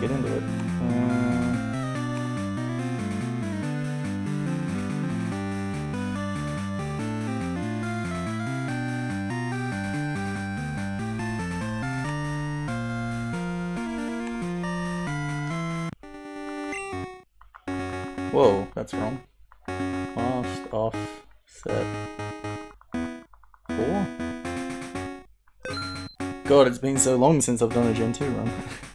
get into it. Whoa, that's wrong. Fast off set four. God, it's been so long since I've done a Gen 2 run.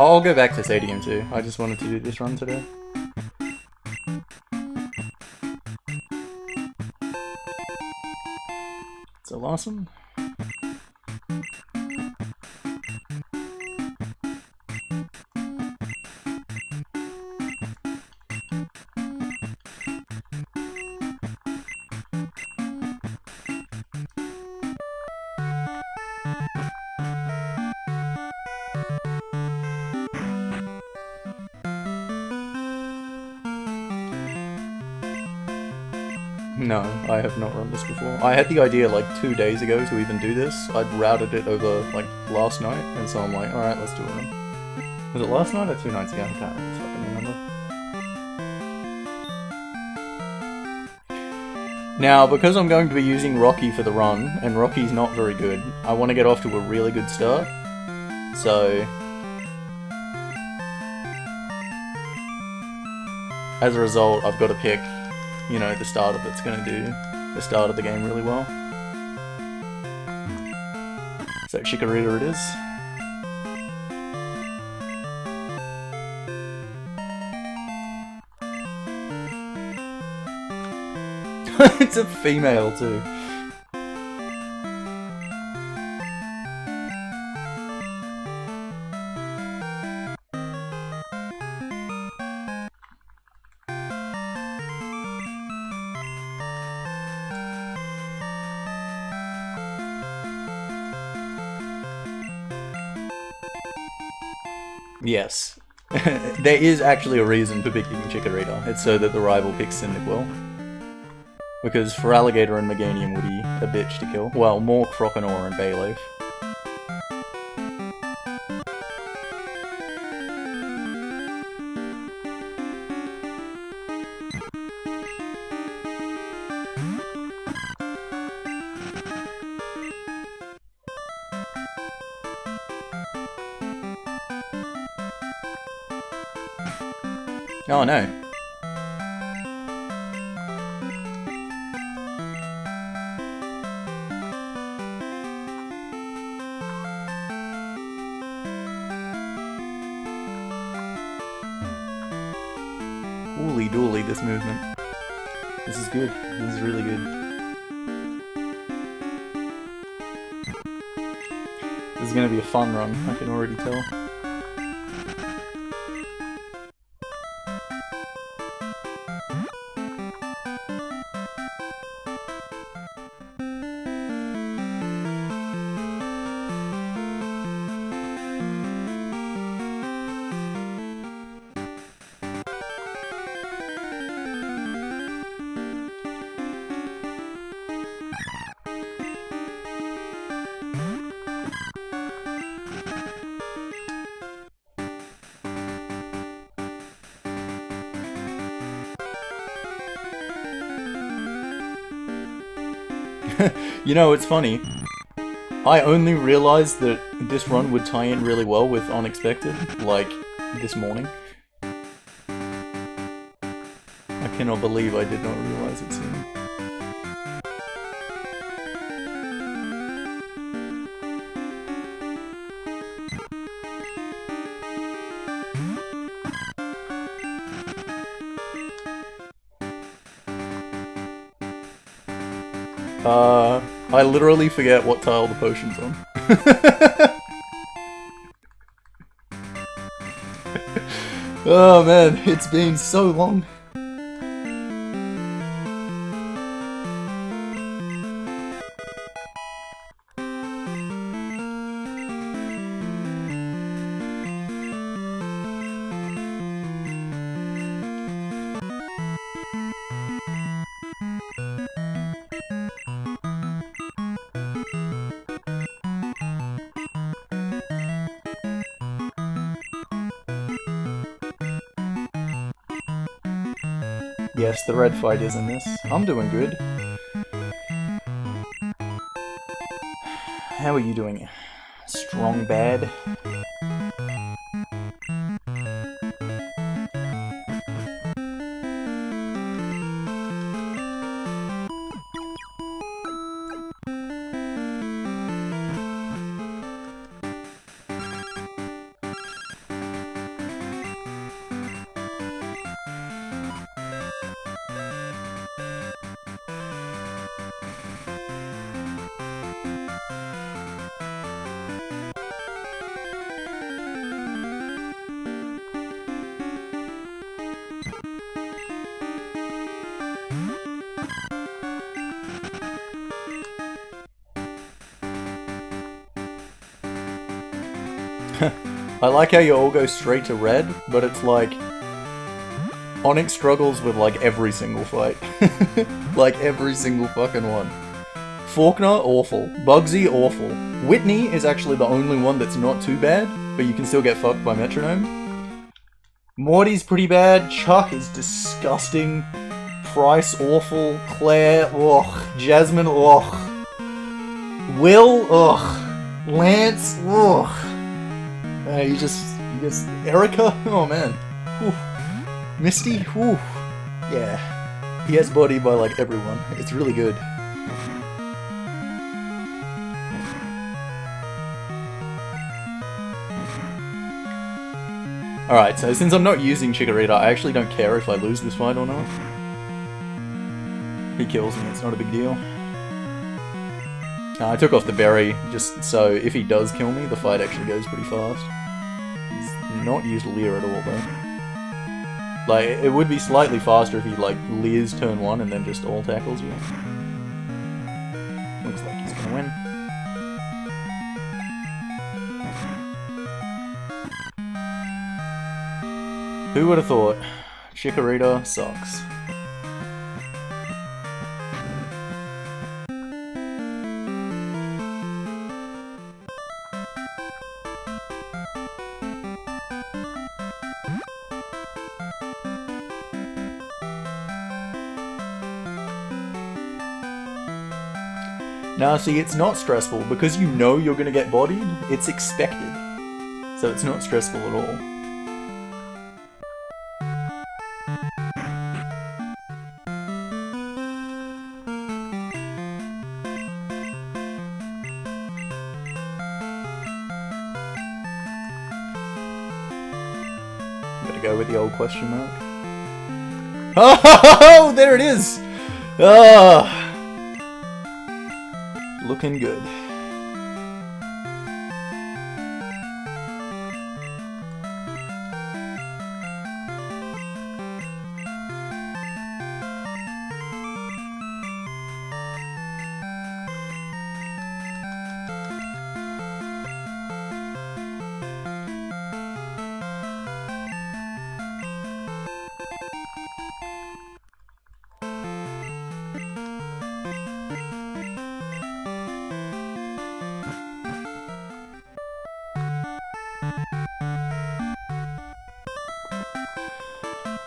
I'll go back to Stadium too. I just wanted to do this run today. Last one. I have not run this before. I had the idea like two days ago to even do this. I'd routed it over like last night, and so I'm like, alright, let's do run. Was it last night or two nights ago? I can't fucking remember. Now, because I'm going to be using Rocky for the run, and Rocky's not very good, I want to get off to a really good start. So... As a result, I've got to pick you know, the starter that's going to do the start of the game really well. So Chikorita it is. it's a female too. There is actually a reason for picking Chikorita. It's so that the rival picks Cyndaquil. Because Feraligatr and Meganium would be a bitch to kill. Well, more Croconaw and Bayleef. Oh no. Holy dooly, this movement. This is good. This is really good. This is gonna be a fun run, I can already tell. You know, it's funny. I only realized that this run would tie in really well with Unexpected, like, this morning. I cannot believe I did not realize it I literally forget what tile the potion's on. oh man, it's been so long. Red fight is in this. I'm doing good. How are you doing? Strong bad? Like how you all go straight to red, but it's like... Onix struggles with like every single fight. like every single fucking one. Falkner, awful. Bugsy, awful. Whitney is actually the only one that's not too bad, but you can still get fucked by Metronome. Morty's pretty bad. Chuck is disgusting. Pryce, awful. Clair, ugh. Jasmine, ugh. Will, ugh. Lance, ugh. Uh, you just, you just, Erika? Oh man. Whew. Misty? Whew. Yeah. He has body by like everyone. It's really good. Alright, so since I'm not using Chikorita, I actually don't care if I lose this fight or not. He kills me, it's not a big deal. I took off the berry, just so if he does kill me, the fight actually goes pretty fast. Not used Leer at all, though. Like, it would be slightly faster if he, like, Leers turn 1 and then just all tackles you. Looks like he's gonna win. Who would have thought? Chikorita sucks. Now, see, it's not stressful because you know you're going to get bodied. It's expected. So it's not stressful at all. Gotta go with the old question mark. Oh, there it is! Ah! Looking good.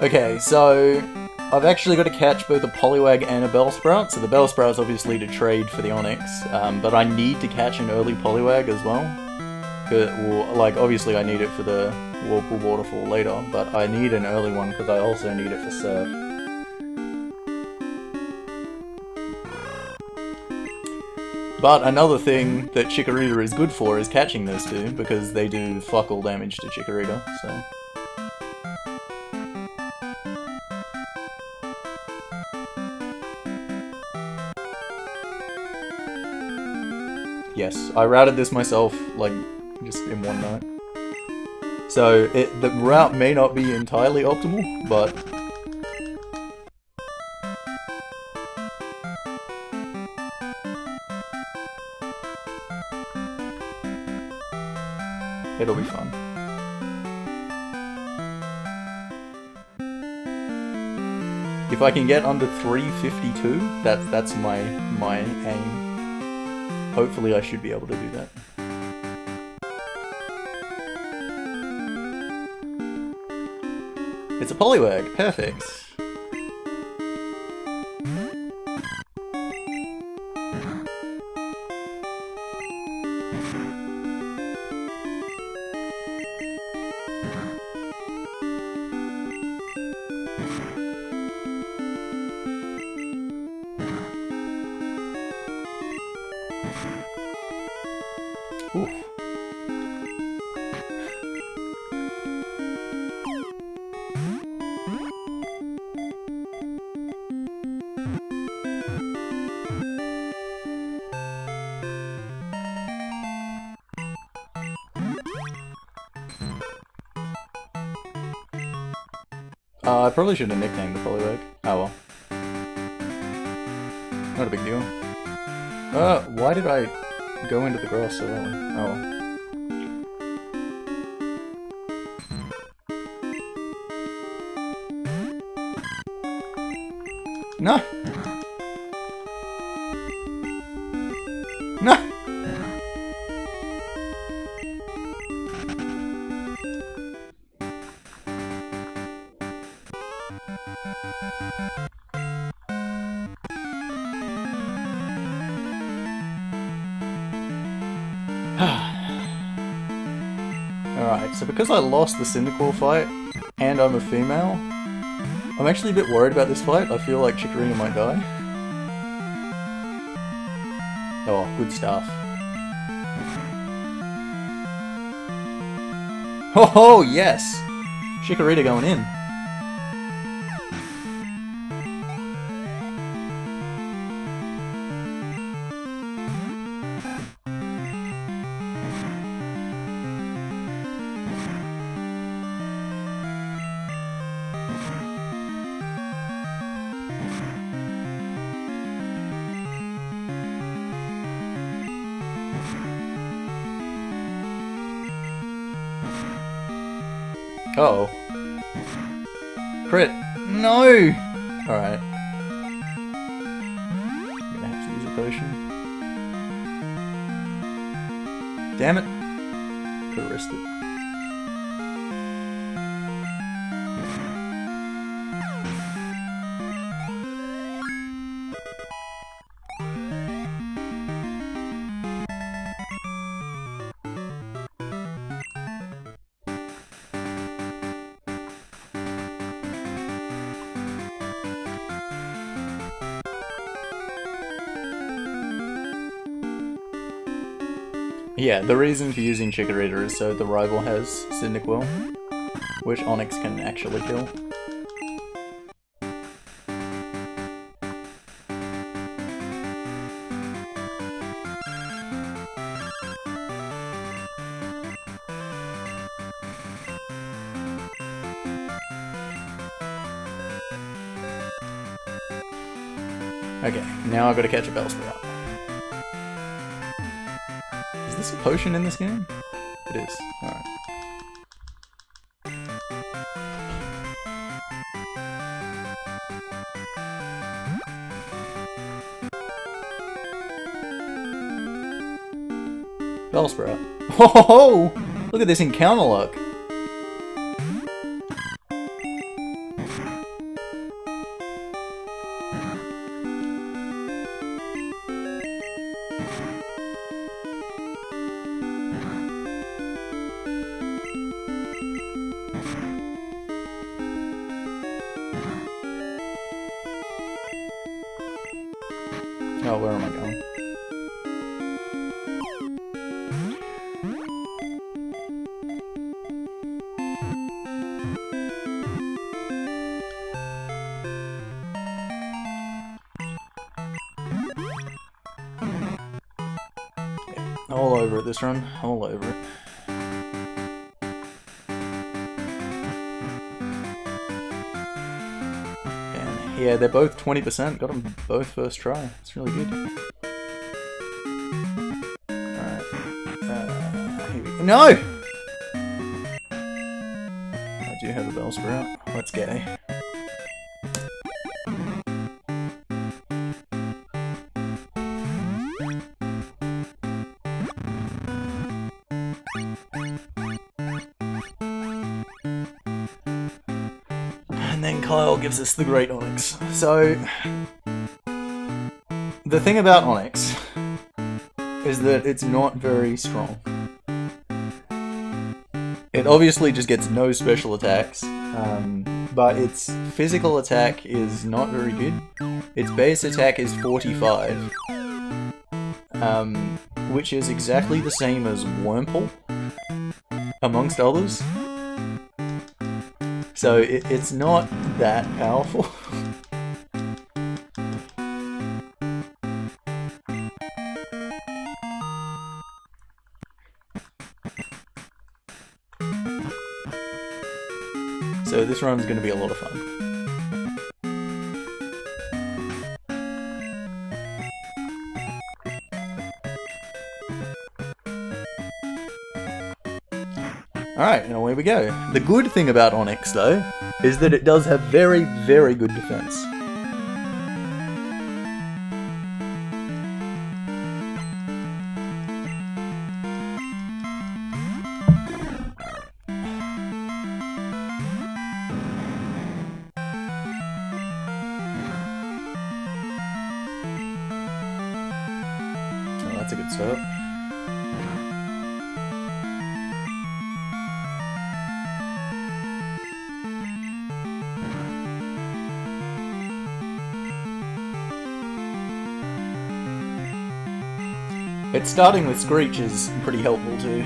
Okay, so I've actually got to catch both a Poliwag and a Bellsprout. So the Bellsprout is obviously to trade for the Onix, um, but I need to catch an early Poliwag as well. Well, like, obviously I need it for the Whirlpool Waterfall later, but I need an early one because I also need it for Surf. But another thing that Chikorita is good for is catching those two, because they do fuck all damage to Chikorita, so... Yes, I routed this myself, like, just in one night. So, it, the route may not be entirely optimal, but... It'll be fun. If I can get under 352, that, that's my, my aim. Hopefully I should be able to do that. It's a Poliwag, perfect. Probably should have nicknamed the Poliwag. Oh well. Not a big deal. Uh, why did I go into the grass so early? Oh well. No! No! Because I lost the Cyndaquil fight, and I'm a female, I'm actually a bit worried about this fight. I feel like Chikorita might die. Oh, good stuff. Oh, ho, yes! Chikorita going in. Yeah, the reason for using Chikorita is so the rival has Cyndaquil, which Onix can actually kill. Okay, now I've got to catch a Bellsprout. Potion in this game? It is. Alright. Bellsprout. Oh, ho, ho! Look at this encounter luck. Both 20%. Got them both first try. It's really good. Uh. No! I do have a Bellsprout. Let's get And us the Great Onix. So, the thing about Onix is that it's not very strong. It obviously just gets no special attacks, um, but its physical attack is not very good. Its base attack is 45, um, which is exactly the same as Wurmple, amongst others. So it, it's not that powerful. so this run's going to be a lot of fun. Go. The good thing about Onix, though, is that it does have very, very good defense. Oh, that's a good start. Starting with Screech is pretty helpful too.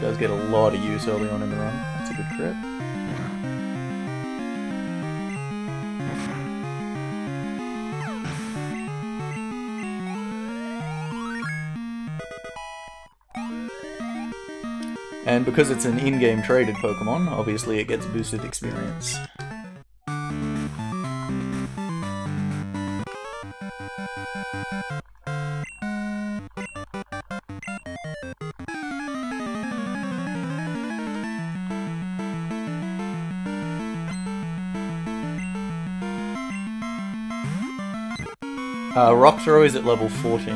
Does get a lot of use early on in the run. That's a good crit. And because it's an in-game traded Pokemon, obviously it gets boosted experience. Uh, Rock Throw is at level 14.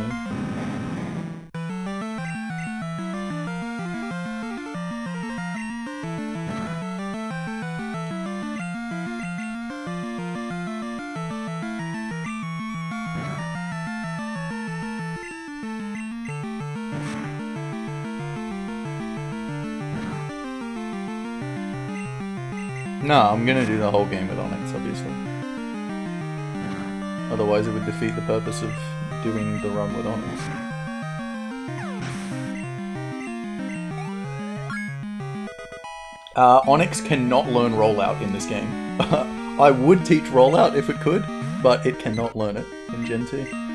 No, I'm gonna do the whole game with Onix, obviously. Otherwise it would defeat the purpose of doing the run with Onix. Uh, Onix cannot learn Rollout in this game. I would teach Rollout if it could, but it cannot learn it in Gen 2.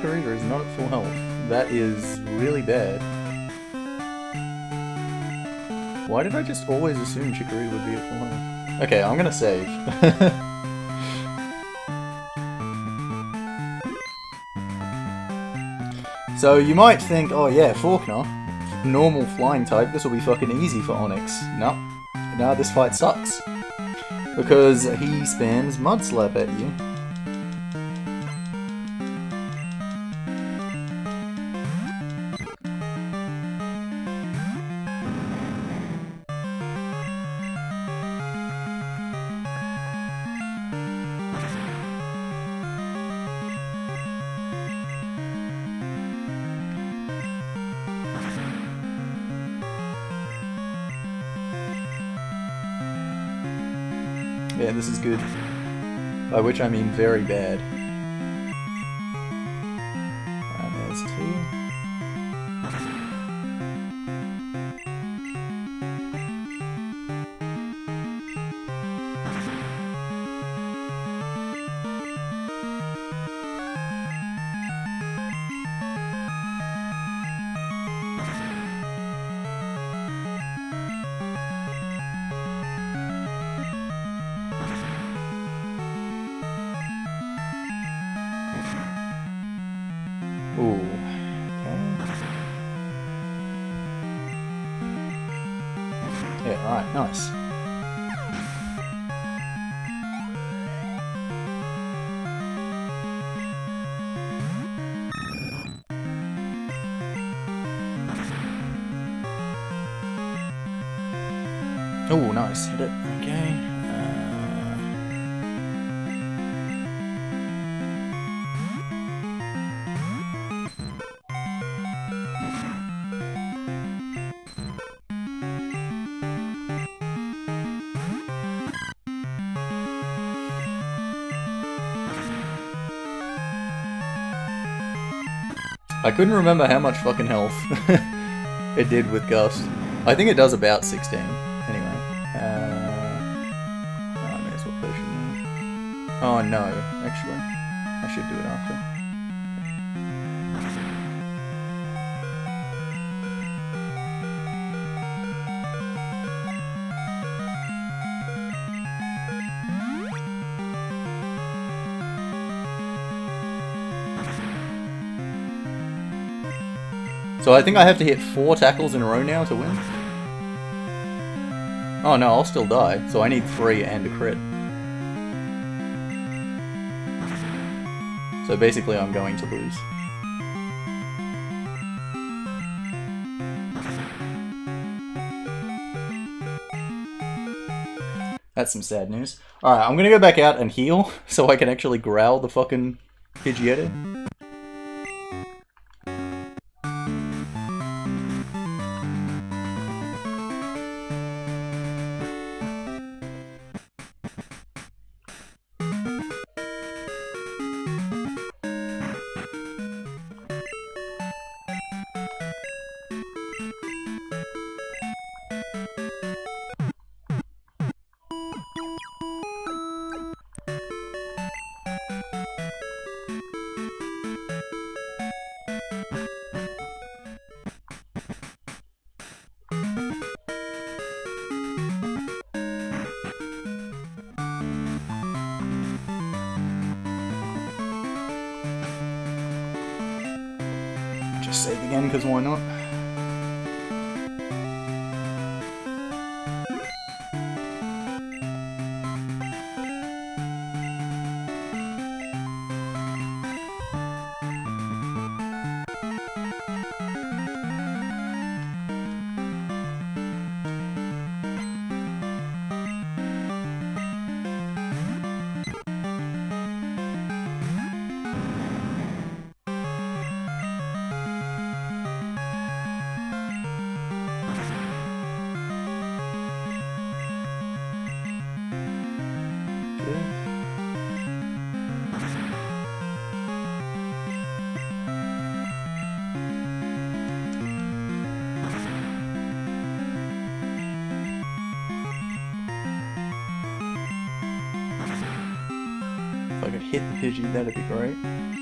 Chikorita is not full health. That is really bad. Why did I just always assume Chikorita would be at full health? Okay, I'm gonna save. so you might think, oh yeah, Falkner, normal flying type, this will be fucking easy for Onix. No, now this fight sucks. Because he spams Mud Slap at you. Good. By which I mean very bad. It. Okay. I couldn't remember how much fucking health it did with Gust. I think it does about 16. Oh no, actually. I should do it after. So I think I have to hit four tackles in a row now to win. Oh no, I'll still die. So I need three and a crit. So basically I'm going to lose. That's some sad news. Alright, I'm gonna go back out and heal so I can actually growl the fucking Pidgeotto. That'd be great.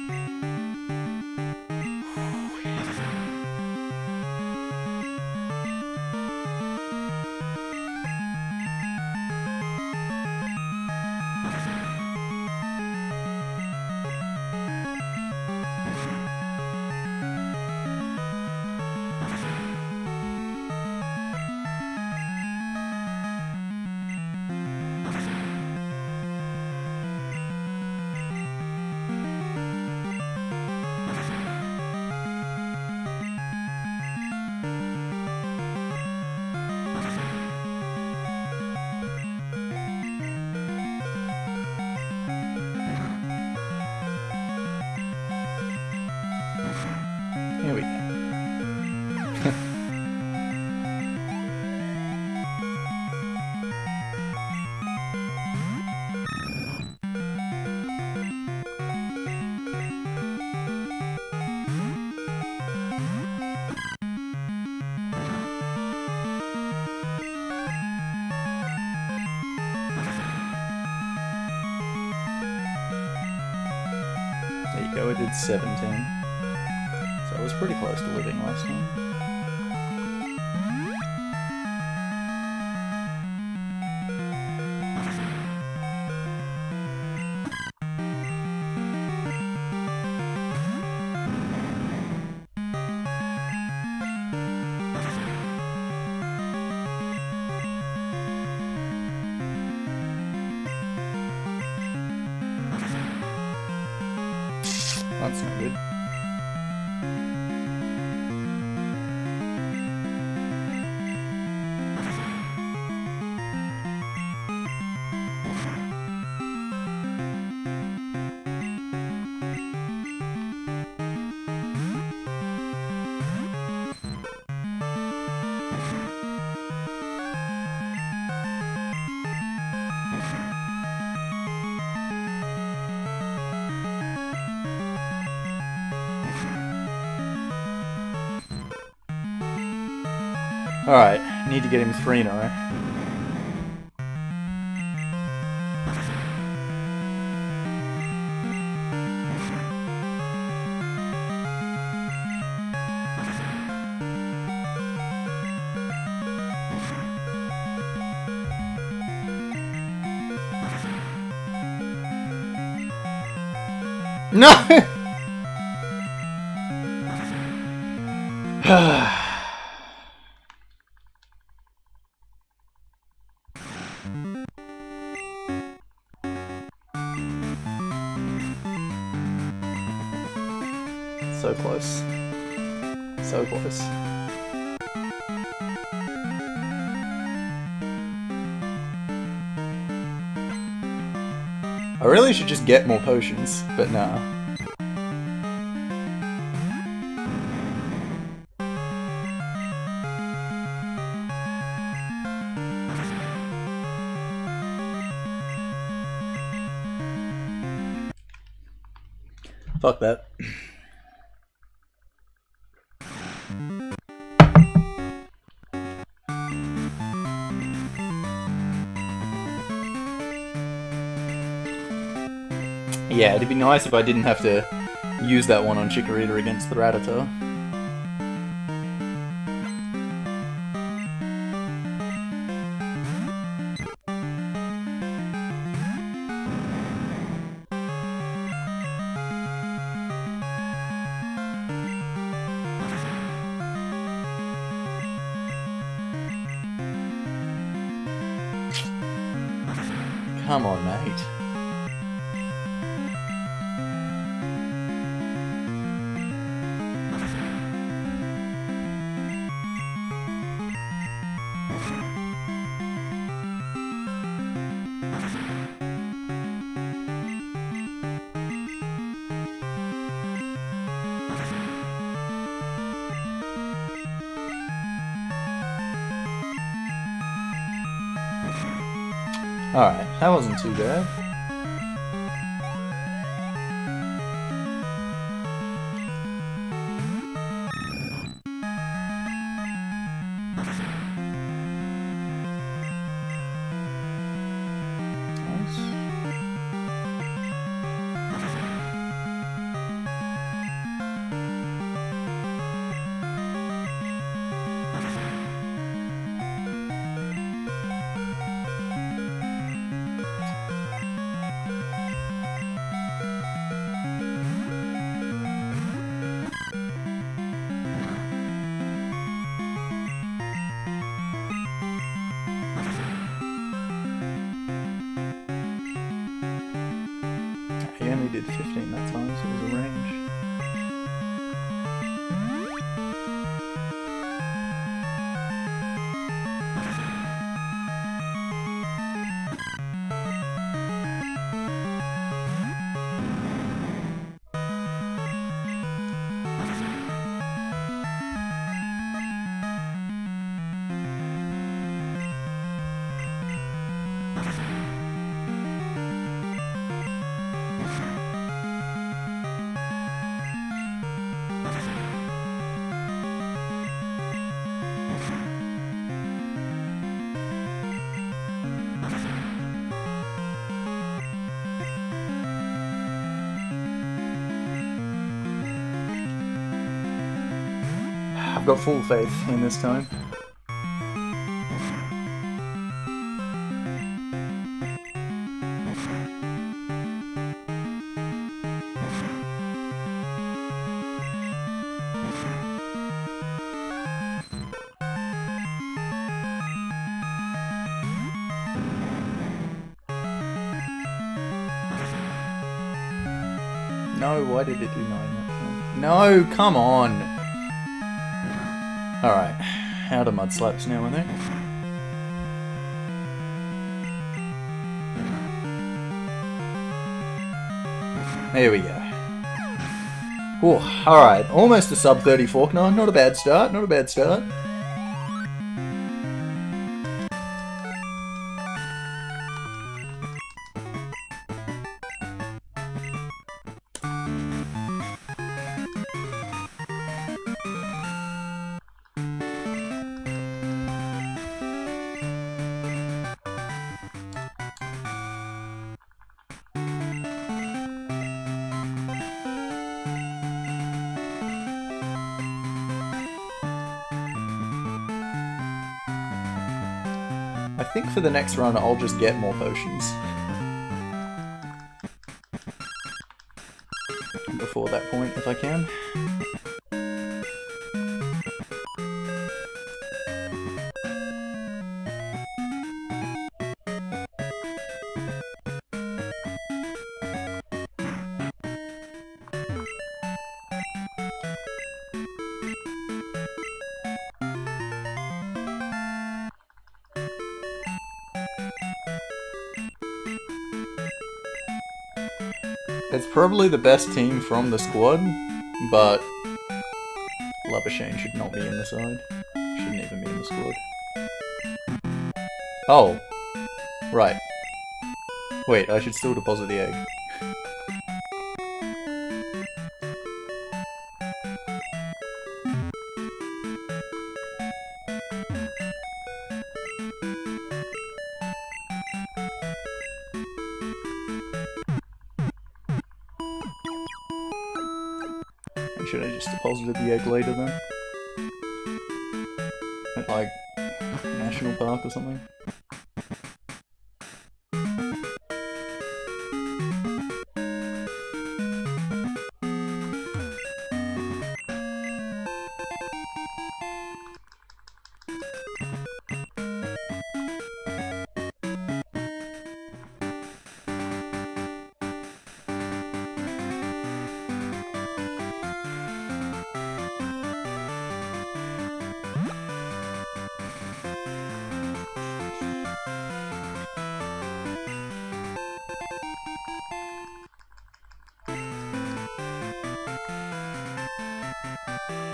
17. So I was pretty close to living last time. Need to get him three now. No! Eh? get more potions, but nah. Fuck that. It'd be nice if I didn't have to use that one on Chikorita against the Rattata. Come on, mate. That wasn't too bad. Full faith in this time. No, why did it do 9? No, come on! Slaps now, I think. There we go. alright, almost a sub 30 Falkner. Not a bad start, not a bad start. For the next run I'll just get more potions. Before that point, if I can. Probably the best team from the squad, but Labuschagne should not be in the side. Shouldn't even be in the squad. Oh. Right. Wait, I should still deposit the egg.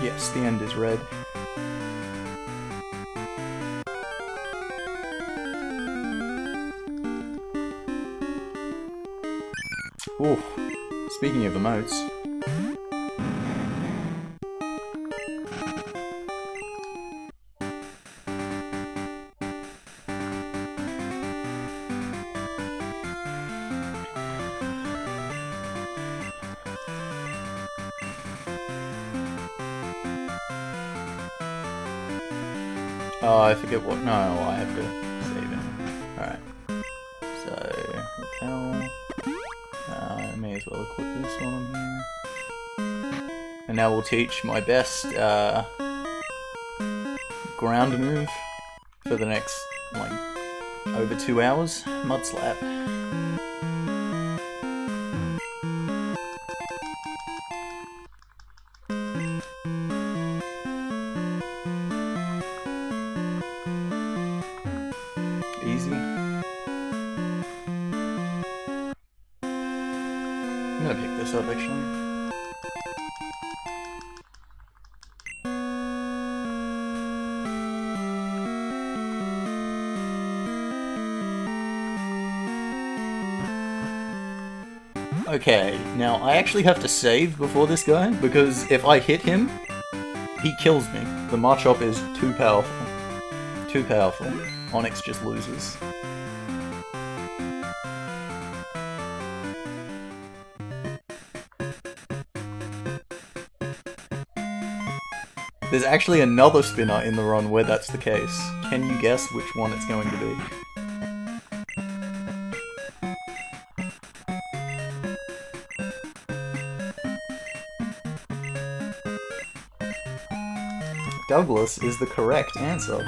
Yes, the end is red. Ooh, speaking of emotes, What. No, I have to save it. Alright. So, repel. Uh, may as well equip this one on here. And now we'll teach my best uh, ground move for the next, like, over two hours. Mud Slap. Okay, now I actually have to save before this guy, because if I hit him, he kills me. The Machop is too powerful. Too powerful. Onix just loses. there's actually another spinner in the run where that's the case. Can you guess which one it's going to be? Douglas is the correct answer.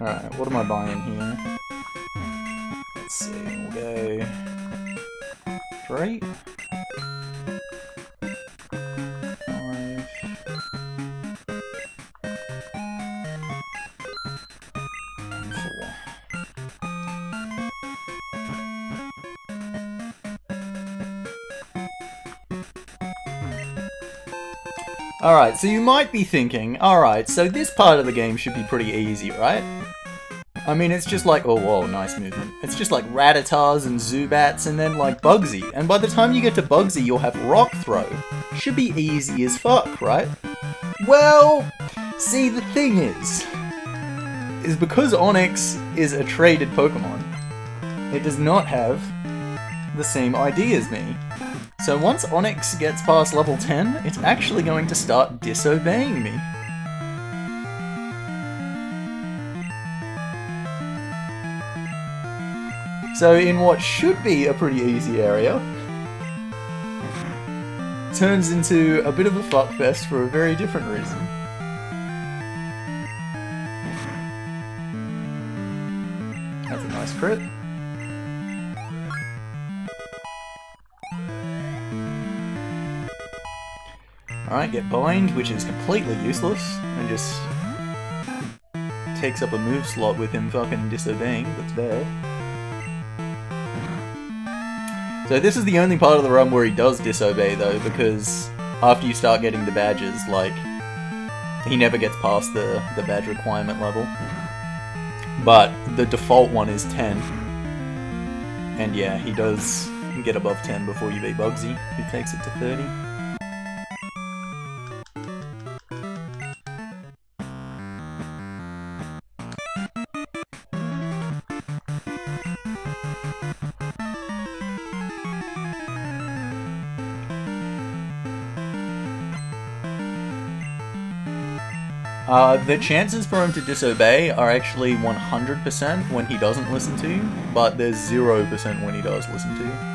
Alright, what am I buying here? Alright, so you might be thinking, alright, so this part of the game should be pretty easy, right? I mean, it's just like, oh, whoa, nice movement. It's just like Rattatas and Zubats and then like Bugsy. And by the time you get to Bugsy, you'll have Rock Throw. Should be easy as fuck, right? Well, see, the thing is, is because Onix is a traded Pokemon, it does not have the same ID as me. So once Onix gets past level 10, it's actually going to start disobeying me. So in what should be a pretty easy area, turns into a bit of a fuckfest for a very different reason. Get bind, which is completely useless, and just uh, takes up a move slot with him fucking disobeying, that's bad. So this is the only part of the run where he does disobey though, because after you start getting the badges, like, he never gets past the, the badge requirement level. But the default one is 10. And yeah, he does get above 10 before you beat Bugsy, who takes it to 30. The chances for him to disobey are actually 100% when he doesn't listen to you, but there's 0% when he does listen to you.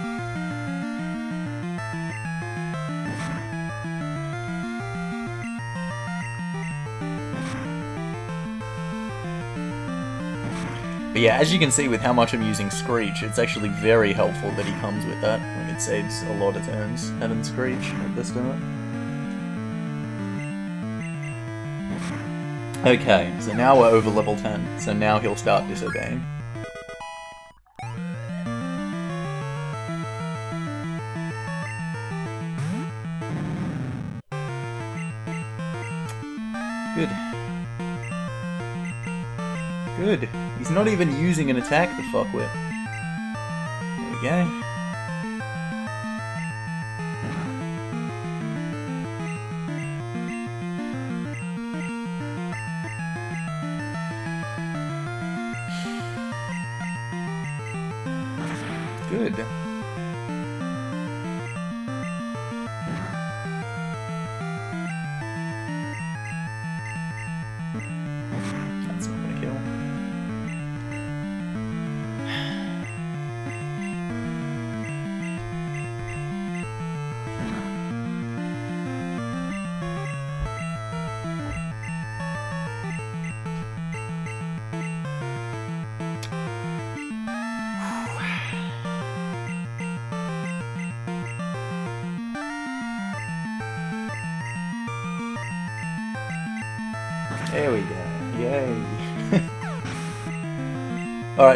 But yeah, as you can see with how much I'm using Screech, it's actually very helpful that he comes with that. It saves a lot of turns having Screech at this time. Okay, so now we're over level 10, so now he'll start disobeying. Good. Good. He's not even using an attack to fuck with. There we go.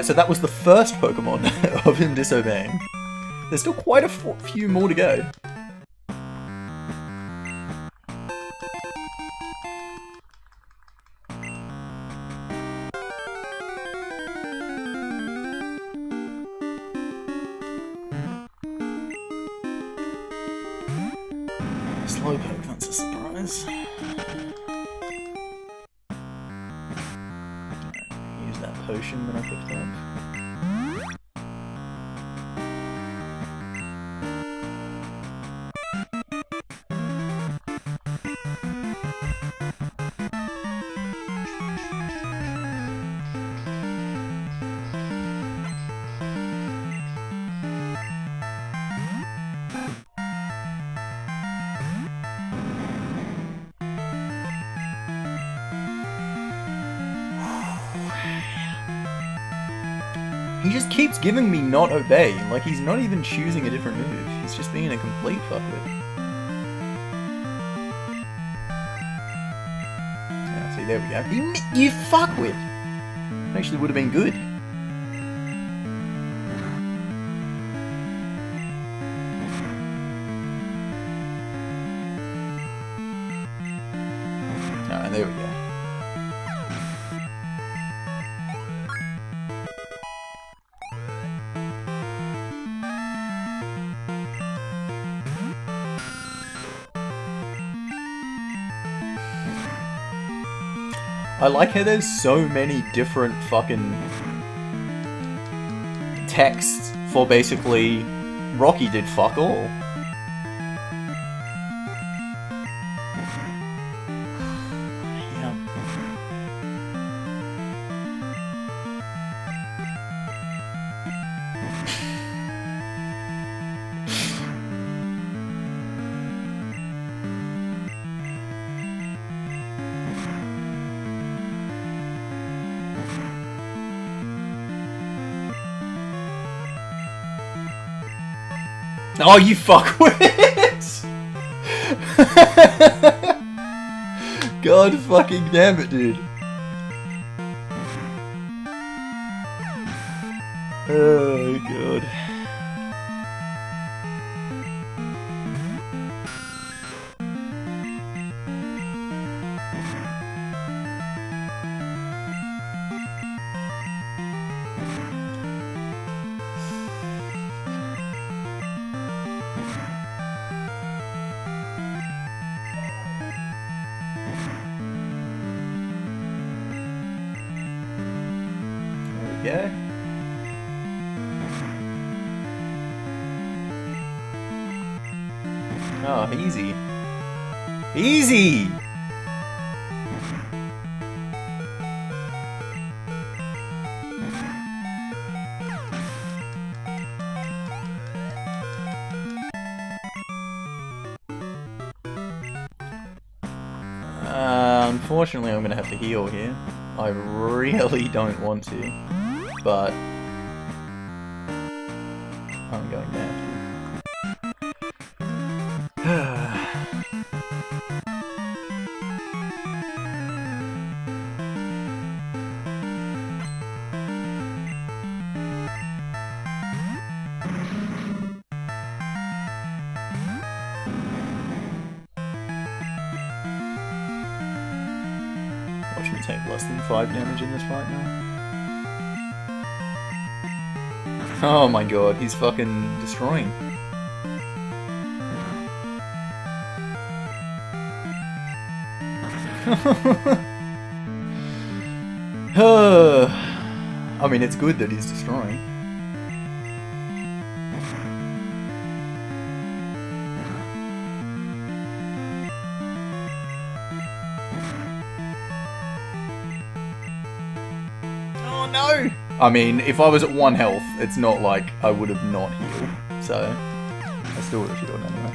Alright, so that was the first Pokemon of him disobeying. There's still quite a few more to go. Giving me not obey. Like, he's not even choosing a different move. He's just being a complete fuckwit. Yeah, see, there we go. You, you fuckwit! Actually would have been good. I like how there's so many different fucking texts for basically Rocky did fuck all. Oh, you fuckwit! God fucking damn it, dude. Unfortunately, I'm gonna have to heal here. I really don't want to, but 5 damage in this fight now. Oh my god, he's fucking destroying. I mean, it's good that he's destroying. I mean, if I was at one health, it's not like I would have not healed. So, I still would have healed anyway.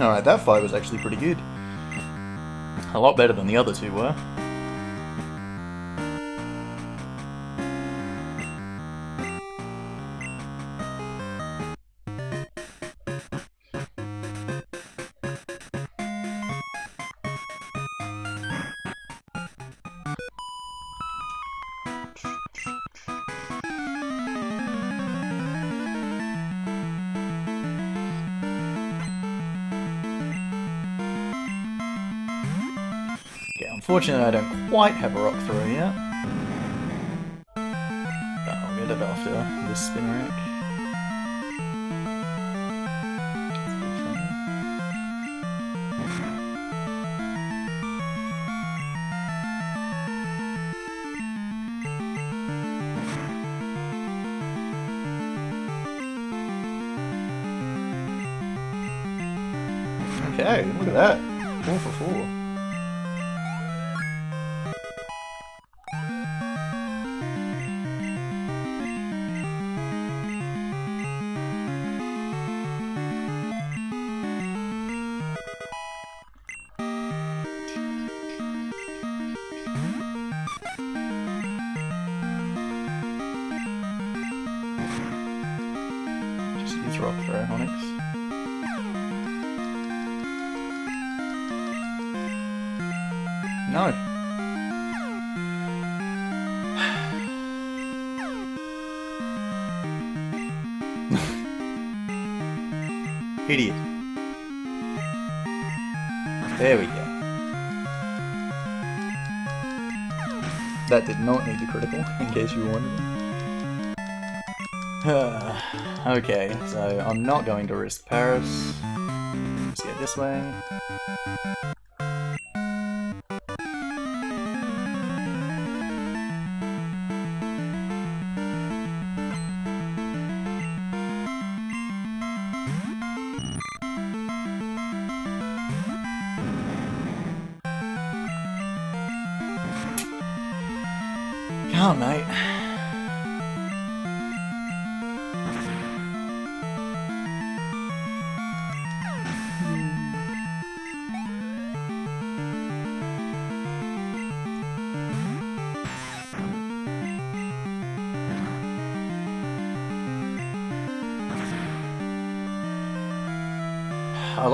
Alright, that fight was actually pretty good. A lot better than the other two were. Unfortunately I don't quite have a rock throw yet. But I'll get it after this spin rack. Okay, look at that. Four for four. Did not need a critical, in case you wondering. okay, so I'm not going to risk Paris. Let's get this way.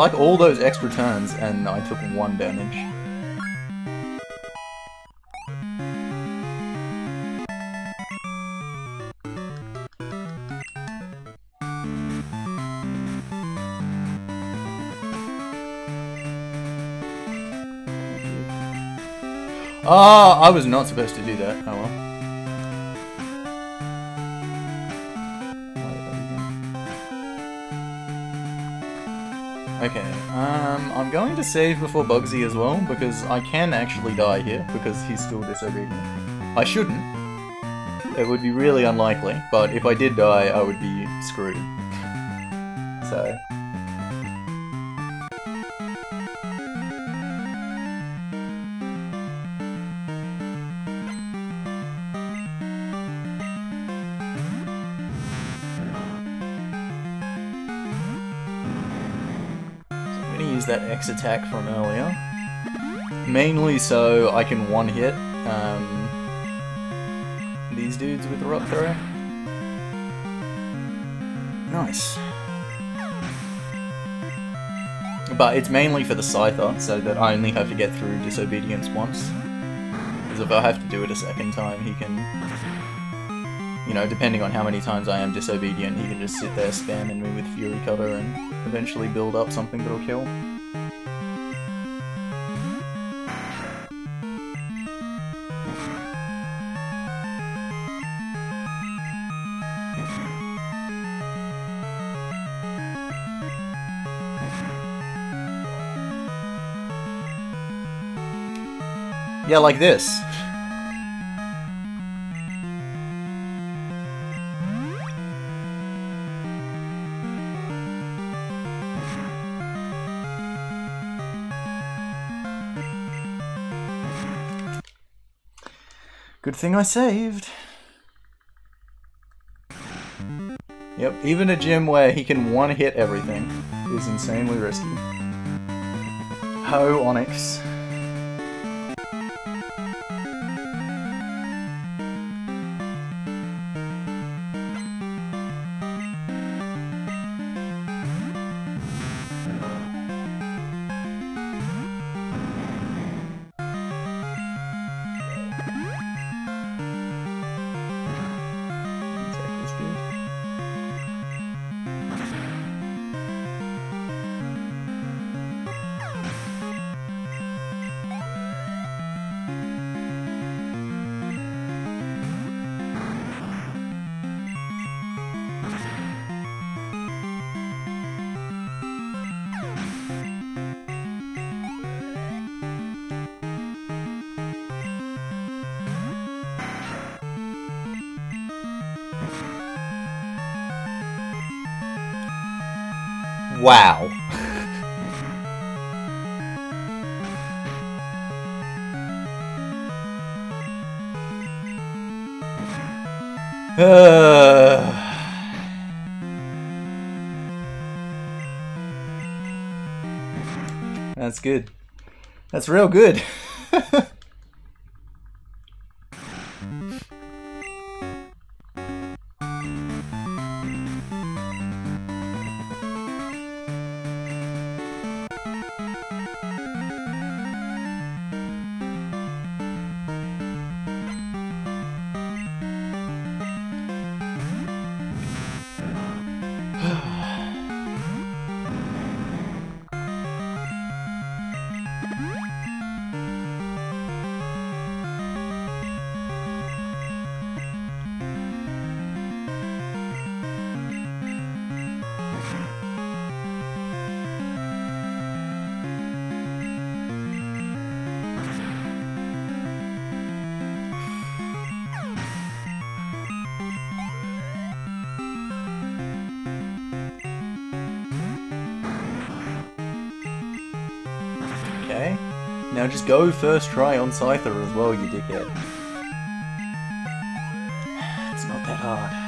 Like all those extra turns, and I took one damage. Ah, I was not supposed to do that. Oh well. Okay, um, I'm going to save before Bugsy as well, because I can actually die here, because he's still disobedient. I shouldn't. It would be really unlikely, but if I did die, I would be screwed. Gonna use that X attack from earlier. Mainly so I can one-hit um, these dudes with the rock throw. Nice. But it's mainly for the Scyther, so that I only have to get through Disobedience once. Because if I have to do it a second time, he can... You know, depending on how many times I am disobedient, he can just sit there spamming me with Fury Cutter and eventually build up something that'll kill. Yeah, like this. Good thing I saved. Yep, even a gym where he can one-hit everything is insanely risky. Ho, Onix. Wow. That's good. That's real good. go first try on Scyther as well, you dickhead. It's not that hard.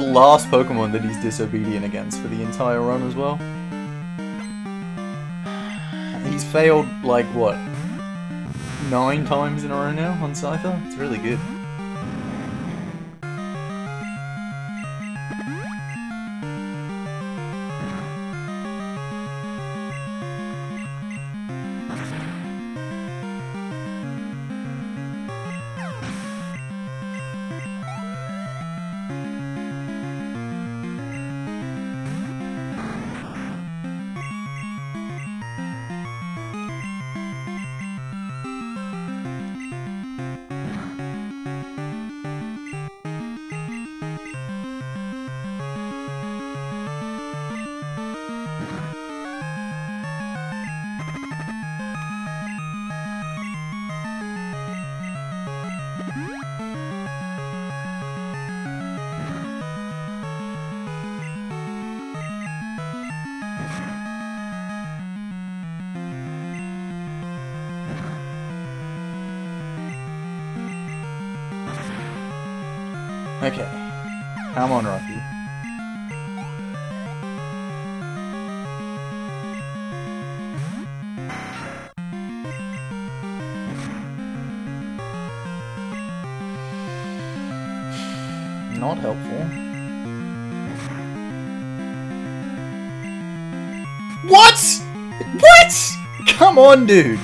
The last Pokemon that he's disobedient against for the entire run as well. He's failed, like, what? Nine times in a row now on Scyther? It's really good. On, dude.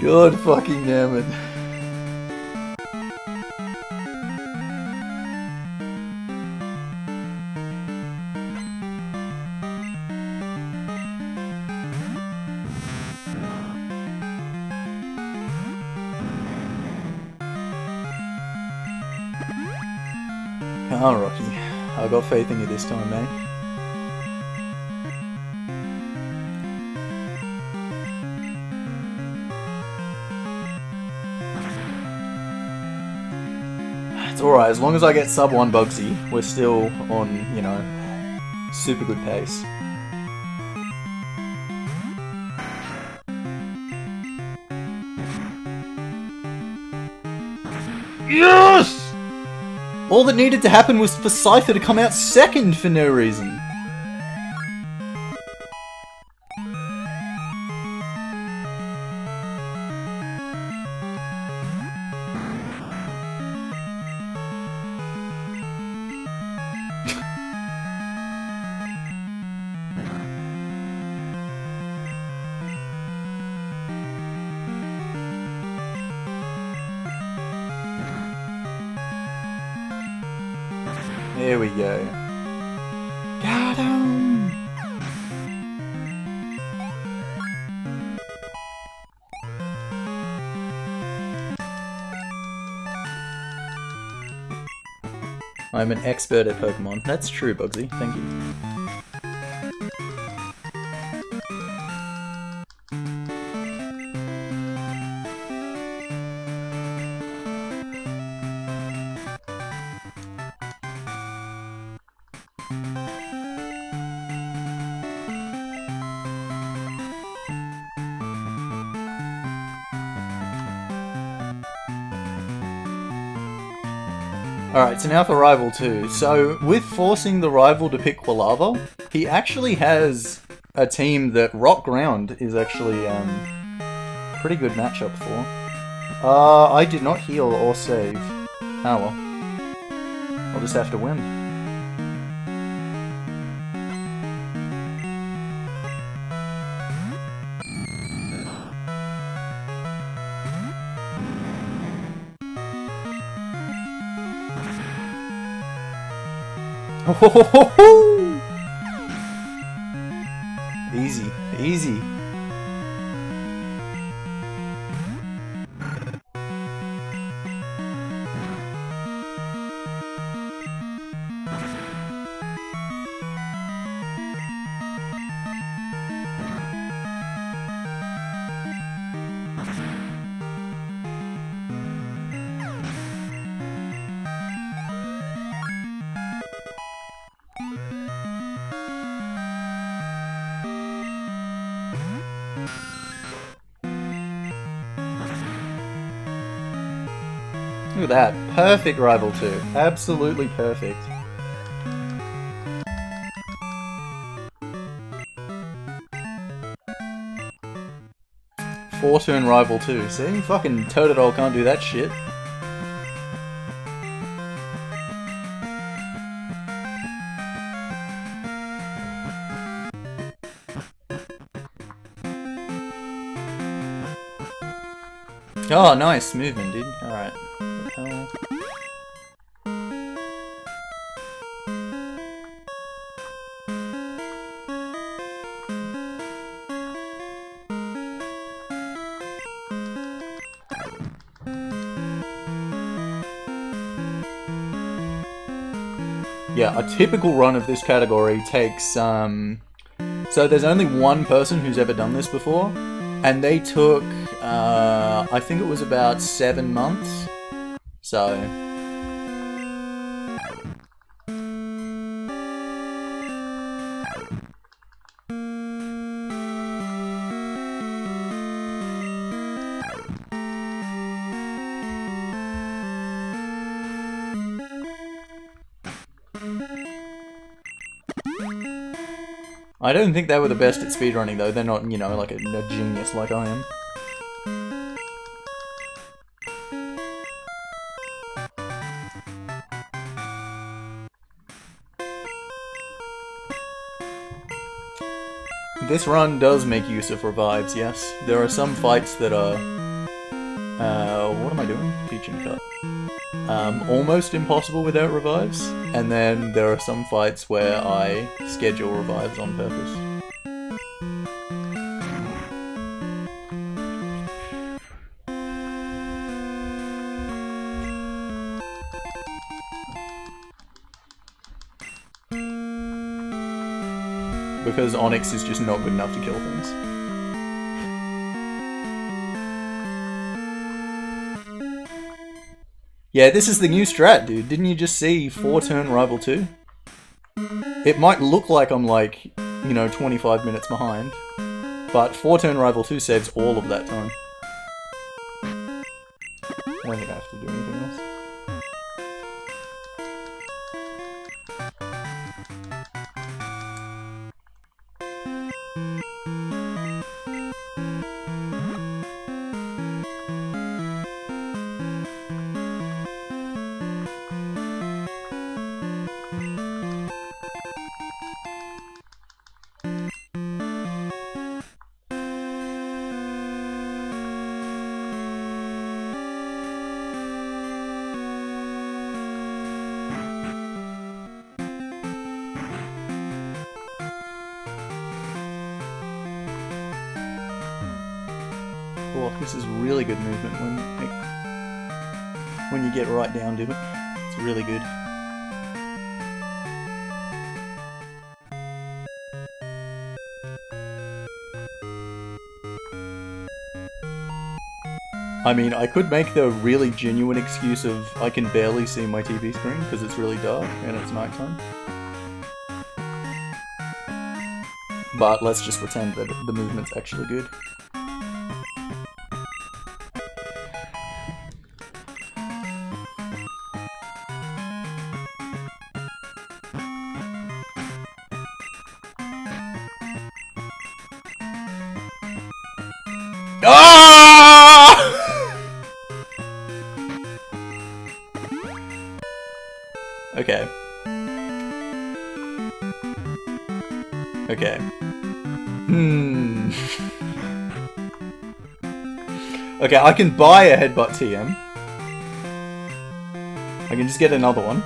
God fucking damn it. Got faith in you this time, man. It's alright, as long as I get sub 1 Bugsy, we're still on, you know, super good pace. Yes! All that needed to happen was for Scyther to come out second for no reason. I'm an expert at Pokemon. That's true, Bugsy. Thank you. So now for Rival 2. So, with forcing the rival to pick Quilava, he actually has a team that Rock Ground is actually um pretty good matchup for. Uh, I did not heal or save. Oh well. I'll just have to win. Easy, that. Perfect Rival 2. Absolutely perfect. Four turn Rival 2. See? Fucking Totodile can't do that shit. Oh, nice movement, dude. Alright. A typical run of this category takes, um... So there's only one person who's ever done this before, and they took, uh, I think it was about seven months. So... I don't think they were the best at speedrunning though, they're not, you know, like a, a genius like I am. This run does make use of revives, yes. There are some fights that are... Uh, what am I doing? Peach and Cut. Um, almost impossible without revives, and then there are some fights where I schedule revives on purpose. Because Onix is just not good enough to kill things. Yeah, this is the new strat, dude. Didn't you just see 4-turn Rival 2? It might look like I'm like, you know, 25 minutes behind, but 4-turn Rival 2 saves all of that time. I don't think I have to do anything else. I mean, I could make the really genuine excuse of I can barely see my TV screen because it's really dark and it's nighttime. But let's just pretend that the movement's actually good. Okay, I can buy a headbutt TM. I can just get another one.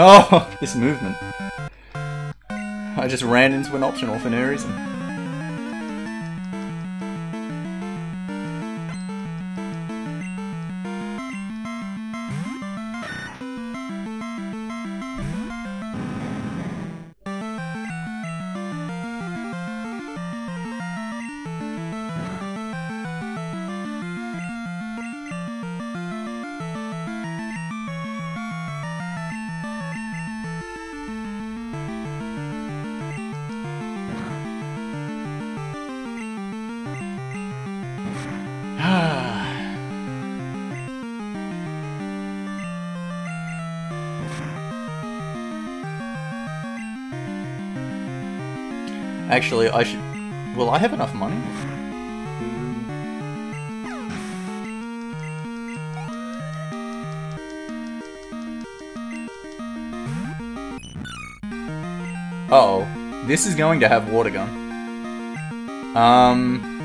Oh, this movement. I just ran into an optional for no reason. Actually, I should... Will I have enough money? Uh oh, this is going to have water gun. Um...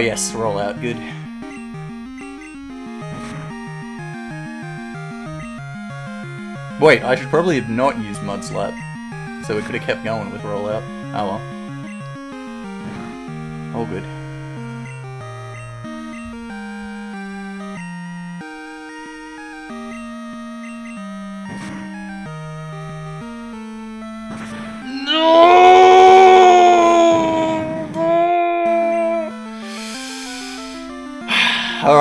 yes, roll out, good. Wait, I should probably have not used Mud Slap. So we could have kept going with rollout. Oh well. All good.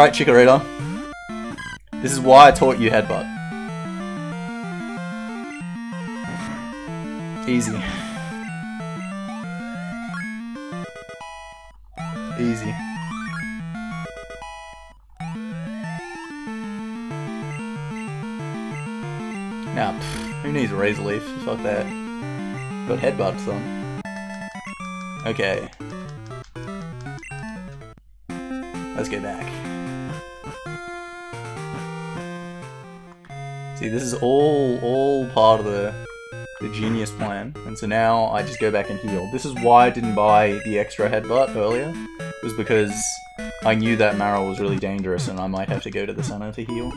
Alright, Chikorita. This is why I taught you Headbutt. Easy. Easy. Now, who needs a Razor Leaf? Fuck that. Got Headbutts on. Okay. Let's get back. See, this is all all part of the the genius plan, and so now I just go back and heal. This is why I didn't buy the extra headbutt earlier, was because I knew that Marill was really dangerous and I might have to go to the center to heal.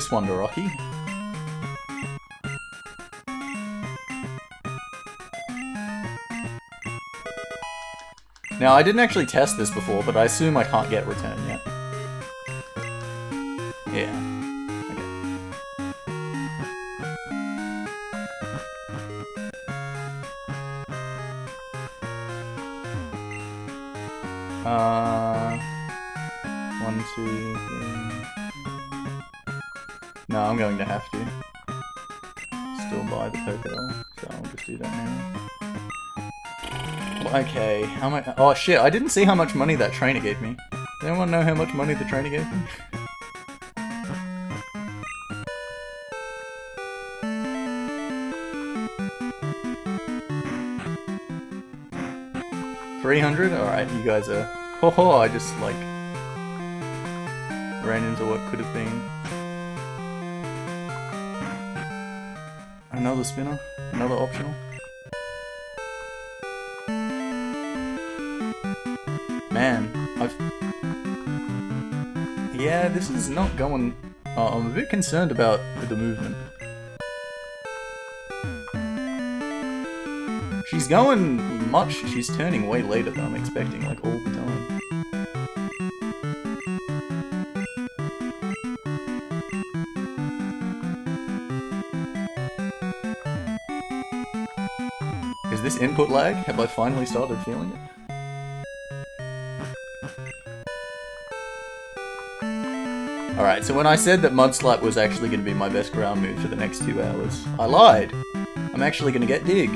This one to Rocky. Now, I didn't actually test this before, but I assume I can't get return yet. Oh shit, I didn't see how much money that trainer gave me. Does anyone know how much money the trainer gave me? Three hundred? Alright, you guys are... Ho ho, I just, like... Ran into what could have been. Another spinner? Another optional? This is not going Oh, I'm a bit concerned about the movement. She's going much, she's turning way later than I'm expecting, like all the time. Is this input lag? Have I finally started feeling it? Alright, so when I said that Mudslap was actually going to be my best ground move for the next two hours, I lied. I'm actually going to get Dig.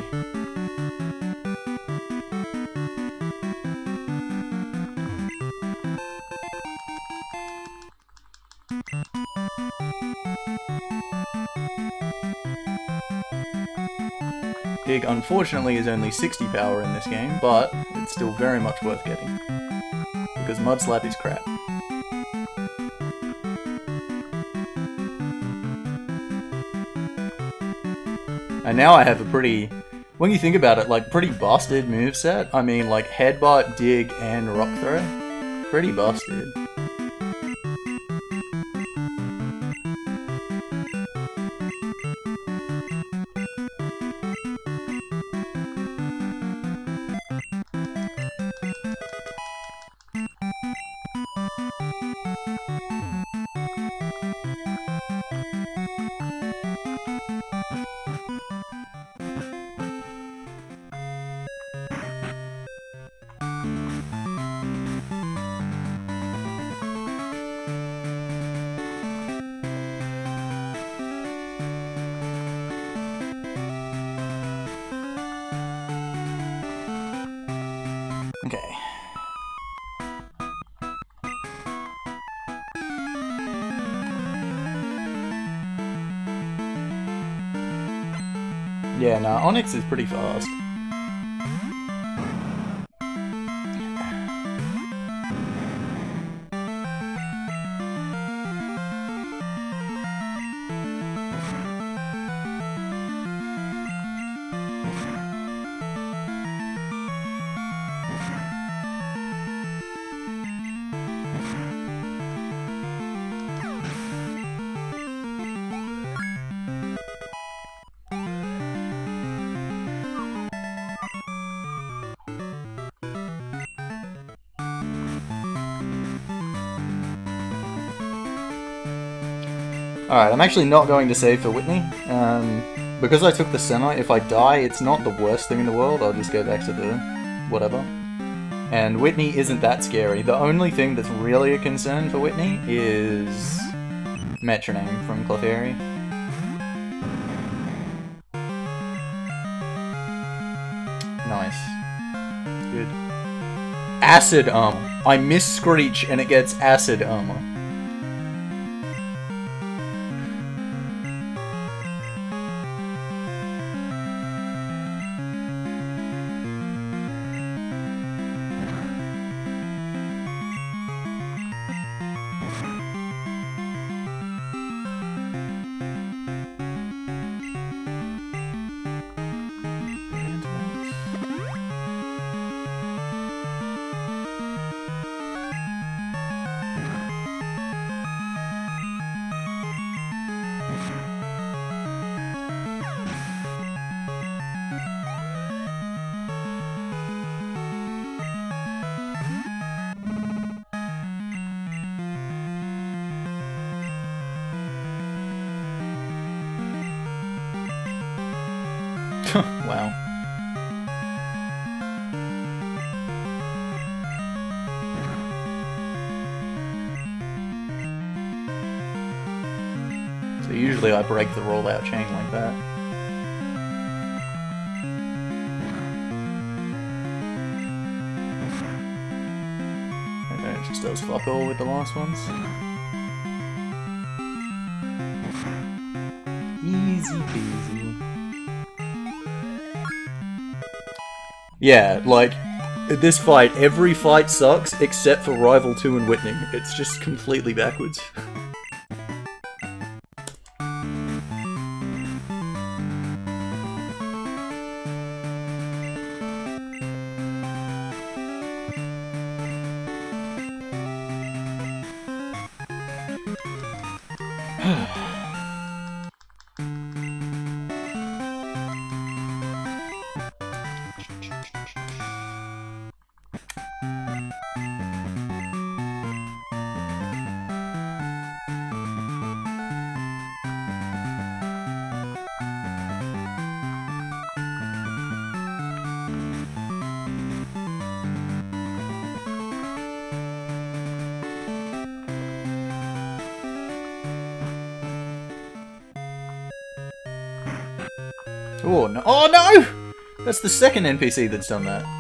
Dig, unfortunately, is only 60 power in this game, but it's still very much worth getting. Because Mudslap is crap. And now I have a pretty, when you think about it, like pretty busted move set. I mean, like headbutt, dig, and rock throw. Pretty busted. Onix is pretty fast. Alright, I'm actually not going to save for Whitney. Um, because I took the semi, if I die, it's not the worst thing in the world. I'll just go back to the whatever. And Whitney isn't that scary. The only thing that's really a concern for Whitney is Metronome from Clefairy. Nice. Good. Acid armor. I miss Screech and it gets acid armor. All with the last ones. Easy peasy. Yeah, like, this fight, every fight sucks except for Rival 2 and Whitney. It's just completely backwards. the second NPC that's done that.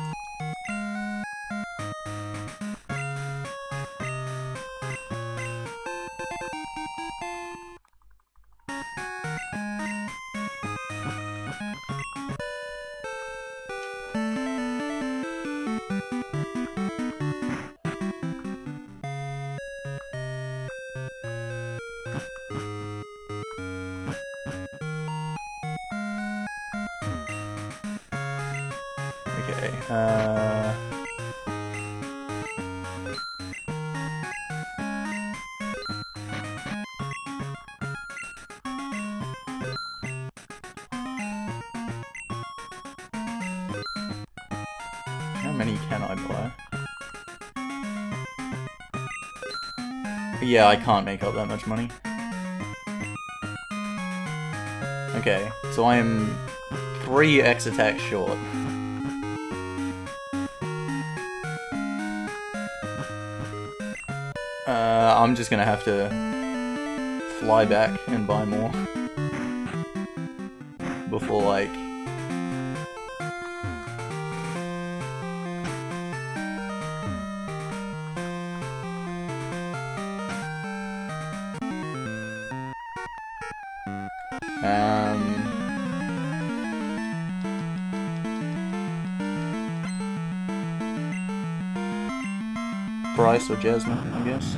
Yeah, I can't make up that much money. Okay, so I am three X attacks short. Uh, I'm just gonna have to fly back and buy more before like Or Jasmine, I guess.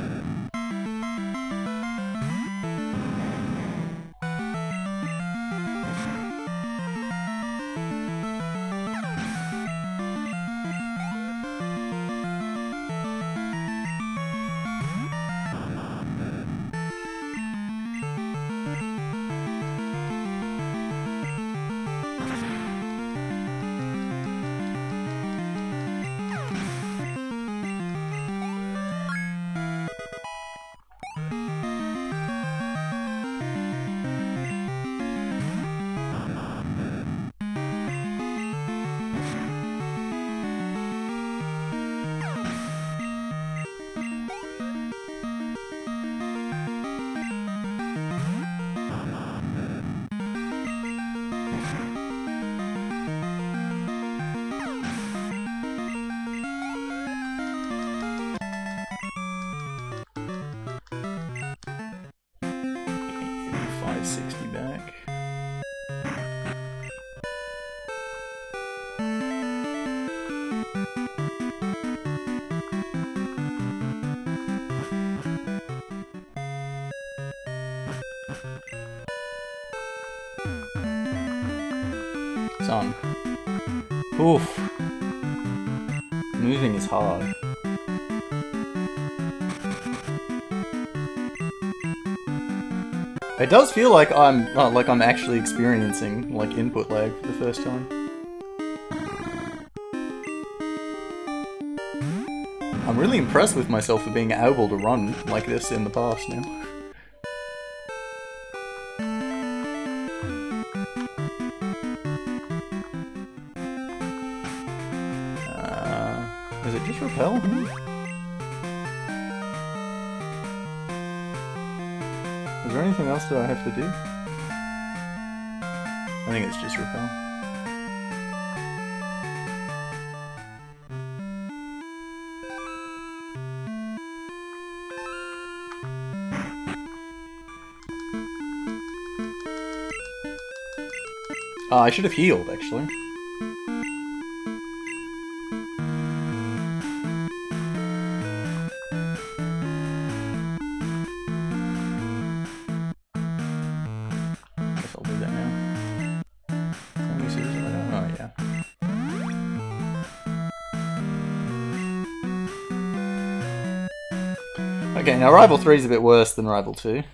It does feel like I'm uh, like I'm actually experiencing like input lag for the first time. I'm really impressed with myself for being able to run like this in the past now. I should have healed, actually. Oh, yeah. Okay, now Rival 3 is a bit worse than Rival 2.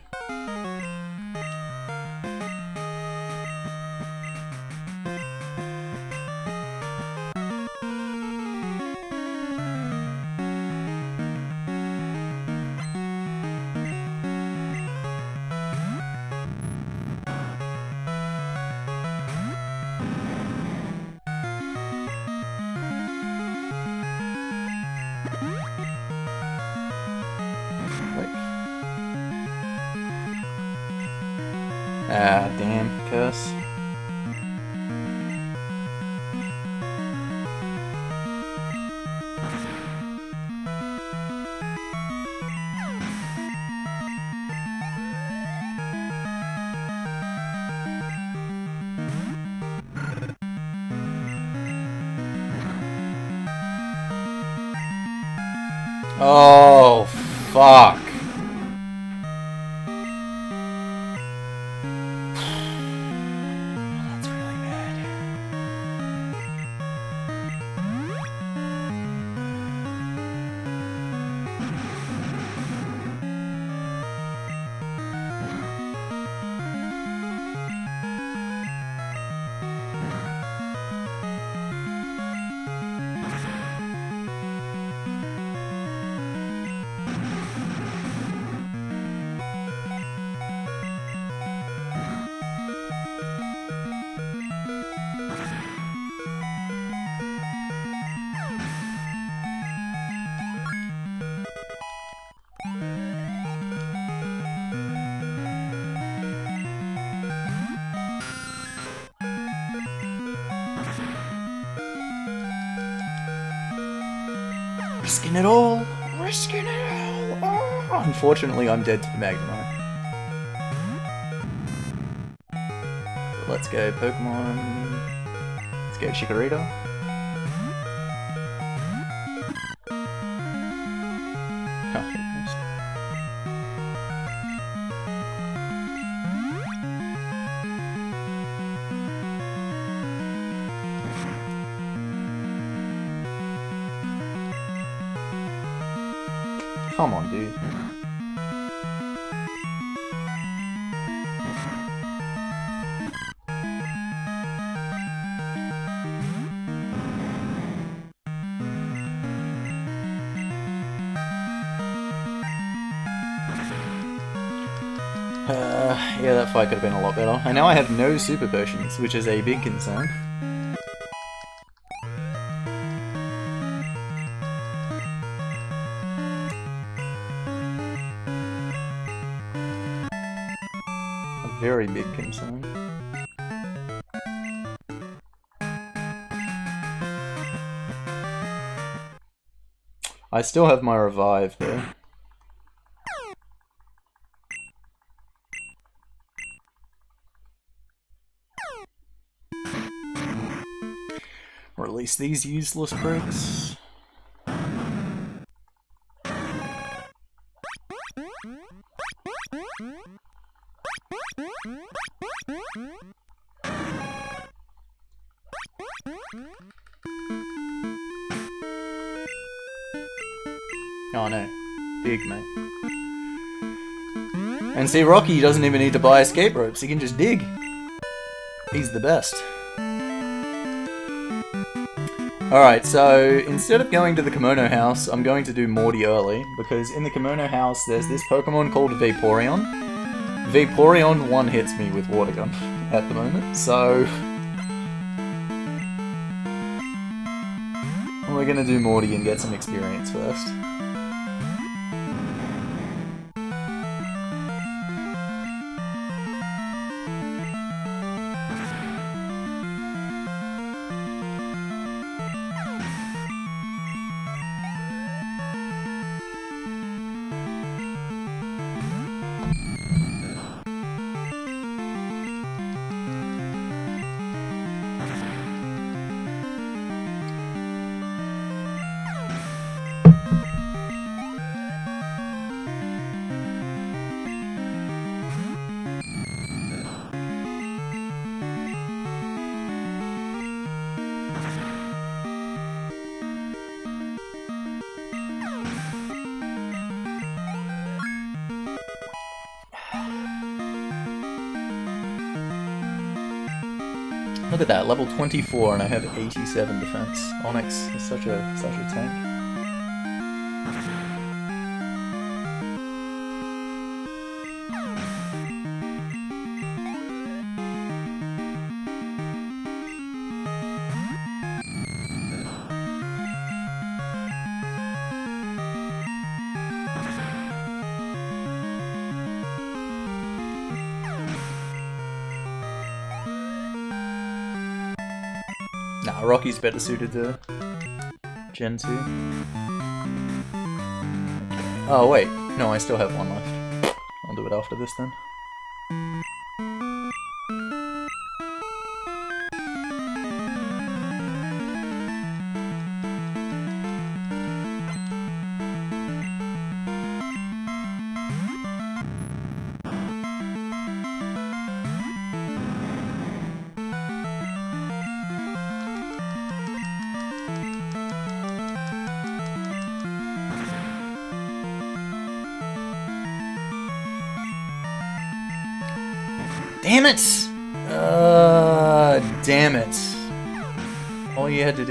Unfortunately, I'm dead to the Magnemite. Let's go Pokemon. Let's go Chikorita. Come on, dude. Fight could have been a lot better. And now I have no super potions, which is a big concern. A very big concern. I still have my revive though. Release these useless pricks. Oh no. Big mate. And see, Rocky doesn't even need to buy escape ropes, he can just dig. He's the best. Alright, so instead of going to the Kimono House, I'm going to do Morty early, because in the Kimono House there's this Pokemon called Vaporeon. Vaporeon one hits me with Water Gun at the moment, so... We're gonna do Morty and get some experience first. That, level 24 and I have 87 defense. Onix is such a such a tank. Rocky's better suited to Gen 2. Oh, wait. No, I still have one left. I'll do it after this then.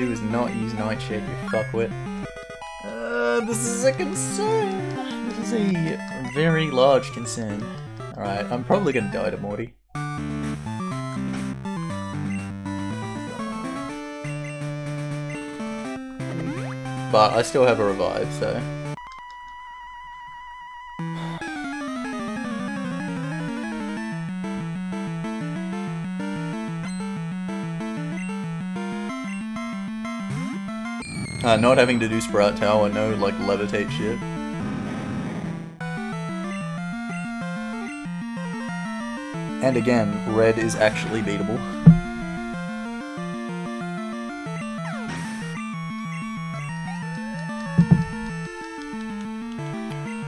Do was not use Nightshade, you fuckwit. Uh, this is a concern. This is a very large concern. Alright, I'm probably gonna die to Morty. But I still have a revive, so... Uh, not having to do Sprout Tower, no, like, levitate shit. And again, red is actually beatable.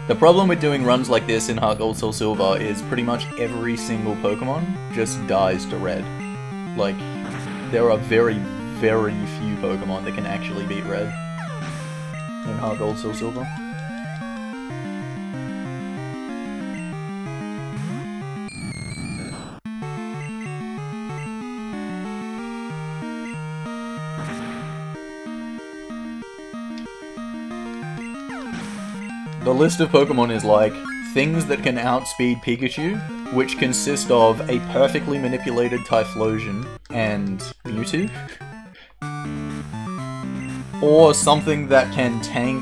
The problem with doing runs like this in Heart Gold Soul Silver is pretty much every single Pokemon just dies to red. Like, there are very, very few Pokemon that can actually beat red in Heart Gold Soul Silver. The list of Pokemon is like things that can outspeed Pikachu, which consist of a perfectly manipulated Typhlosion and Mewtwo, or something that can tank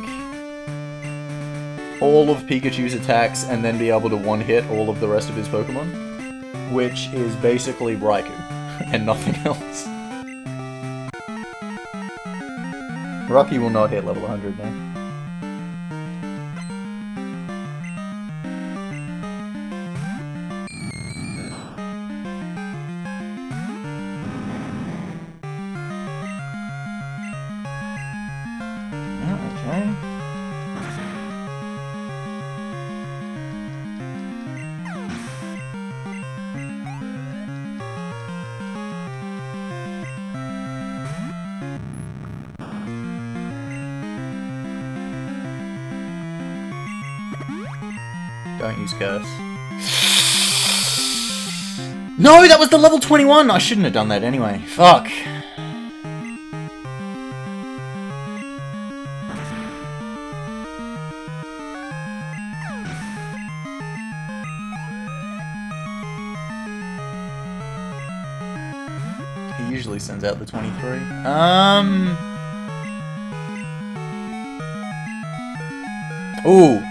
all of Pikachu's attacks and then be able to one-hit all of the rest of his Pokemon, which is basically Raikou, and nothing else. Rocky will not hit level 100 now. Curse. No, that was the level 21! I shouldn't have done that anyway. Fuck. He usually sends out the 23. Um... Ooh.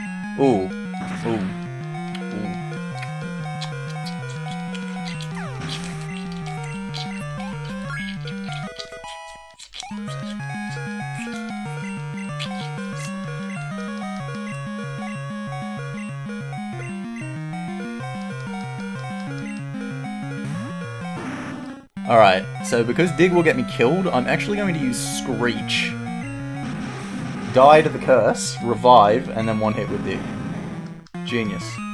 So because Dig will get me killed, I'm actually going to use Screech. Die to the curse, revive, and then one hit with Dig. Genius.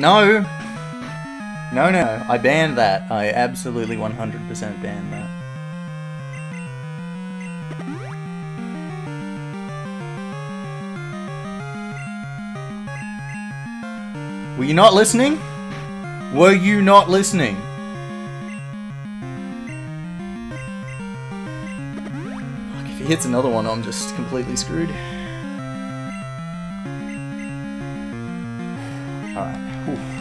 No! No, no, I banned that. I absolutely 100% banned that. Were you not listening? Were you not listening? Fuck, if he hits another one, I'm just completely screwed. Alright.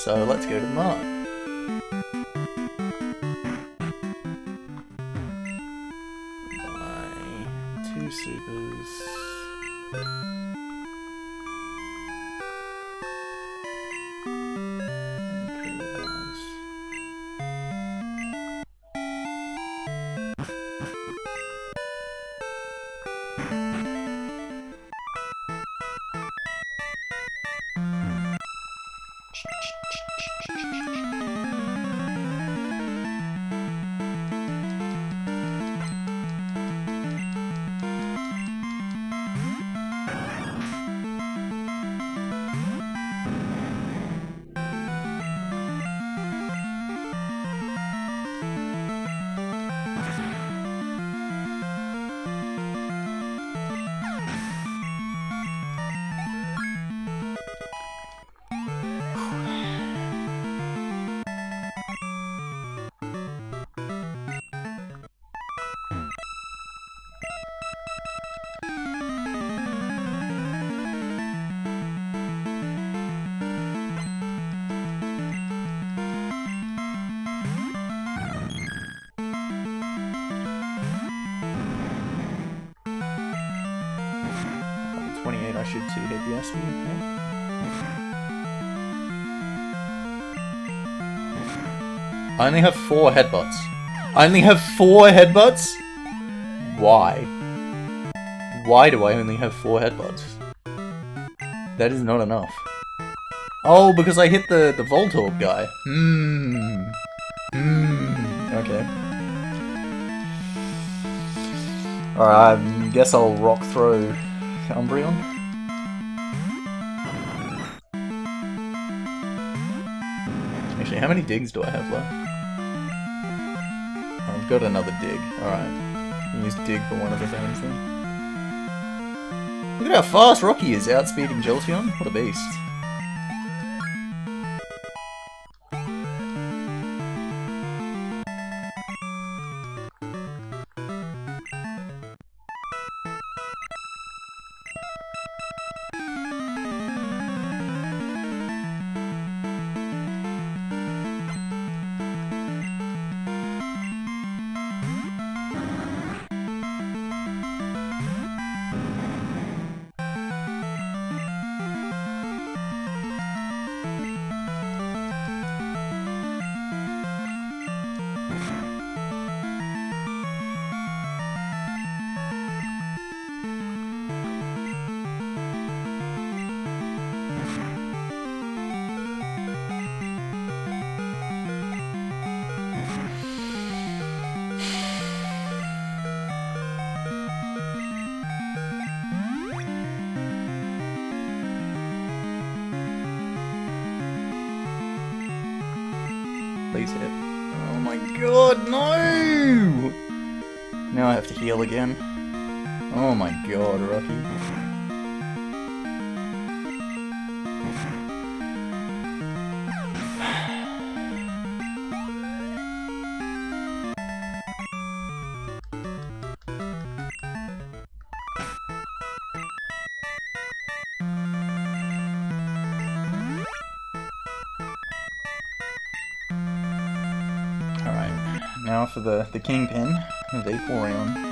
So let's go to mark. Only have four headbutts. I only have four headbutts? Why? Why do I only have four headbutts? That is not enough. Oh, because I hit the, the Voltorb guy. Hmm. Hmm. Okay. Alright, I guess I'll rock throw Umbreon. Actually, how many digs do I have left? Got another dig. Alright. Use dig for one of the things then. Look at how fast Rocky is outspeeding Jolteon. What a beast. Now the, kingpin of Vaporeon.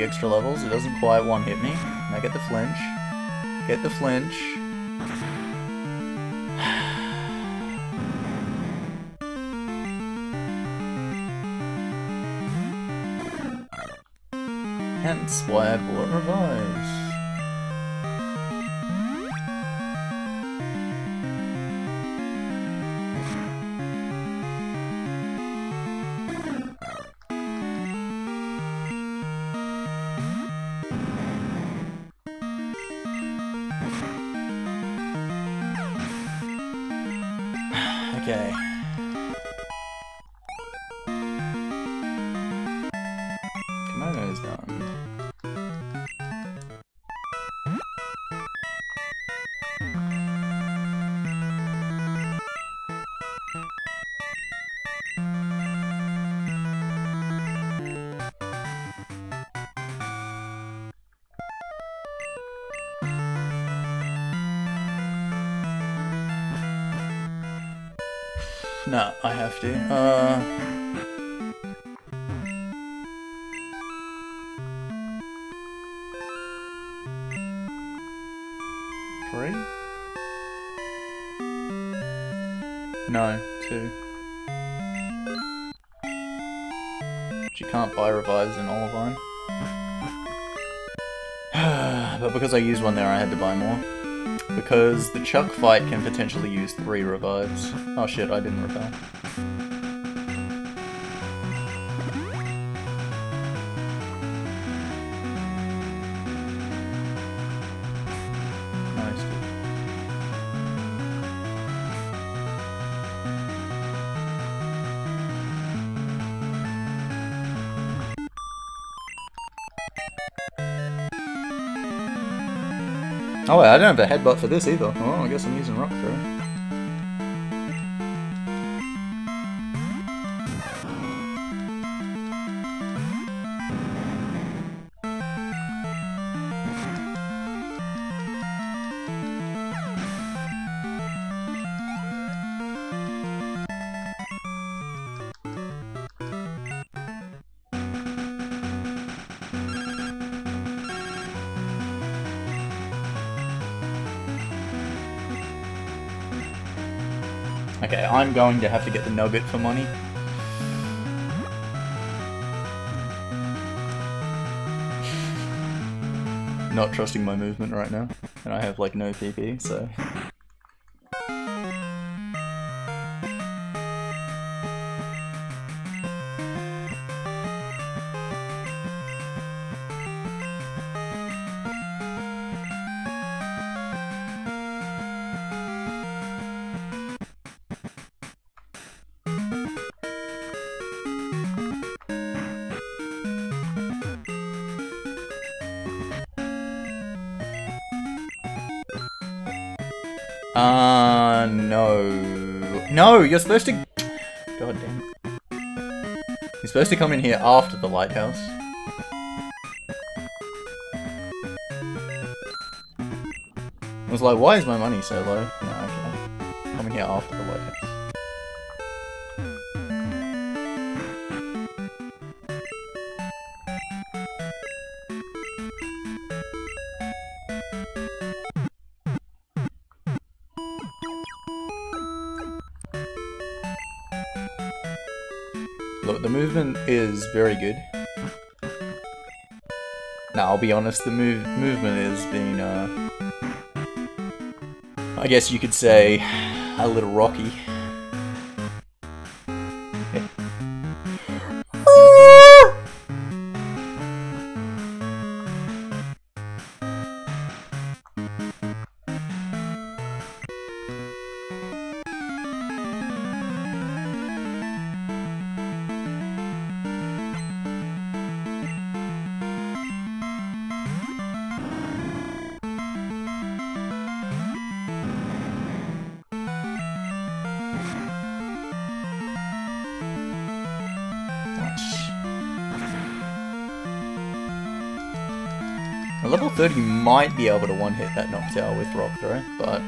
Extra levels, it doesn't quite one hit me. I get the flinch. Get the flinch. Hence why I bought Revives. 50. Uh... Three? No, two. She you can't buy revives in Olivine. but because I used one there, I had to buy more because the Chuck fight can potentially use three revives. Oh shit, I didn't revive. Oh I don't have a headbutt for this either. Oh, I guess I'm using rock throw. I'm going to have to get the nugget for money. Not trusting my movement right now, and I have like no PP, so. You're supposed to... God damn. You're supposed to come in here after the lighthouse. I was like, why is my money so low? No, okay. Coming here after the lighthouse. Is very good. Now, I'll be honest, the move movement has been, uh... I guess you could say, a little rocky. Level 30 might be able to one-hit that Noctowl with Rock Throw, but...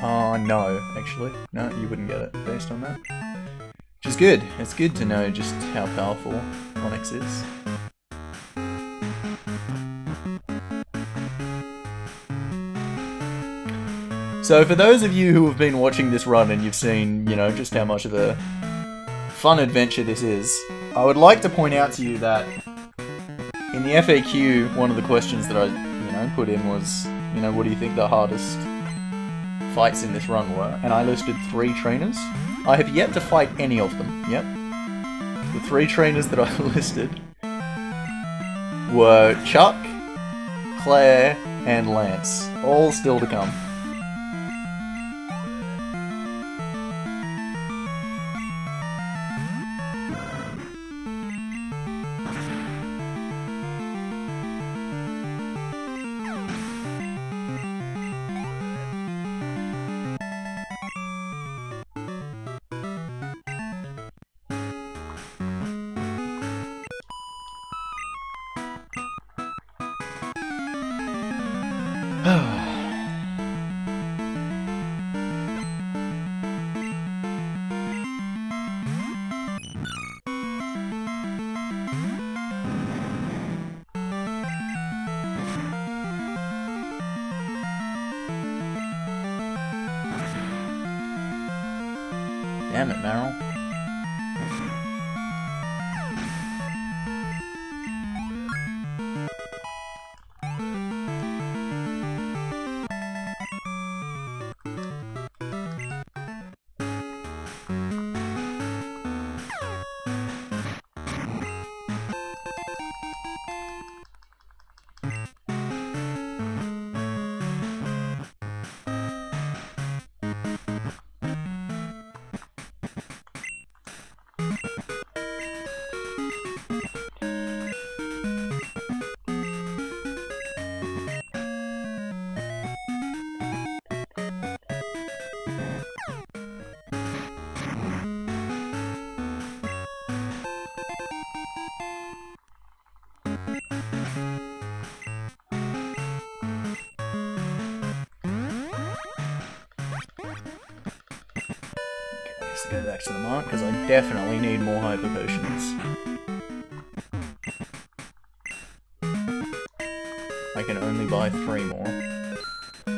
Oh, no, actually. No, you wouldn't get it based on that. Which is good. It's good to know just how powerful Onix is. So for those of you who have been watching this run and you've seen, you know, just how much of a fun adventure this is, I would like to point out to you that in the FAQ, one of the questions that I, put in was, you know, what do you think the hardest fights in this run were? And I listed three trainers. I have yet to fight any of them. Yep. The three trainers that I listed were Chuck, Clair, and Lance. All still to come.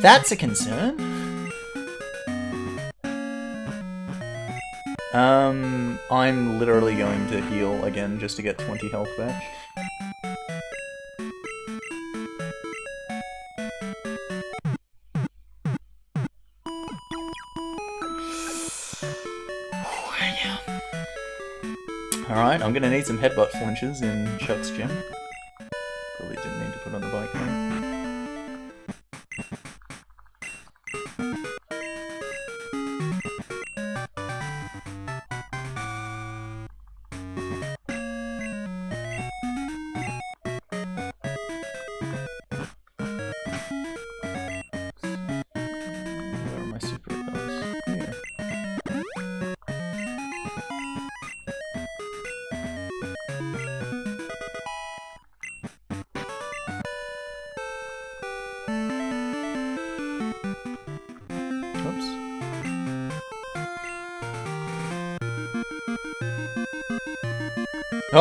That's a concern! Um, I'm literally going to heal again just to get 20 health back. Alright, I'm gonna need some headbutt flinches in Chuck's gym.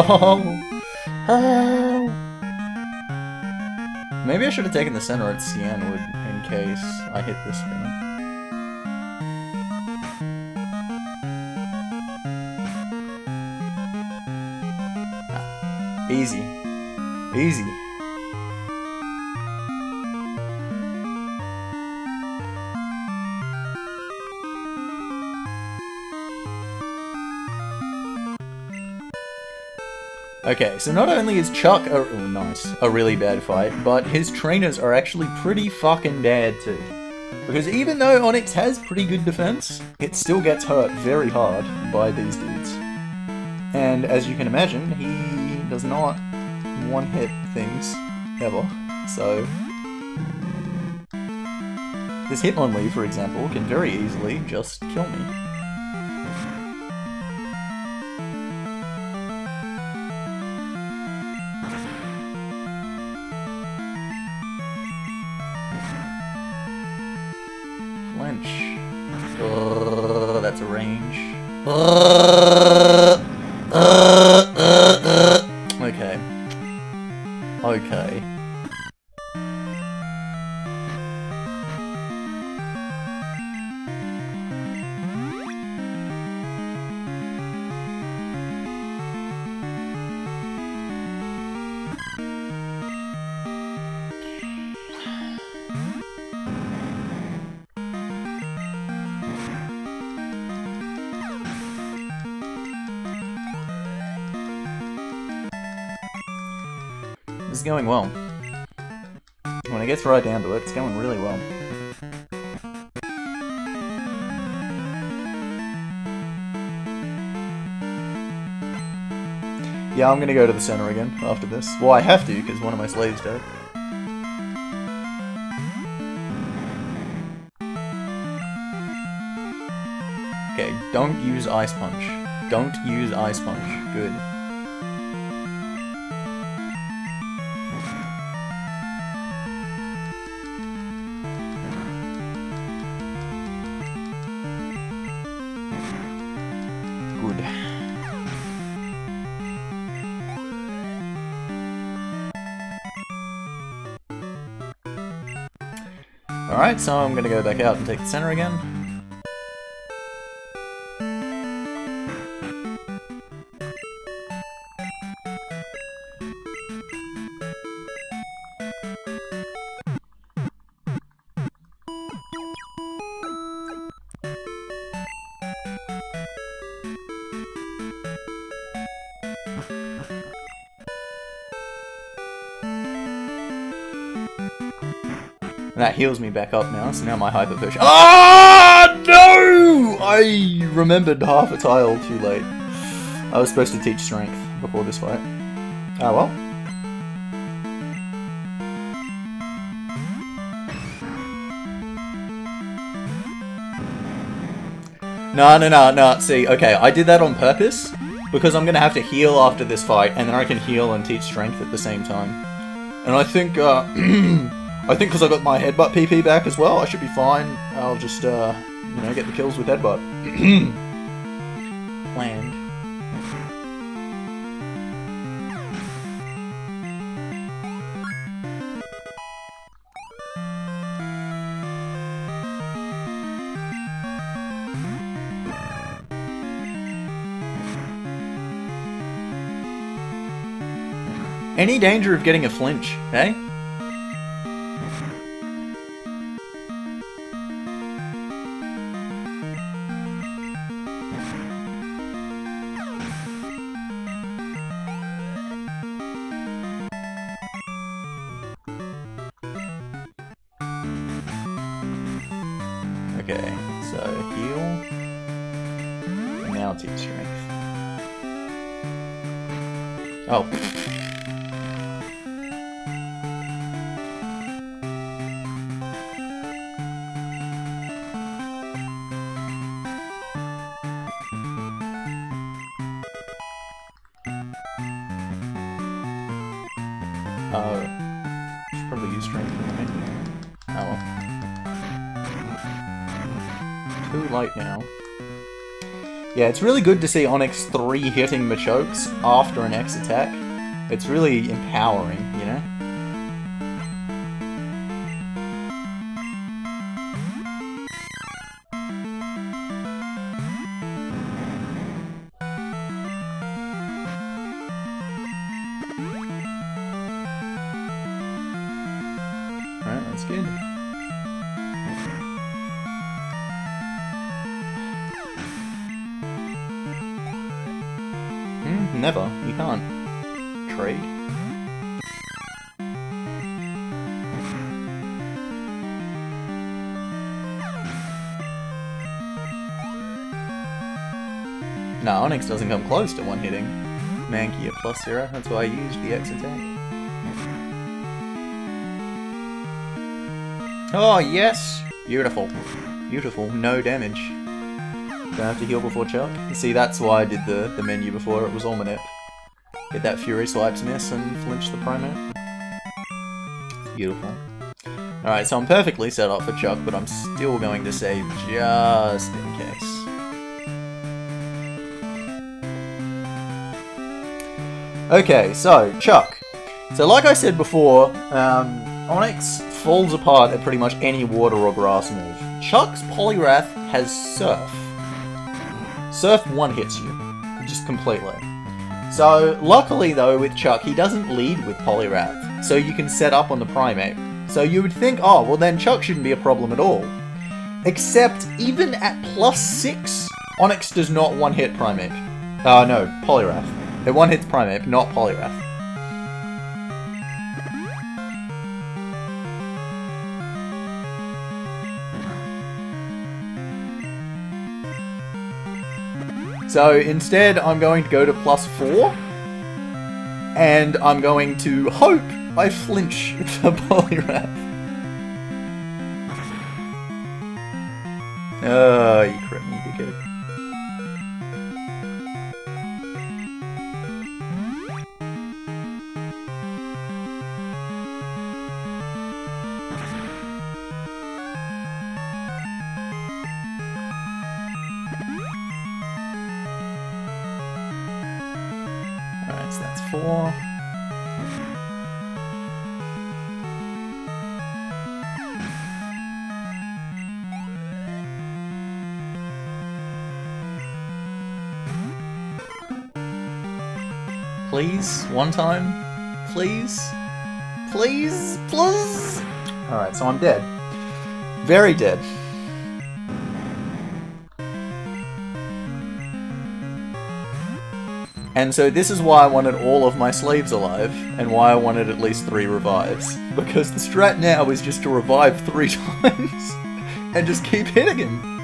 Oh! Maybe I should have taken the center at Cianwood in case I hit this thing. Ah, Easy. Easy. Okay, so not only is Chuck a, oh, nice, a really bad fight, but his trainers are actually pretty fucking bad too. Because even though Onix has pretty good defense, it still gets hurt very hard by these dudes. And as you can imagine, he does not one-hit things, ever. So... This Hitmonlee, for example, can very easily just kill me. Right down to it, it's going really well. Yeah, I'm gonna go to the center again after this. Well, I have to, because one of my slaves died. Okay, don't use Ice Punch. Don't use Ice Punch. Good. Good. Alright, so I'm gonna go back out and take the center again. That heals me back up now, so now my hyper push. Ah no! I remembered half a tile too late. I was supposed to teach strength before this fight. Ah well. No, no, no, no. See, okay, I did that on purpose because I'm gonna have to heal after this fight, and then I can heal and teach strength at the same time. And I think, uh, I think because I got my headbutt PP back as well, I should be fine. I'll just, uh, you know, get the kills with headbutt. Planned. Any danger of getting a flinch, eh? Yeah, it's really good to see Onix 3 hitting Machokes after an X attack. It's really empowering, Onix doesn't come close to one hitting. Mankey plus zero, that's why I used the X attack. Oh, yes! Beautiful. Beautiful. No damage. Don't have to heal before Chuck. See, that's why I did the, the menu before. It was Almanip. Get that Fury Swipes miss and flinch the Primeape. Beautiful. Alright, so I'm perfectly set up for Chuck, but I'm still going to save just Okay, so, Chuck. So like I said before, um, Onix falls apart at pretty much any water or grass move. Chuck's Poliwrath has Surf. Surf one hits you, just completely. So, luckily though, with Chuck, he doesn't lead with Poliwrath, so you can set up on the Primeape. So you would think, oh, well then Chuck shouldn't be a problem at all. Except, even at plus 6, Onix does not one-hit Primeape. Uh, no, Poliwrath. It one hits Primeape, not Poliwrath. So instead, I'm going to go to plus four, and I'm going to hope I flinch the Poliwrath. Please, one time. Please. Please, please. Alright, so I'm dead. Very dead. And so this is why I wanted all of my slaves alive, and why I wanted at least three revives. Because the strat now is just to revive three times, and just keep hitting him.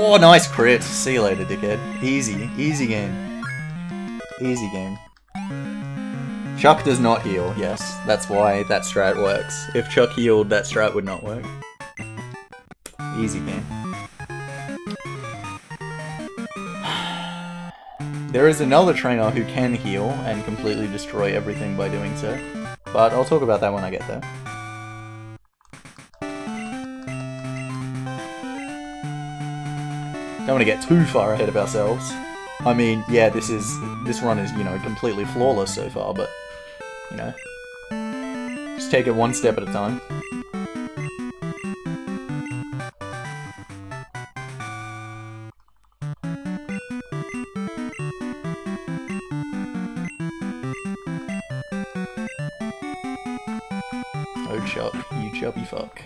Oh, nice crit. See you later, dickhead. Easy. Easy game. Easy game. Chuck does not heal, yes. That's why that strat works. If Chuck healed, that strat would not work. Easy game. There is another trainer who can heal and completely destroy everything by doing so. But I'll talk about that when I get there. Don't want to get too far ahead of ourselves. I mean, yeah, this is this run is, you know, completely flawless so far, but you know. Just take it one step at a time. Oh Chuck, you chubby fuck.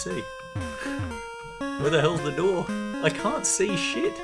See. Where the hell's the door? I can't see shit.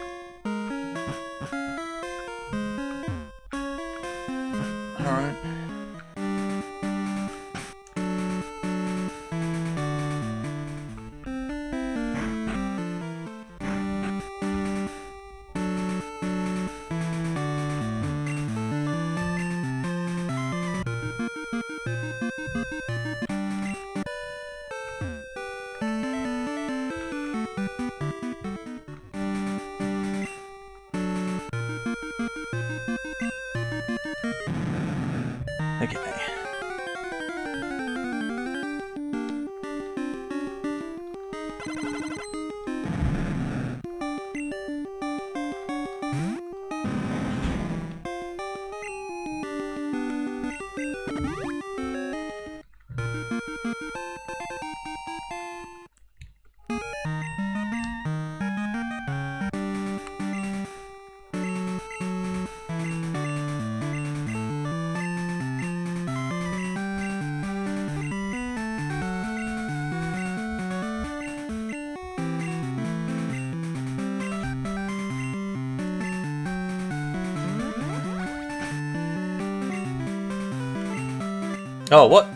Oh, what?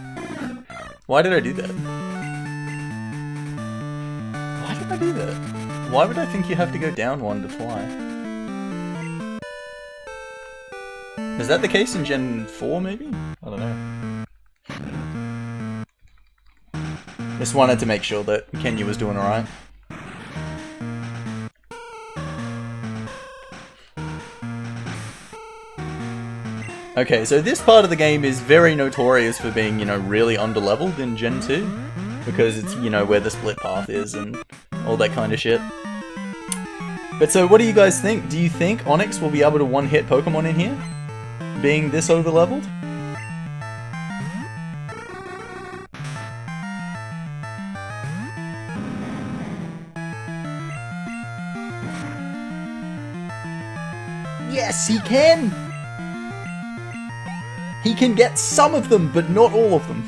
Why did I do that? Why did I do that? Why would I think you have to go down one to fly? Is that the case in Gen 4, maybe? I don't know. Just wanted to make sure that Kenya was doing alright. Okay, so this part of the game is very notorious for being, you know, really underleveled in Gen 2. Because it's, you know, where the split path is and all that kind of shit. But so, what do you guys think? Do you think Onix will be able to one-hit Pokemon in here? Being this overleveled? Can get some of them, but not all of them.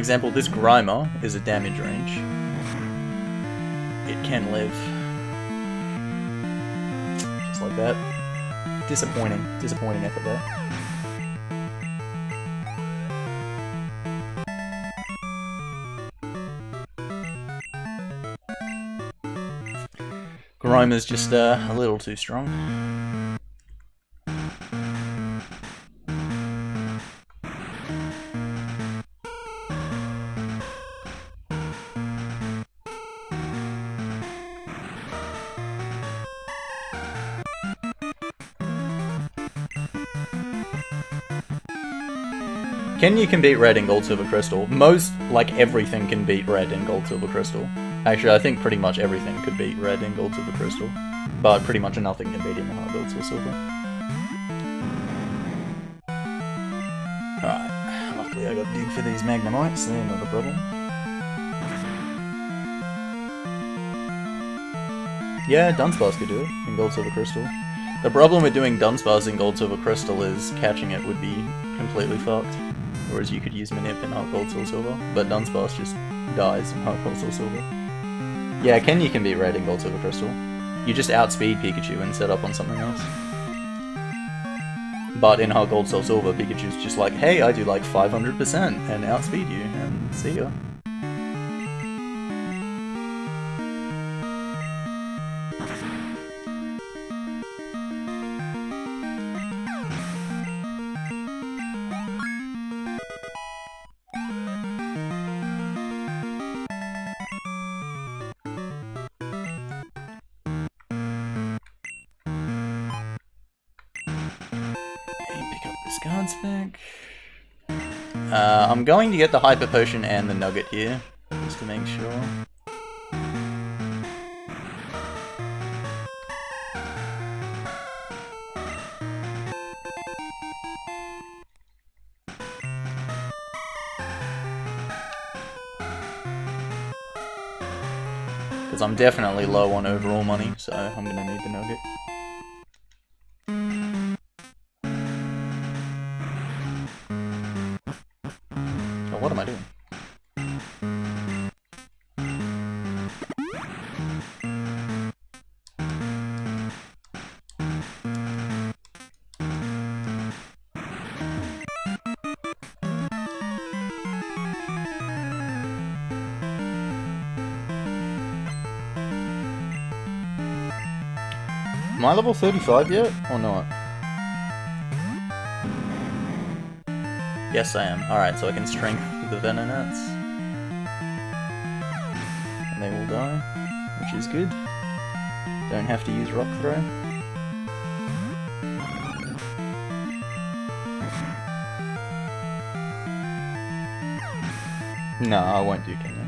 Example, this Grimer is a damage range. It can live. Just like that. Disappointing. Disappointing effort there. Grimer's just uh, a little too strong. Kenya can beat Red in Gold Silver Crystal. Most, like everything, can beat Red in Gold Silver Crystal. Actually, I think pretty much everything could beat Red in Gold Silver Crystal. But pretty much nothing can beat him in Gold Silver Silver. Alright, luckily I got dig for these Magnemites, they're not a problem. Yeah, Dunsparce could do it in Gold Silver Crystal. The problem with doing Dunsparce in Gold Silver Crystal is catching it would be completely fucked. Whereas you could use Manip in Heart Gold Soul Silver, but Dunsparce just dies in Heart Gold Soul Silver. Yeah, Kenya can beat Red in Gold Silver Crystal. You just outspeed Pikachu and set up on something else. But in Heart Gold Soul Silver, Pikachu's just like, hey, I do like 500% and outspeed you, and see ya. I'm going to get the Hyper Potion and the Nugget here, just to make sure. Because I'm definitely low on overall money, so I'm going to need the Nugget. Level 35 yet, or not? Yes, I am. Alright, so I can strength the Venonats. And they will die, which is good. Don't have to use rock throw. No, I won't do Kenya.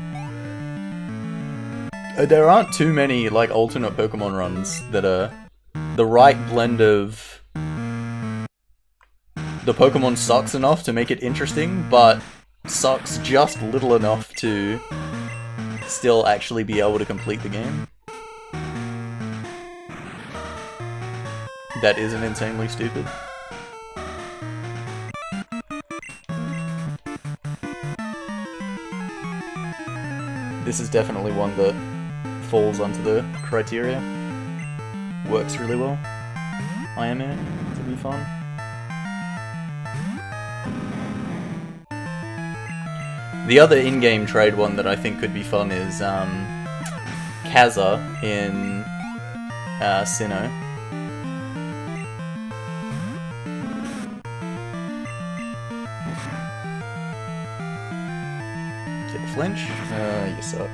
Uh, There aren't too many like alternate Pokemon runs that are the right blend of the Pokemon sucks enough to make it interesting, but sucks just little enough to still actually be able to complete the game. That isn't insanely stupid. This is definitely one that falls onto the criteria. Works really well. I am it to be fun. The other in-game trade one that I think could be fun is um, Kazza in uh, Sinnoh. Get the flinch? Uh, you suck.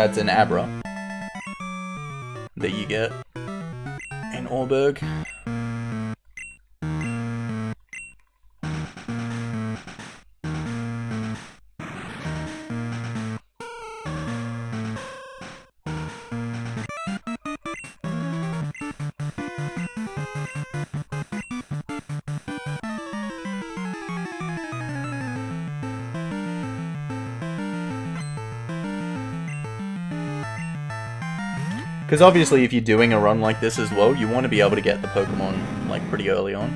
That's an Abra that you get in Orberg. Because obviously, if you're doing a run like this as well, you want to be able to get the Pokemon like pretty early on.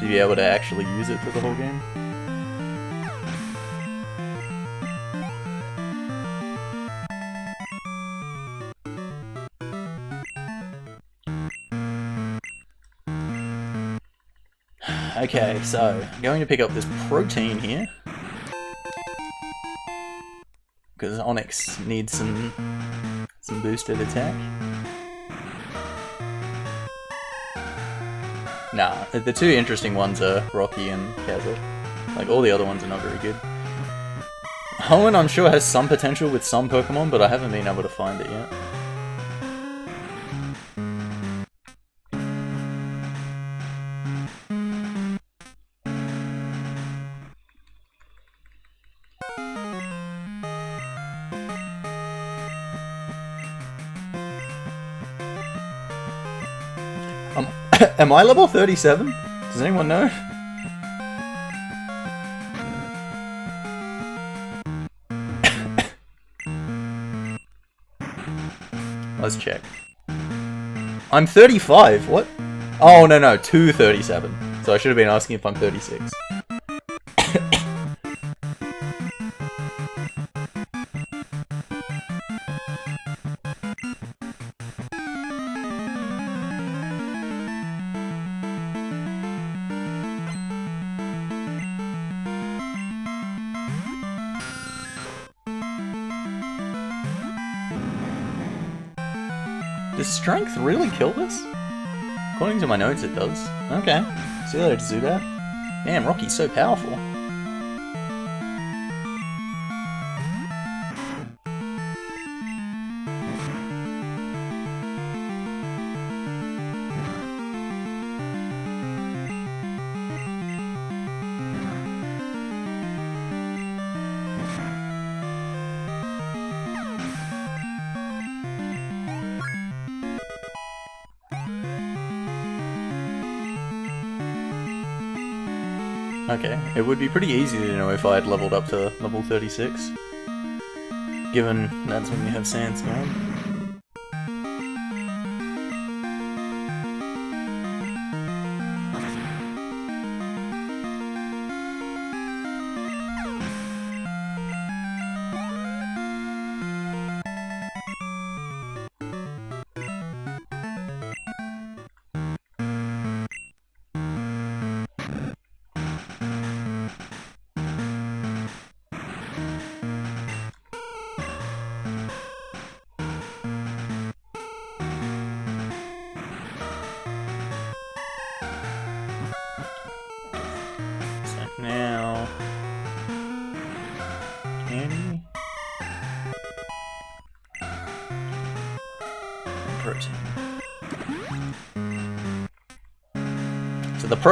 To be able to actually use it for the whole game. Okay, so I'm going to pick up this protein here. Onix needs some some boosted attack. Nah, the two interesting ones are Rocky and Kazza. Like, all the other ones are not very good. Hoenn, I'm sure, has some potential with some Pokemon, but I haven't been able to find it yet. Am I level 37? Does anyone know? Let's check. I'm 35, what? Oh, no, no, 237. So I should have been asking if I'm 36. Strength really kill this? According to my notes, it does. Okay. See you later, Zubat. Damn, Rocky's so powerful. Okay, it would be pretty easy to know if I had leveled up to level 36. Given that's when you have Sandstorm.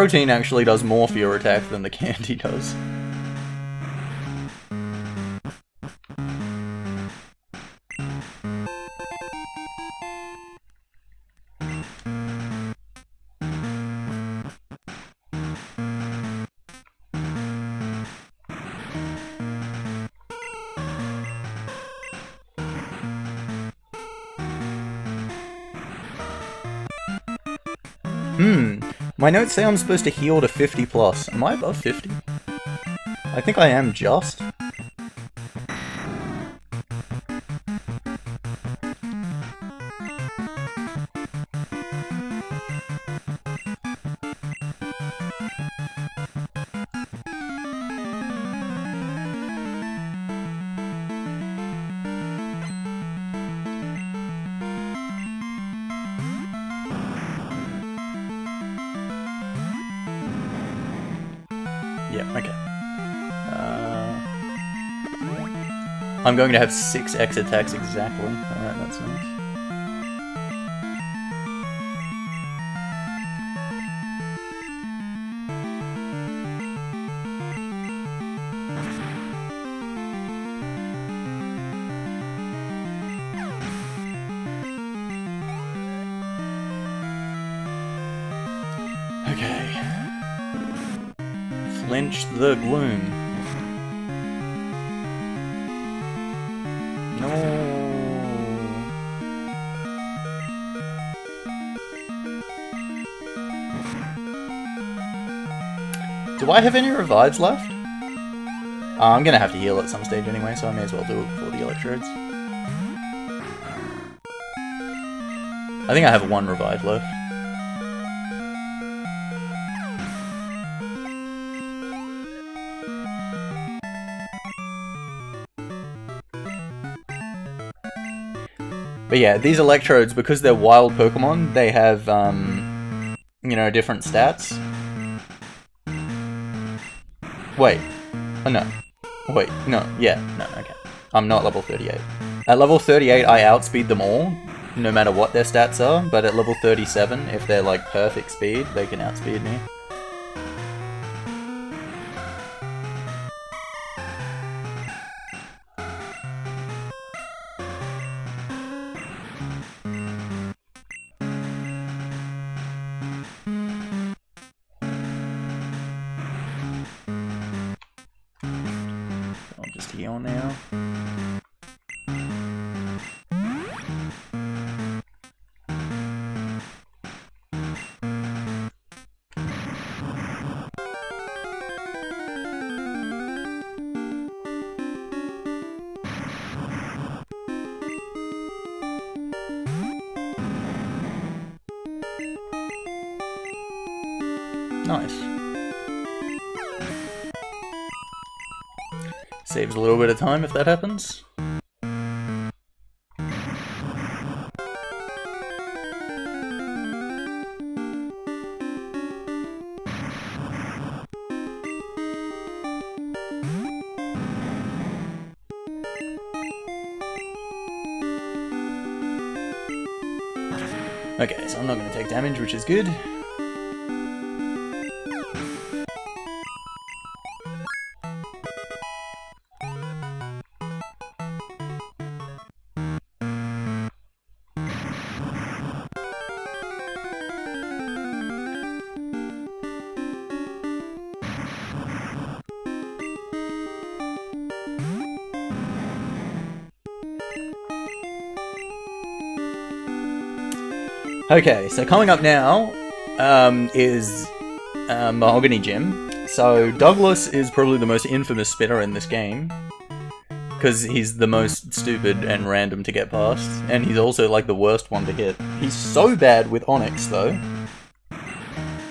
Protein actually does more for your attack than the candy does. Notes say I'm supposed to heal to 50 plus. Am I above 50? I think I am just. I'm going to have six X attacks exactly. Alright, that's nice. Okay. Flinch the gloom. I have any revives left? Uh, I'm gonna have to heal at some stage anyway, so I may as well do it before the electrodes. I think I have one revive left. But yeah, these electrodes, because they're wild Pokemon, they have, um, you know, different stats. Wait. Oh, no. Wait, no, yeah, no, okay. I'm not level 38. At level 38, I outspeed them all, no matter what their stats are, but at level 37, if they're like perfect speed, they can outspeed me. Nice. Saves a little bit of time if that happens. Okay, so I'm not going to take damage, which is good. Okay, so coming up now um, is uh, Mahogany Gym. So Douglas is probably the most infamous spinner in this game. Because he's the most stupid and random to get past. And he's also like the worst one to hit. He's so bad with Onix though,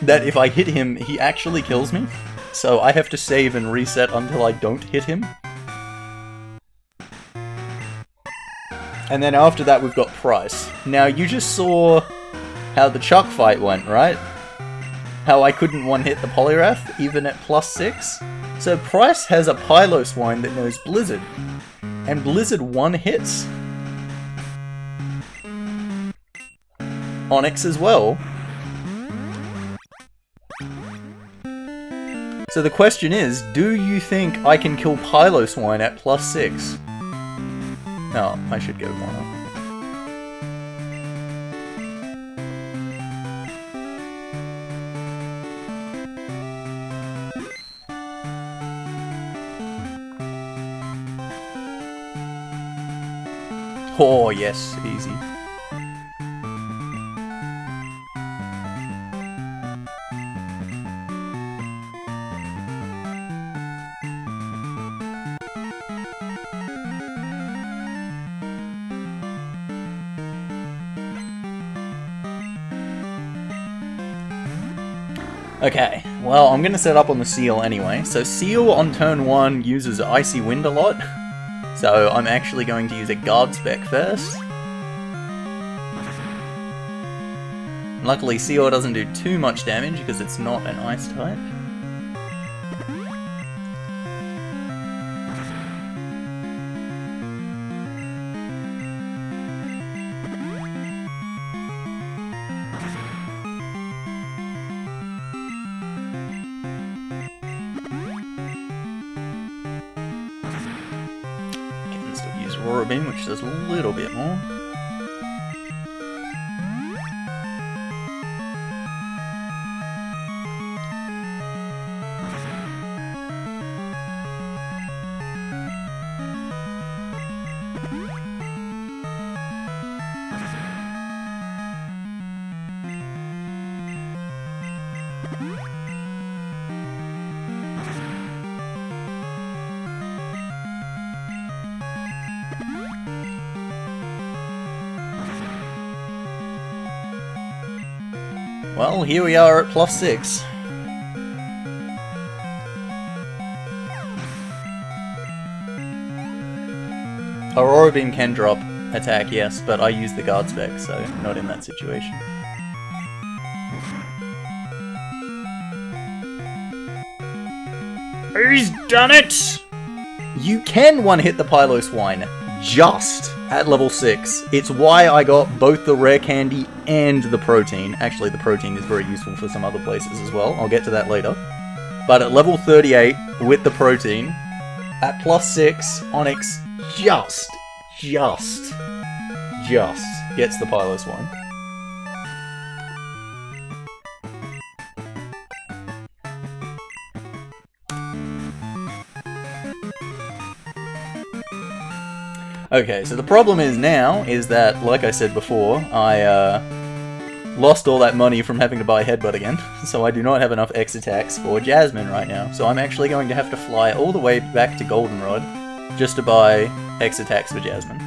that if I hit him, he actually kills me. So I have to save and reset until I don't hit him. And then after that we've got Pryce. Now you just saw how the Chuck fight went, right? How I couldn't one-hit the Poliwrath, even at plus 6? So Pryce has a Piloswine that knows Blizzard. And Blizzard one-hits. Onix as well. So the question is, do you think I can kill Piloswine at plus 6? No, I should go one up. Oh, yes, easy. Okay, well, I'm gonna set up on the Seel anyway. So Seel on turn 1 uses Icy Wind a lot, so I'm actually going to use a Guard spec first. Luckily, Seel doesn't do too much damage because it's not an Ice type. A little Well, here we are at plus six. Aurora Beam can drop attack, yes, but I use the guard spec, so not in that situation. He's done it! You can one-hit the Piloswine, just at level 6. It's why I got both the rare candy and the protein. Actually, the protein is very useful for some other places as well. I'll get to that later. But at level 38, with the protein, at plus 6, Onix just, just, just gets the Piloswine. Okay, so the problem is now, is that, like I said before, I uh, lost all that money from having to buy Headbutt again, so I do not have enough X attacks for Jasmine right now. So I'm actually going to have to fly all the way back to Goldenrod just to buy X attacks for Jasmine.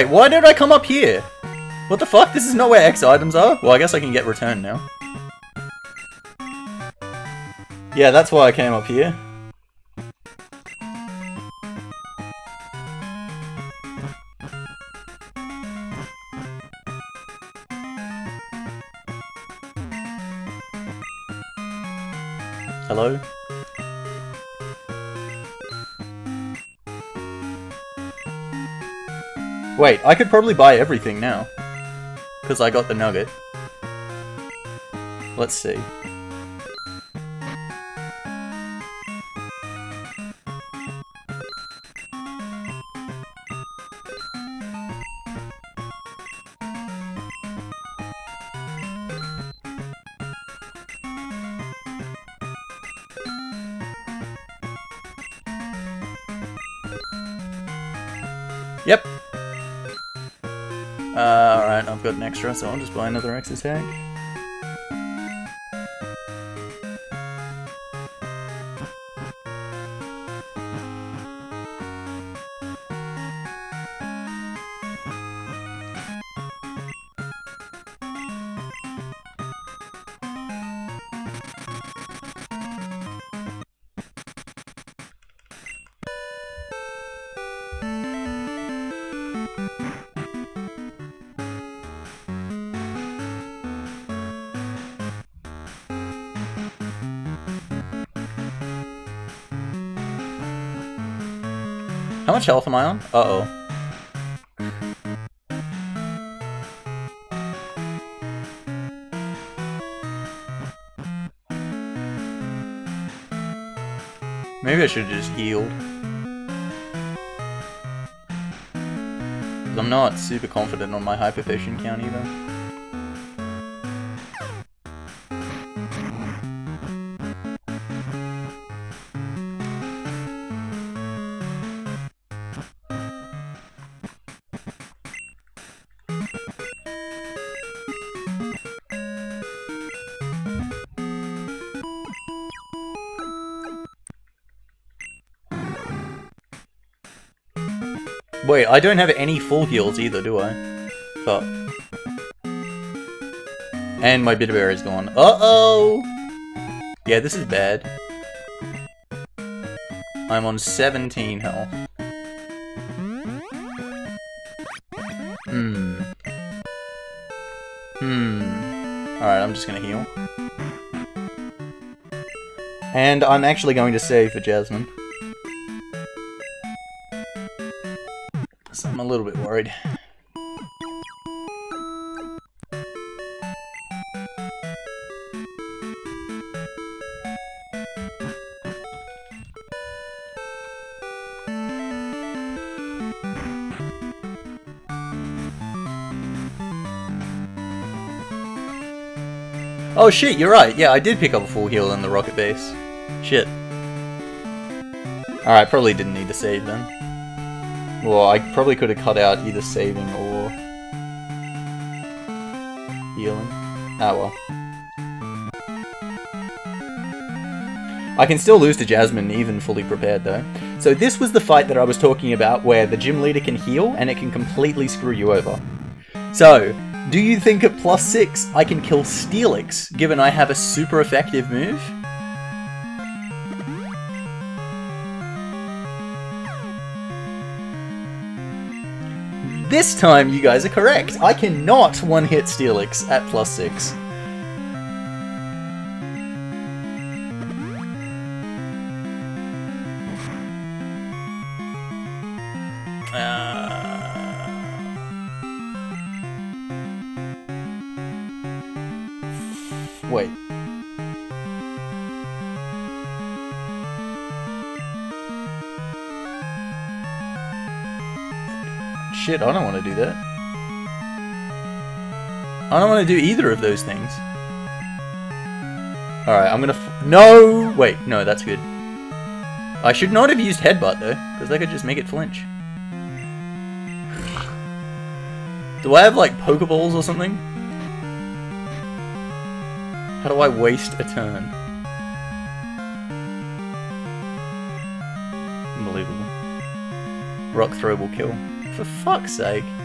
Wait, why did I come up here? What the fuck? This is not where X items are? Well, I guess I can get returned now. Yeah, that's why I came up here. Wait, I could probably buy everything now. Because I got the nugget. Let's see. Extra, so I'll just buy another X attack. Much health am I on? Uh-oh. Maybe I should just healed. I'm not super confident on my hyper potion count either. Wait, I don't have any full heals either, do I? Fuck. And my bit of air is gone. Uh-oh! Yeah, this is bad. I'm on 17 health. Hmm. Hmm. Alright, I'm just gonna heal. And I'm actually going to save for Jasmine. Oh shit, you're right. Yeah, I did pick up a full heal in the rocket base. Shit. Alright, probably didn't need to save then. Well, I probably could have cut out either saving or healing. Ah well. I can still lose to Jasmine even fully prepared though. So this was the fight that I was talking about where the gym leader can heal and it can completely screw you over. So, do you think at plus 6 I can kill Steelix given I have a super effective move? This time you guys are correct. I cannot one-hit Steelix at plus 6. Shit, I don't want to do that. I don't want to do either of those things. Alright, I'm gonna... no! Wait, no, that's good. I should not have used Headbutt, though, because that could just make it flinch. Do I have, like, Pokeballs or something? How do I waste a turn? Unbelievable. Rock throw will kill. For fuck's sake.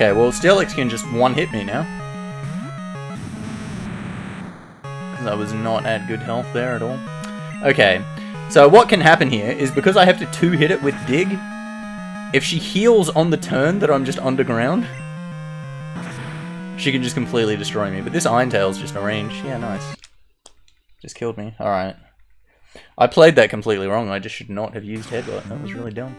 Okay, well, Steelix can just one-hit me now. Because I was not at good health there at all. Okay, so what can happen here is because I have to two-hit it with Dig, if she heals on the turn that I'm just underground, she can just completely destroy me. But this Iron Tail's just a range. Yeah, nice. Just killed me. Alright. I played that completely wrong. I just should not have used Headbutt. That was really dumb.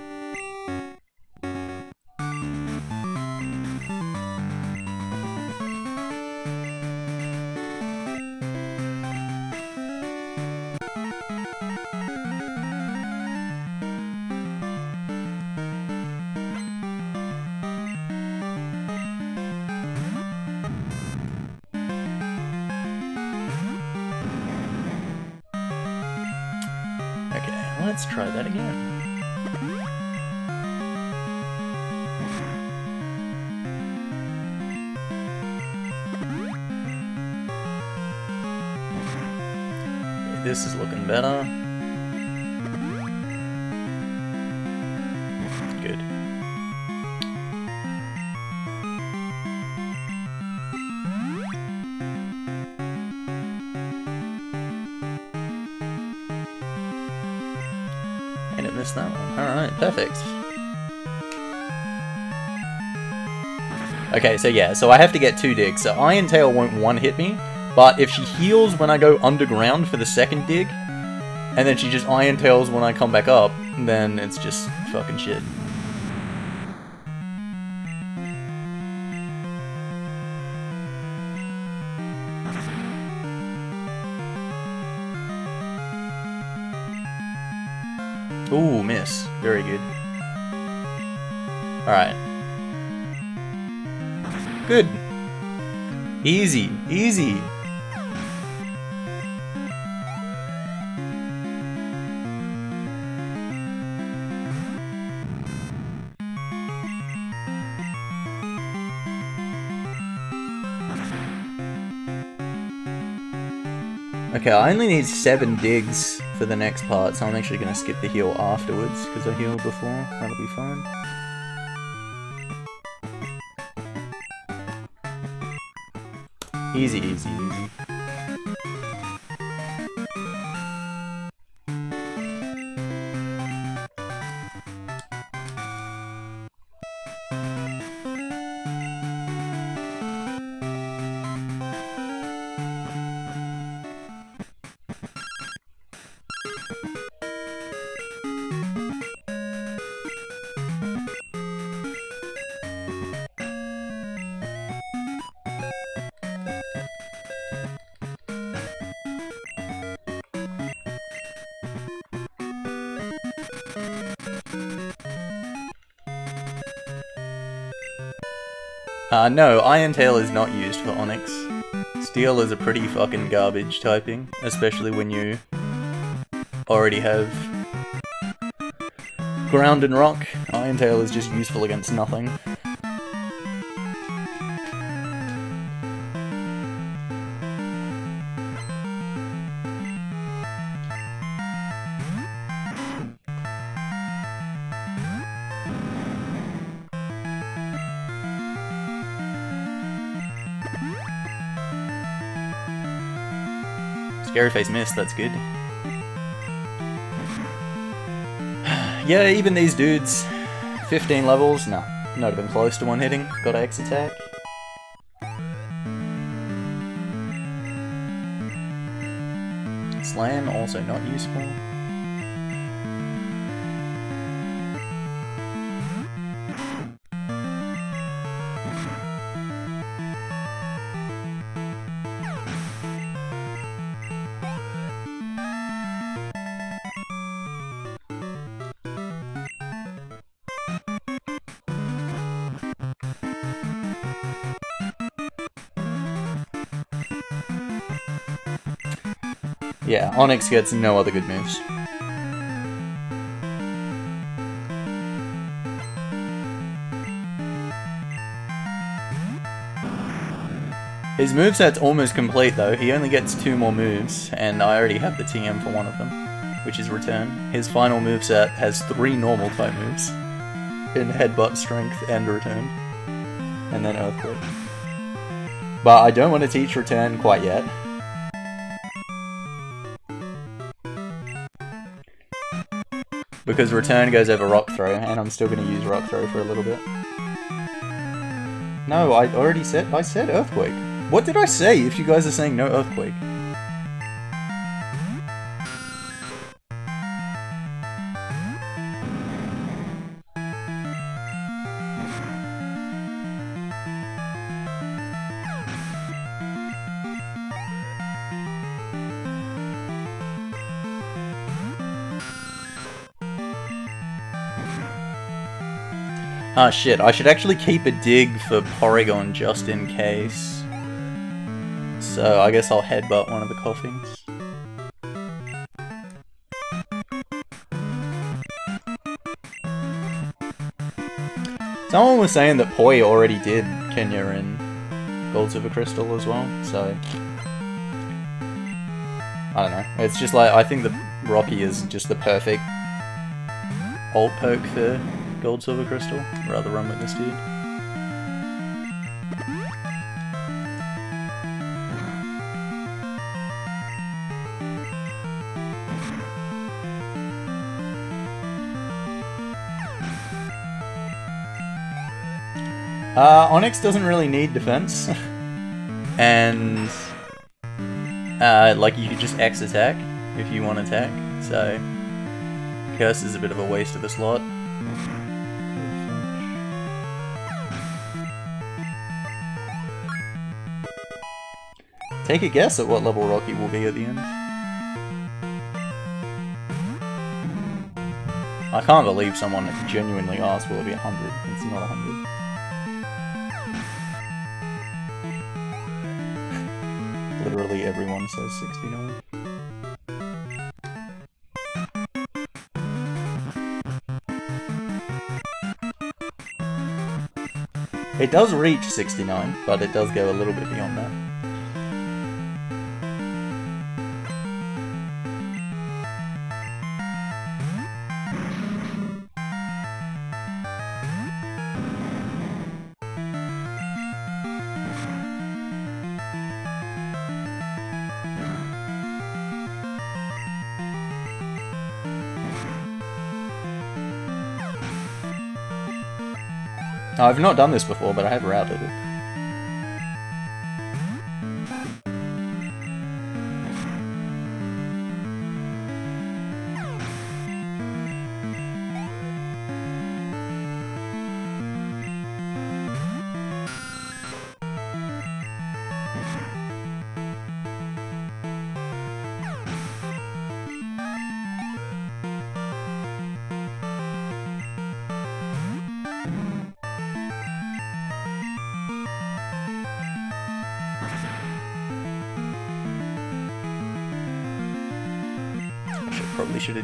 better. Good. And it missed that one. Alright, perfect. Okay, so yeah, so I have to get two digs. So Iron Tail won't one-hit me, but if she heals when I go underground for the second dig, and then she just Iron Tails when I come back up, then it's just fucking shit. Ooh, miss. Very good. Alright. Good. Easy. Easy. Okay, I only need seven digs for the next part, so I'm actually going to skip the heal afterwards, because I healed before. That'll be fine. Easy, easy, easy. Uh, no, Iron Tail is not used for Onix. Steel is a pretty fucking garbage typing, especially when you already have Ground and Rock. Iron Tail is just useful against nothing. Face missed, that's good. yeah, even these dudes, 15 levels, nah, not even close to one hitting. Got X attack. Slam, also not useful. Onix gets no other good moves. His moveset's almost complete though, he only gets two more moves, and I already have the TM for one of them, which is Return. His final moveset has three normal type moves, in Headbutt, Strength, and Return, and then Earthquake. But I don't want to teach Return quite yet, Because return goes over rock throw, and I'm still going to use rock throw for a little bit. No, I already said, I said earthquake. What did I say if you guys are saying no earthquake? Ah shit, I should actually keep a dig for Porygon just in case. So I guess I'll headbutt one of the coffins. Someone was saying that Poi already did Kenya in Gold Silver Crystal as well, so... I don't know. It's just like, I think the Rocky is just the perfect alt poke for Gold, silver, crystal? I'd rather run with this dude. Uh, Onix doesn't really need defense. and... Uh, like, you can just X attack if you want to attack, so... Curse is a bit of a waste of a slot. Take a guess at what level Rocky will be at the end. I can't believe someone genuinely asked will it be 100. It's not 100. Literally everyone says 69. It does reach 69, but it does go a little bit beyond that. I've not done this before, but I have routed it.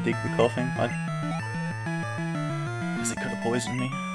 Digged the. I... Because it could have poisoned me.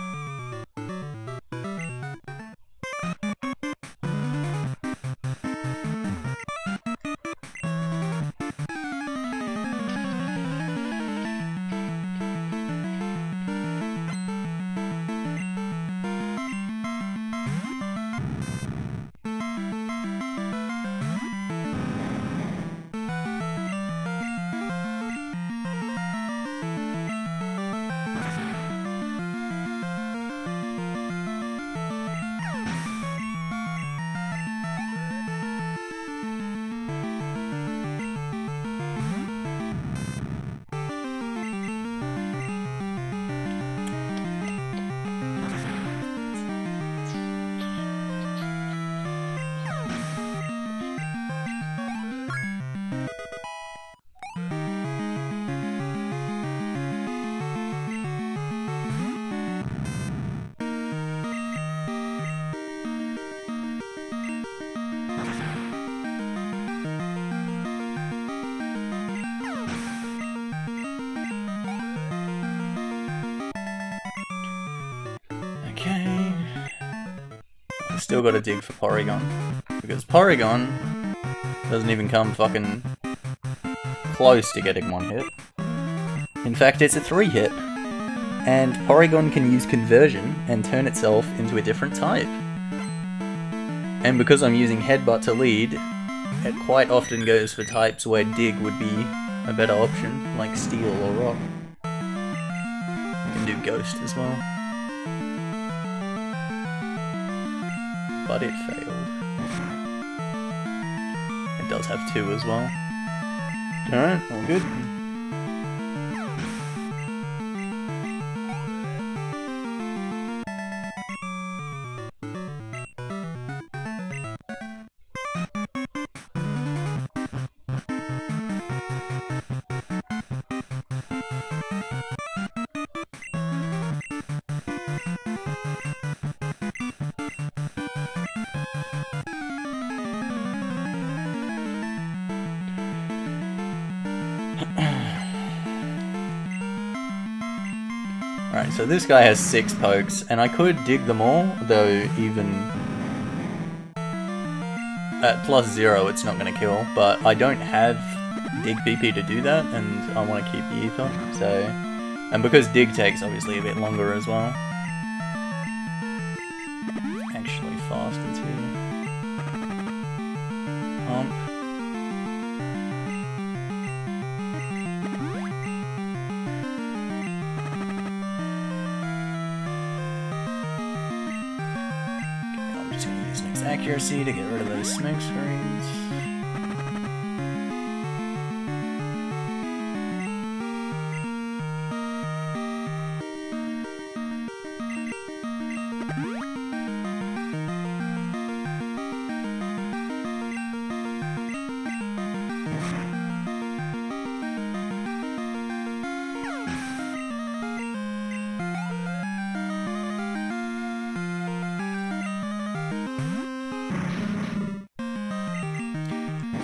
Still gotta dig for Porygon. Because Porygon doesn't even come fucking close to getting one hit. In fact, it's a three hit. And Porygon can use conversion and turn itself into a different type. And because I'm using Headbutt to lead, it quite often goes for types where Dig would be a better option, like Steel or Rock. You can do Ghost as well. But it failed. It does have two as well. Alright, all good. So this guy has six pokes, and I could dig them all, though even at plus zero it's not going to kill, but I don't have dig BP to do that, and I want to keep the ether, so... And because dig takes obviously a bit longer as well. To get rid of those smoke screens.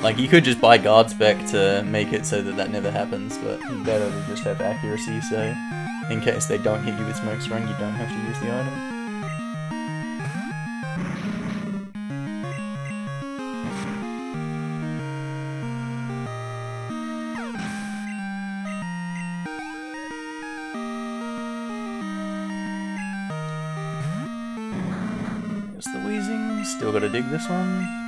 Like, you could just buy guard spec to make it so that that never happens, but better to just have accuracy, so in case they don't hit you with smoke screen, you don't have to use the item. Still gotta dig this one.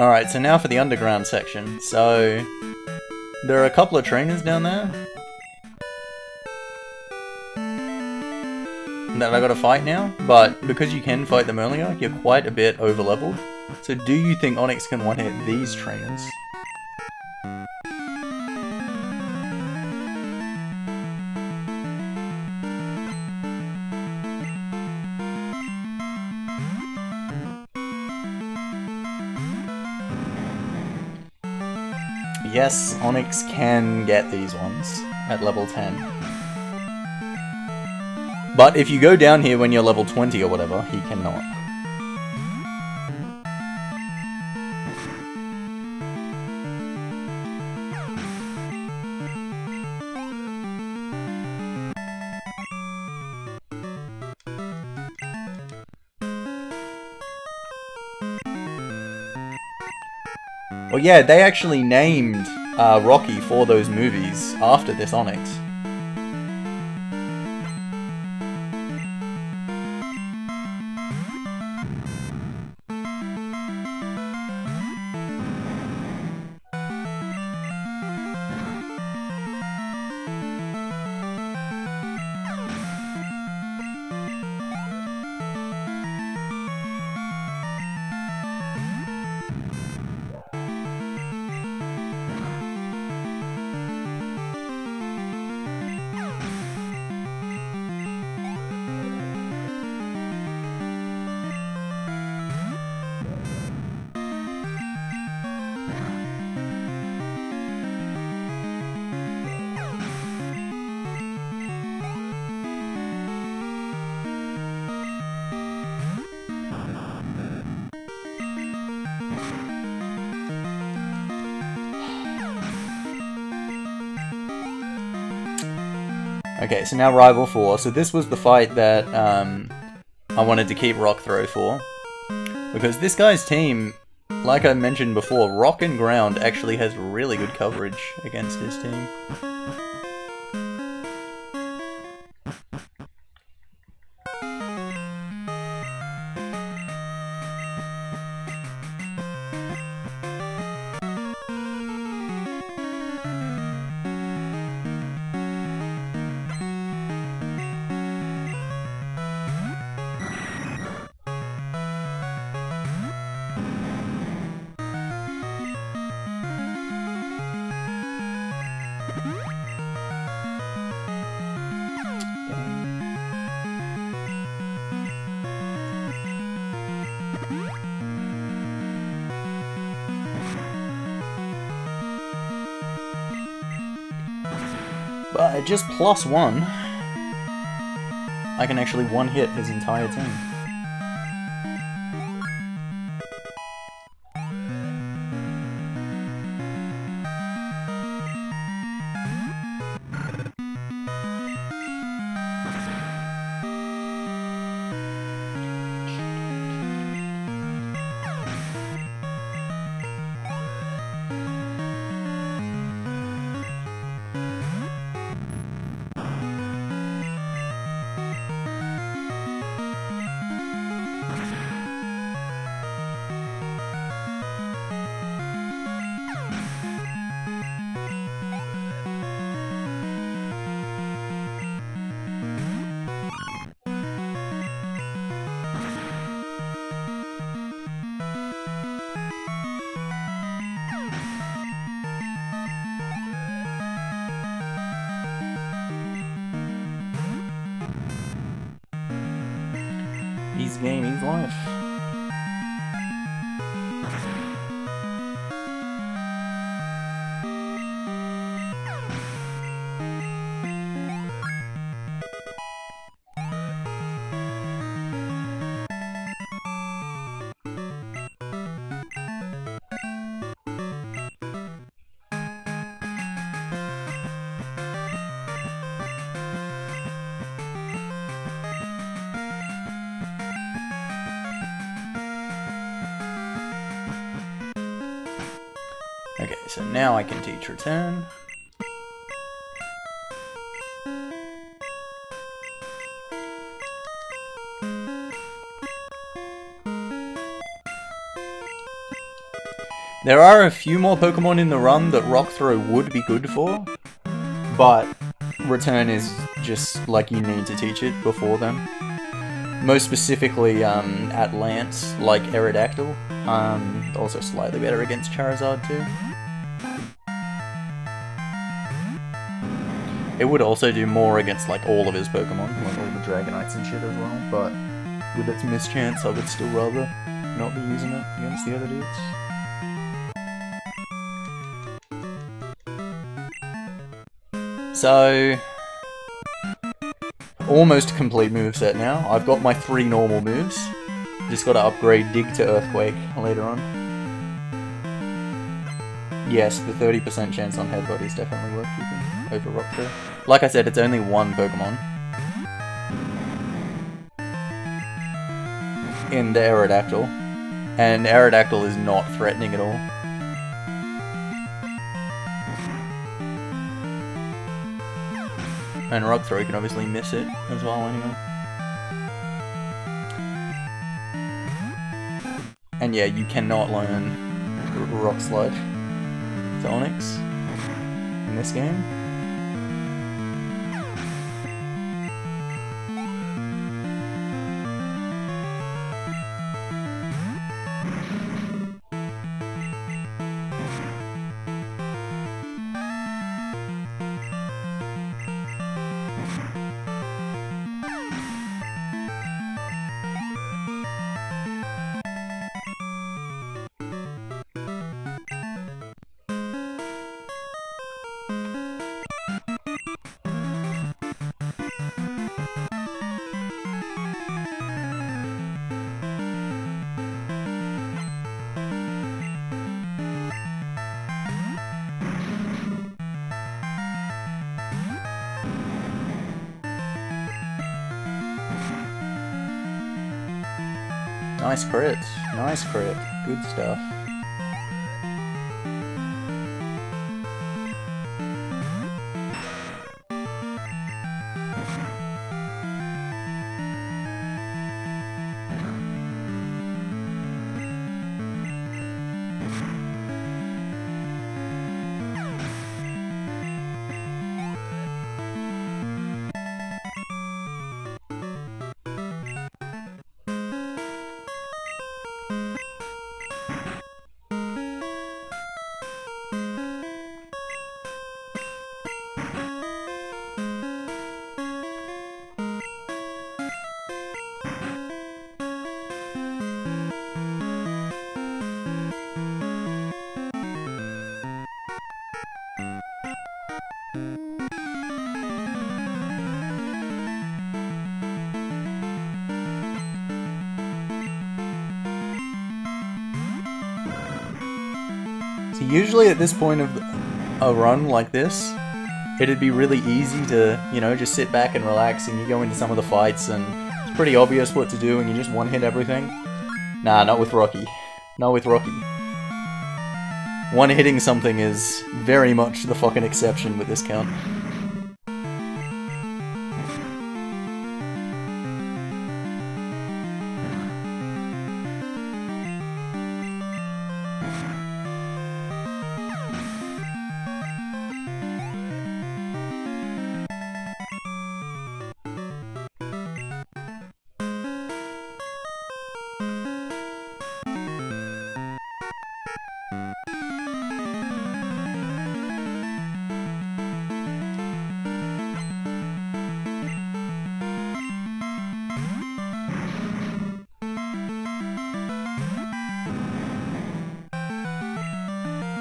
Alright, so now for the underground section. So, there are a couple of trainers down there. That I gotta fight now, but because you can fight them earlier, you're quite a bit over leveled. So do you think Onix can one-hit these trainers? Yes, Onix can get these ones at level 10. But if you go down here when you're level 20 or whatever, he cannot. Yeah, they actually named uh, Rocky for those movies after this Onix. Okay, so now Rival 4. So this was the fight that um, I wanted to keep Rock Throw for. Because this guy's team like I mentioned before, Rock and Ground actually has really good coverage against his team. Just plus one, I can actually one-hit his entire team. I can teach return. There are a few more Pokemon in the run that Rock Throw would be good for, but Return is just like you need to teach it before them. Most specifically, um, at Lance, like Aerodactyl. Um, also slightly better against Charizard too. It would also do more against like all of his Pokemon, like all the Dragonites and shit as well, but with its mischance, I would still rather not be using it against the other dudes. So, almost complete moveset now. I've got my three normal moves. Just gotta upgrade Dig to Earthquake later on. Yes, the 30% chance on Headbutt is definitely worth keeping over Rock Throw. Like I said, it's only one Pokemon. In the Aerodactyl. And Aerodactyl is not threatening at all. And Rock Throw can obviously miss it as well anyway. And yeah, you cannot learn Rock Slide to Onix in this game. Nice crit. Nice crit. Good stuff. Usually at this point of a run like this, it'd be really easy to, you know, just sit back and relax and you go into some of the fights and it's pretty obvious what to do and you just one-hit everything. Nah, not with Rocky. Not with Rocky. One-hitting something is very much the fucking exception with this count.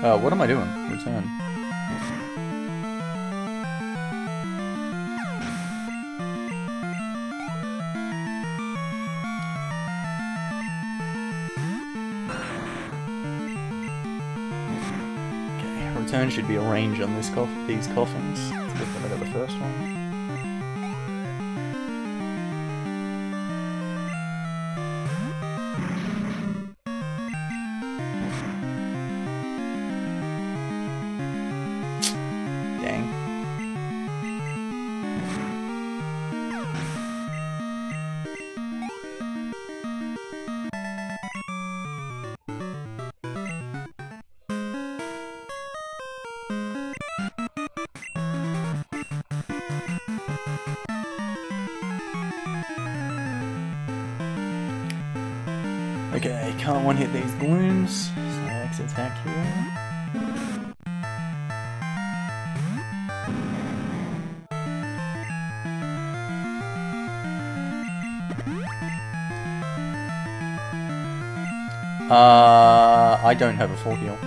Uh, what am I doing? Return. Okay, return should be a range on this coff these Koffings. Let's get rid of the first one. Okay, can't one hit these balloons. So X attack here. Uh, I don't have a full heal.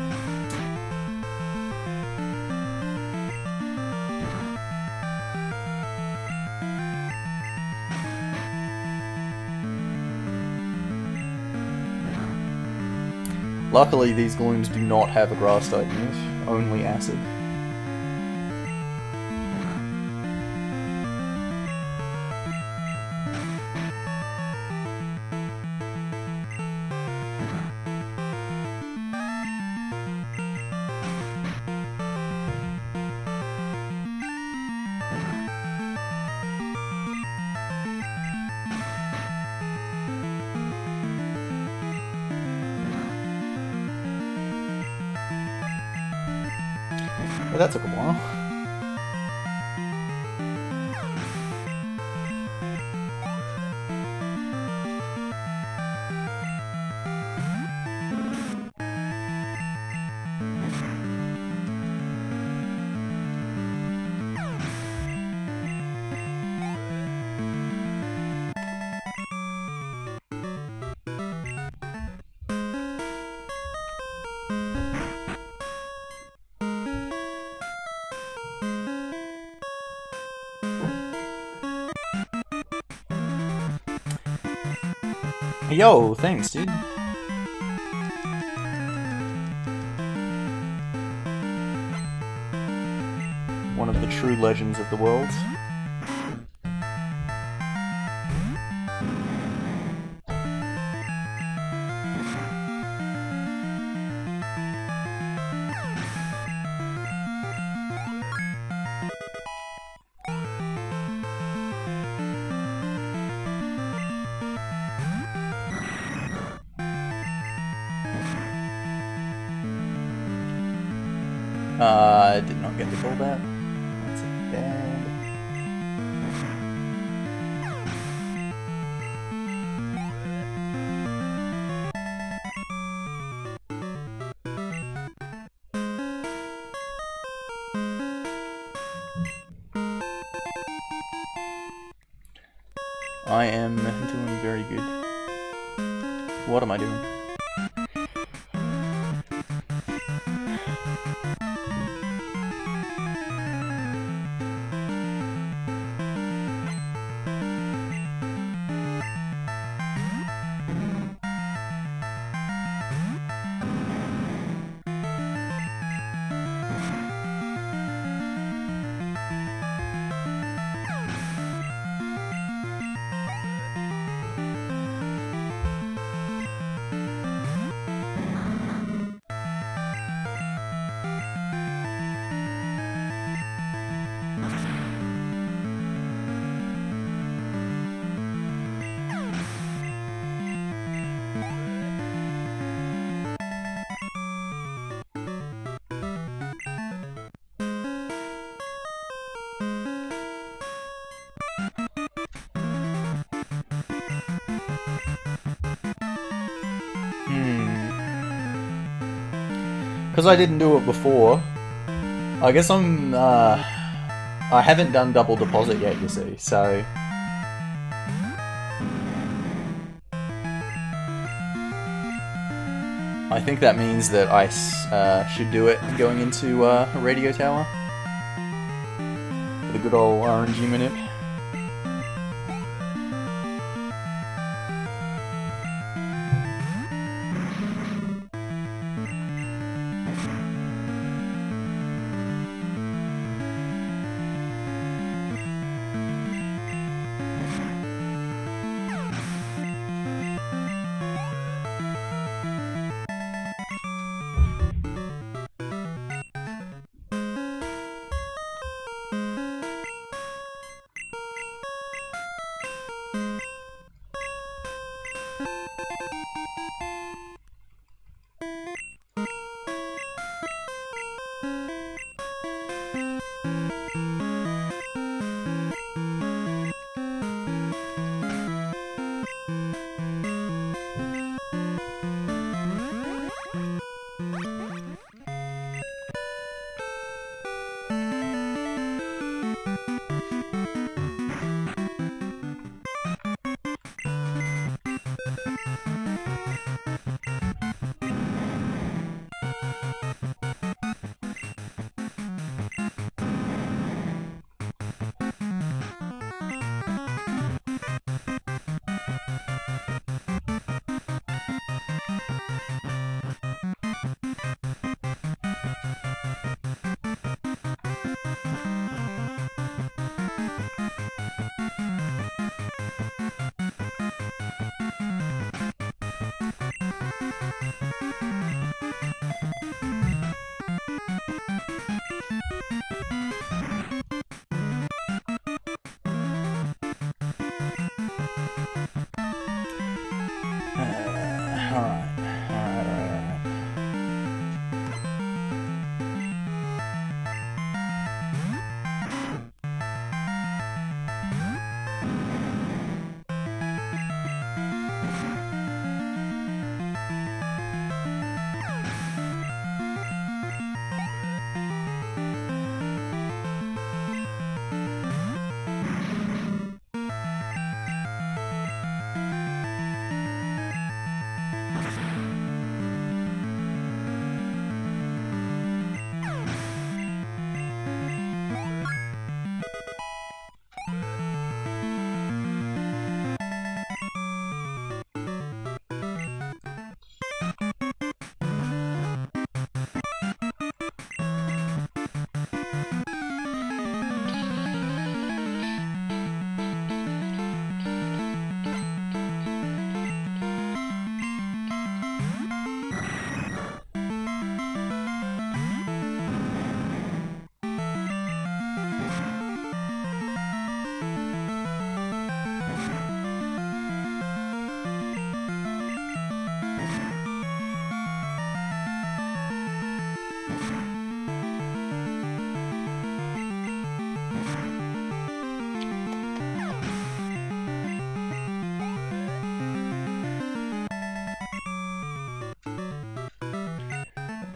Luckily, these glooms do not have a grass type move, only acid. Yo, thanks, dude. One of the true legends of the world. Because I didn't do it before, I guess I'm, uh, I haven't done double deposit yet, you see, so... I think that means that I uh, should do it going into uh, a radio tower. For the good old RNG minute.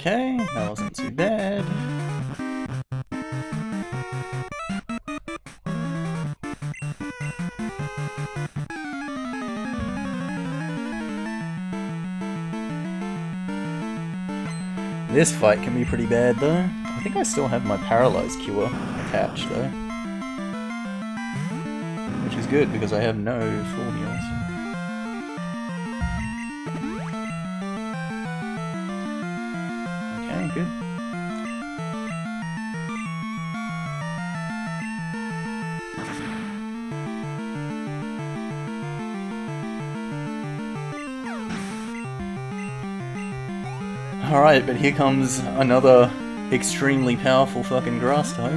Okay, that wasn't too bad. This fight can be pretty bad though. I think I still have my paralyzed cure attached though. Which is good because I have no full. Alright, but here comes another extremely powerful fucking grass type.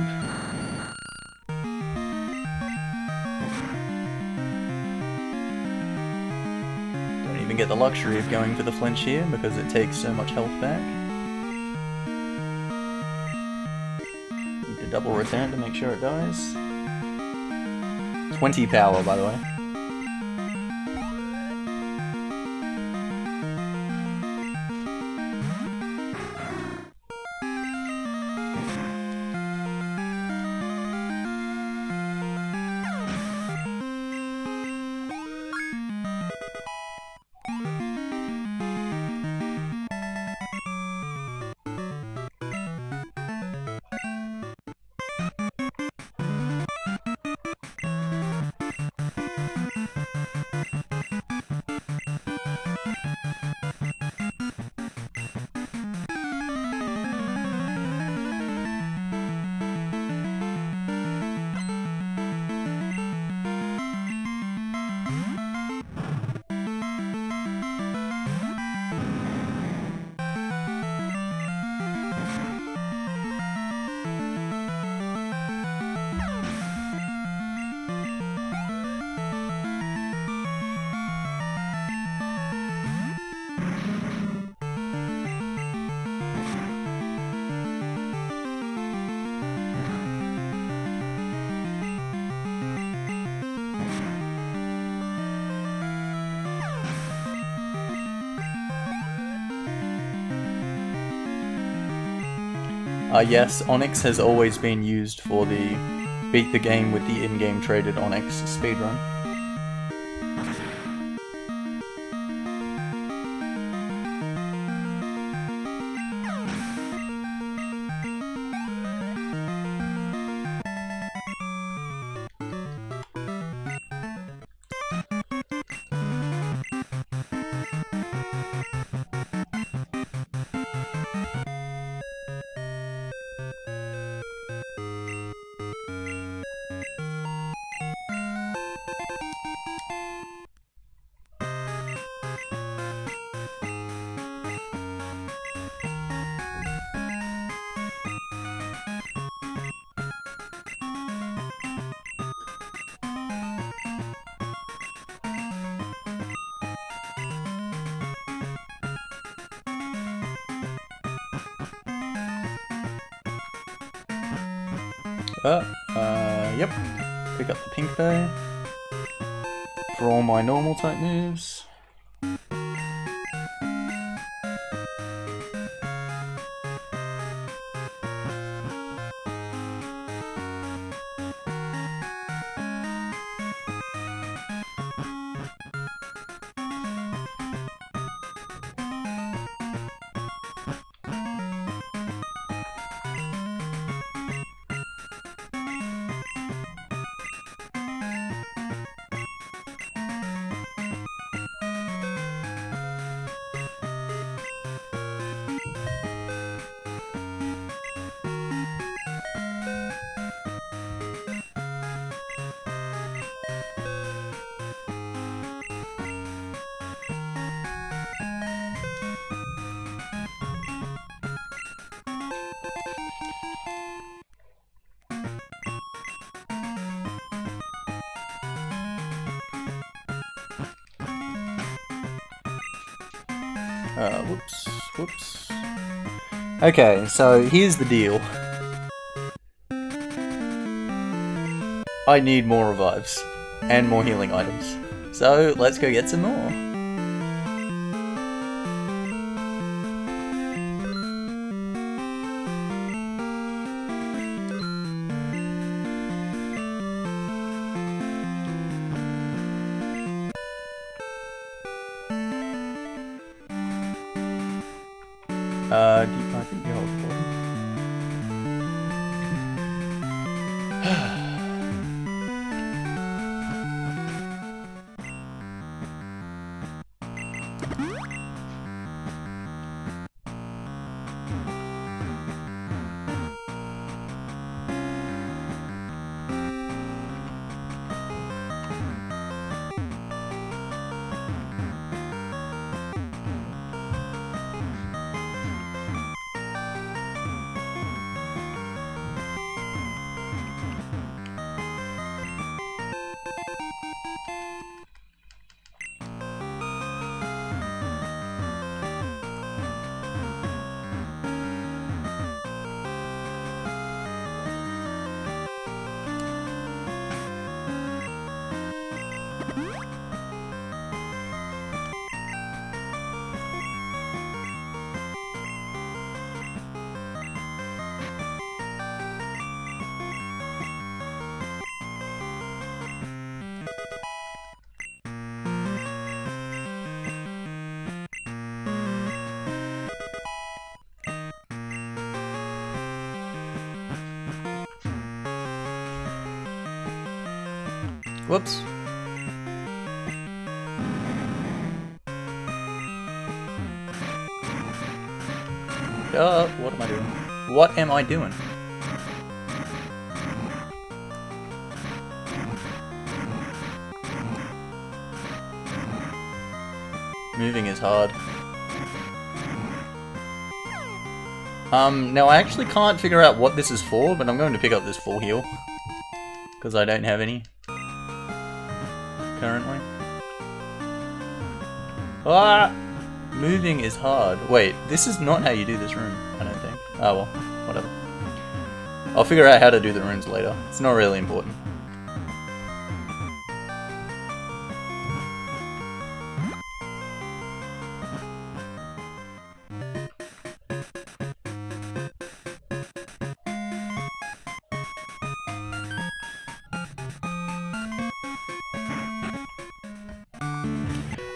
Don't even get the luxury of going for the flinch here because it takes so much health back. Return to make sure it dies. 20 power, by the way. Uh, yes, Onix has always been used for the beat the game with the in-game traded Onix speedrun. Type moves. Okay, so here's the deal. I need more revives and more healing items. So let's go get some more. What am I doing? Moving is hard. Um, now I actually can't figure out what this is for, but I'm going to pick up this full heal. Because I don't have any. Currently. Ah! Moving is hard. Wait, this is not how you do this room, I don't think. Oh well. I'll figure out how to do the runes later. It's not really important.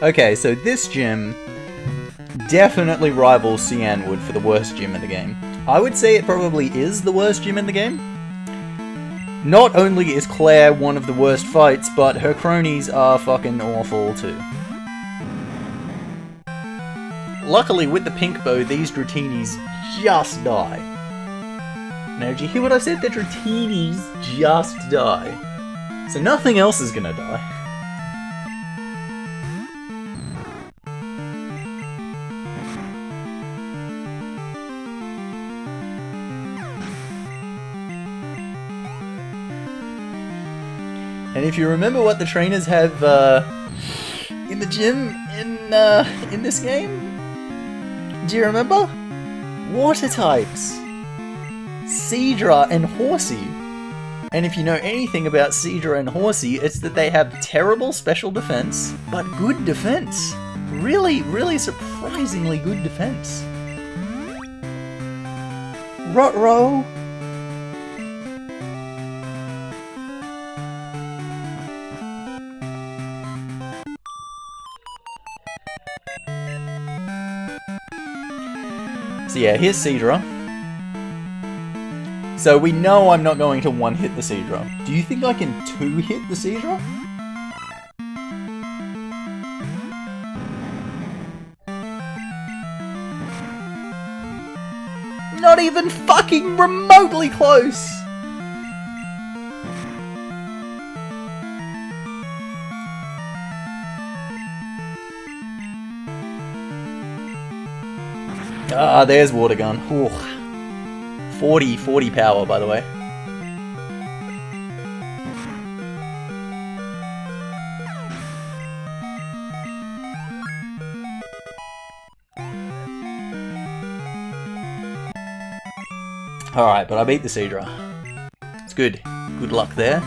Okay, so this gym definitely rivals Cianwood for the worst gym in the game. I would say it probably is the worst gym in the game. Not only is Clair one of the worst fights, but her cronies are fucking awful too. Luckily, with the pink bow, these Dratinis just die. Now, did you hear what I said? The Dratinis just die. So nothing else is gonna die. And if you remember what the trainers have uh, in the gym in uh, in this game, do you remember? Water types, Seadra and Horsea. And if you know anything about Seadra and Horsea, it's that they have terrible special defense, but good defense. Really, really surprisingly good defense. Rutro! So yeah, here's Seadra. So we know I'm not going to one-hit the Seadra. Do you think I can two-hit the Seadra? Not even fucking remotely close! Ah, there's water gun. Ooh. 40, 40 power, by the way. Alright, but I beat the Seadra. It's good. Good luck there.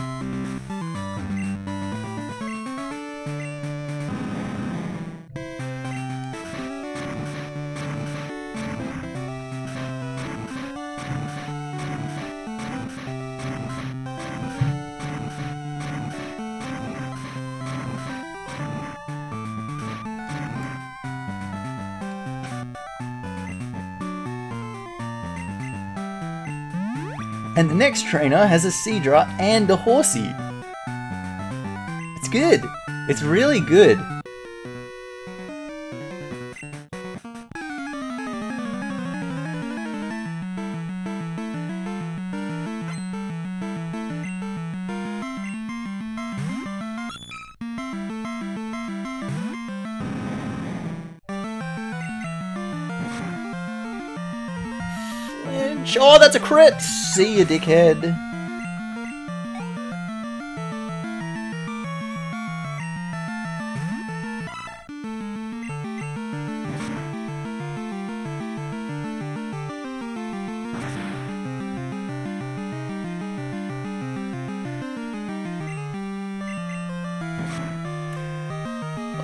And the next trainer has a Seadra and a Horsea. It's good. It's really good. That's a crit! See you, dickhead.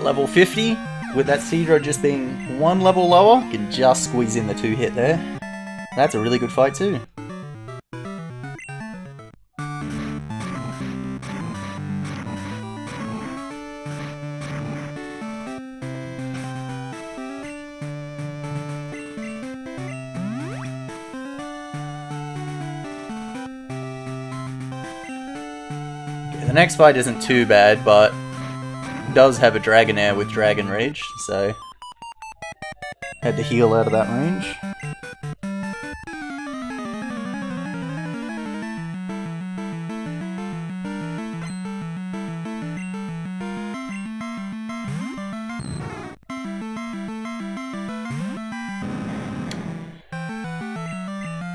Level 50, with that Seadra just being one level lower, you can just squeeze in the two hit there. That's a really good fight too. The next fight isn't too bad, but does have a Dragonair with Dragon Rage, so had to heal out of that range.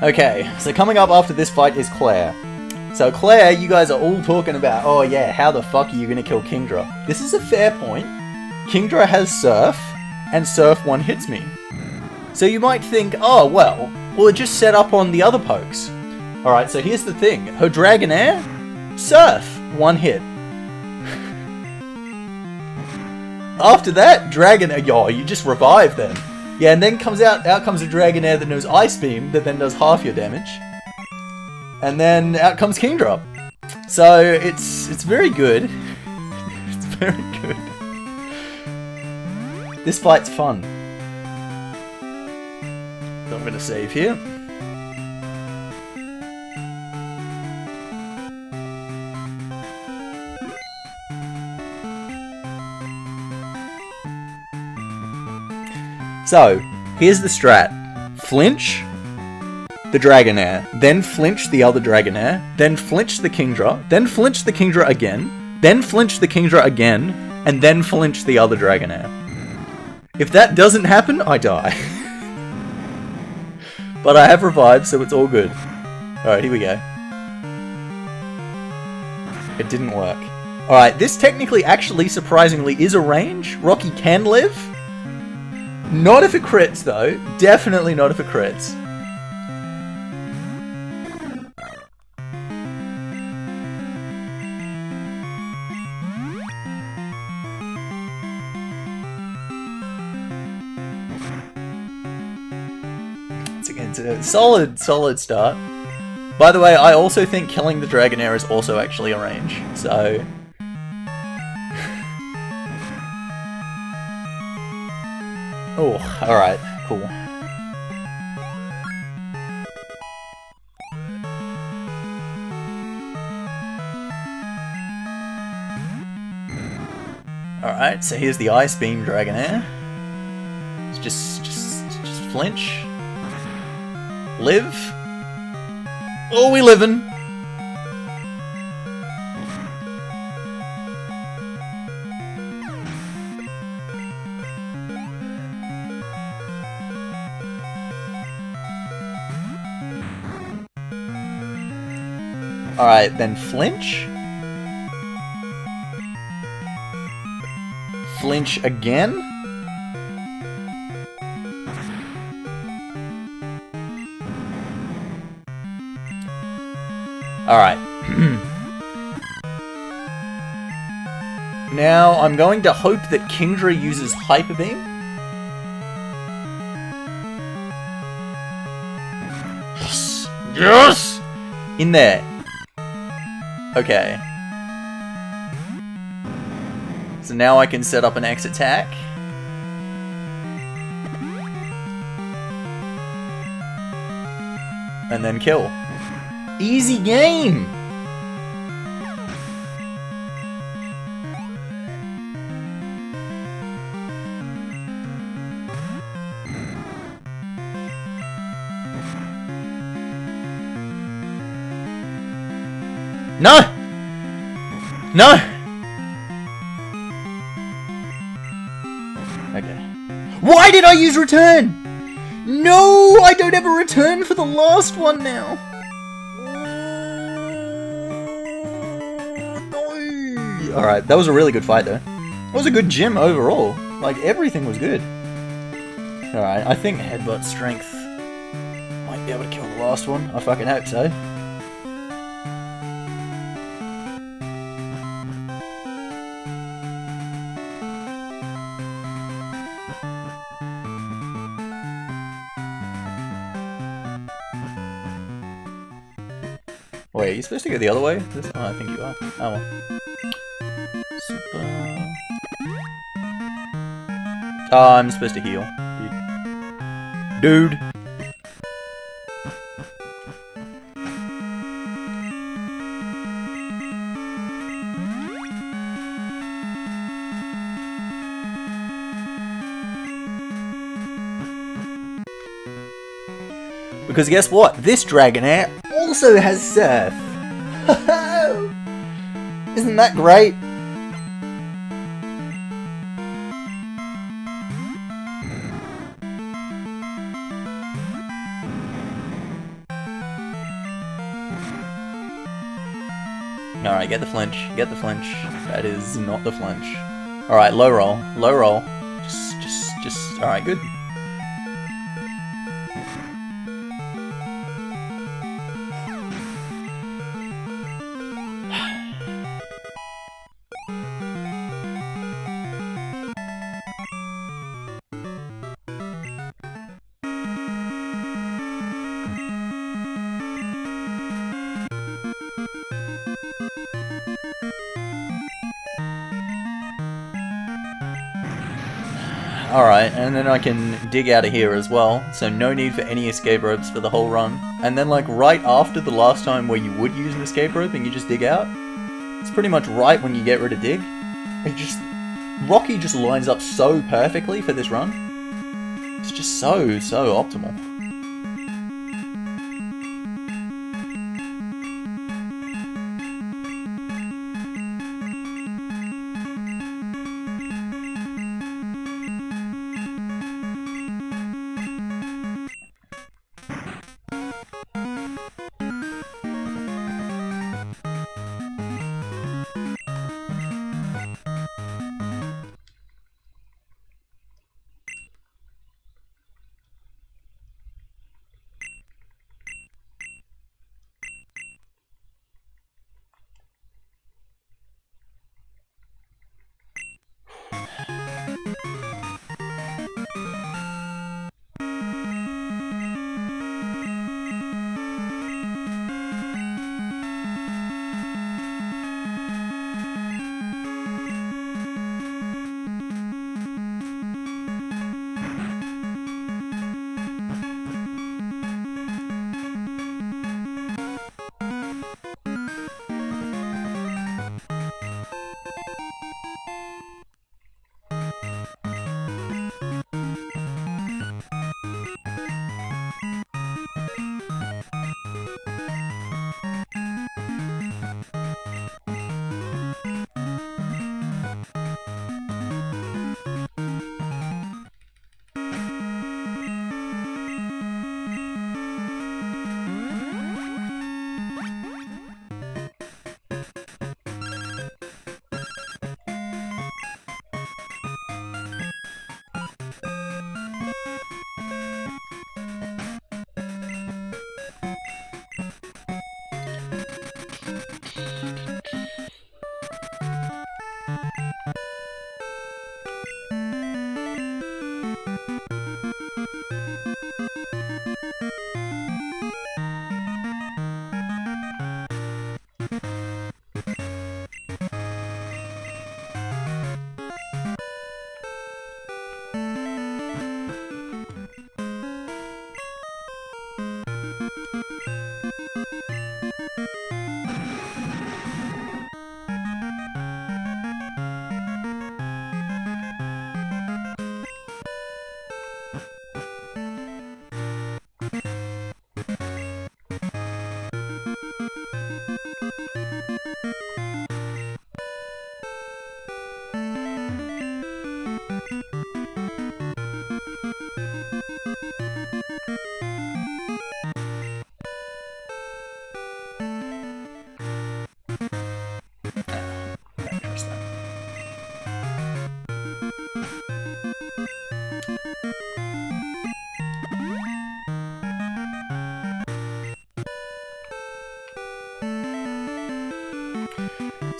Okay, so coming up after this fight is Clair. So Clair, you guys are all talking about, oh yeah, how the fuck are you gonna kill Kingdra? This is a fair point. Kingdra has Surf, and Surf one hits me. So you might think, oh well, well it just set up on the other pokes. Alright, so here's the thing. Her Dragonair, Surf, one hit. After that, Dragon, oh, you just revive them. Yeah, and then comes out, out comes a Dragonair that knows Ice Beam, that then does half your damage. And then out comes Kingdra. So it's it's very good. it's very good. This fight's fun. So I'm gonna save here. So, here's the strat. Flinch the Dragonair, then flinch the other Dragonair, then flinch the Kingdra, then flinch the Kingdra again, then flinch the Kingdra again, and then flinch the other Dragonair. If that doesn't happen, I die. but I have revived, so it's all good. Alright, here we go. It didn't work. Alright, this technically actually surprisingly is a range. Rocky can live. Not if it crits, though. Definitely not if it crits. It's solid, solid start. By the way, I also think killing the Dragonair is also actually a range, so... oh, alright, cool. Alright, so here's the Ice Beam Dragonair. Just, just, just flinch. Live? Oh, we living. Alright, then flinch. Flinch again. Alright. now, I'm going to hope that Kingdra uses Hyper Beam. Yes! Yes! In there. Okay. So now I can set up an X attack. And then kill. Easy game! No! No! Okay. Why did I use return? No! I don't have a return for the last one now! Uh, Alright, that was a really good fight though. It was a good gym overall. Like, everything was good. Alright, I think Headbutt Strength might be able to kill the last one. I fucking hope so. Supposed to go the other way? This? Oh, I think you are. Oh well. Oh, I'm supposed to heal. Dude. Because guess what? This Dragonair also has Surf! Isn't that great? Alright, get the flinch. Get the flinch. That is not the flinch. Alright, low roll. Low roll. Just, just, just... Alright, good. And then I can dig out of here as well, so no need for any escape ropes for the whole run. And then like right after the last time where you would use an escape rope and you just dig out, it's pretty much right when you get rid of dig. It just... Rocky just lines up so perfectly for this run. It's just so, so optimal.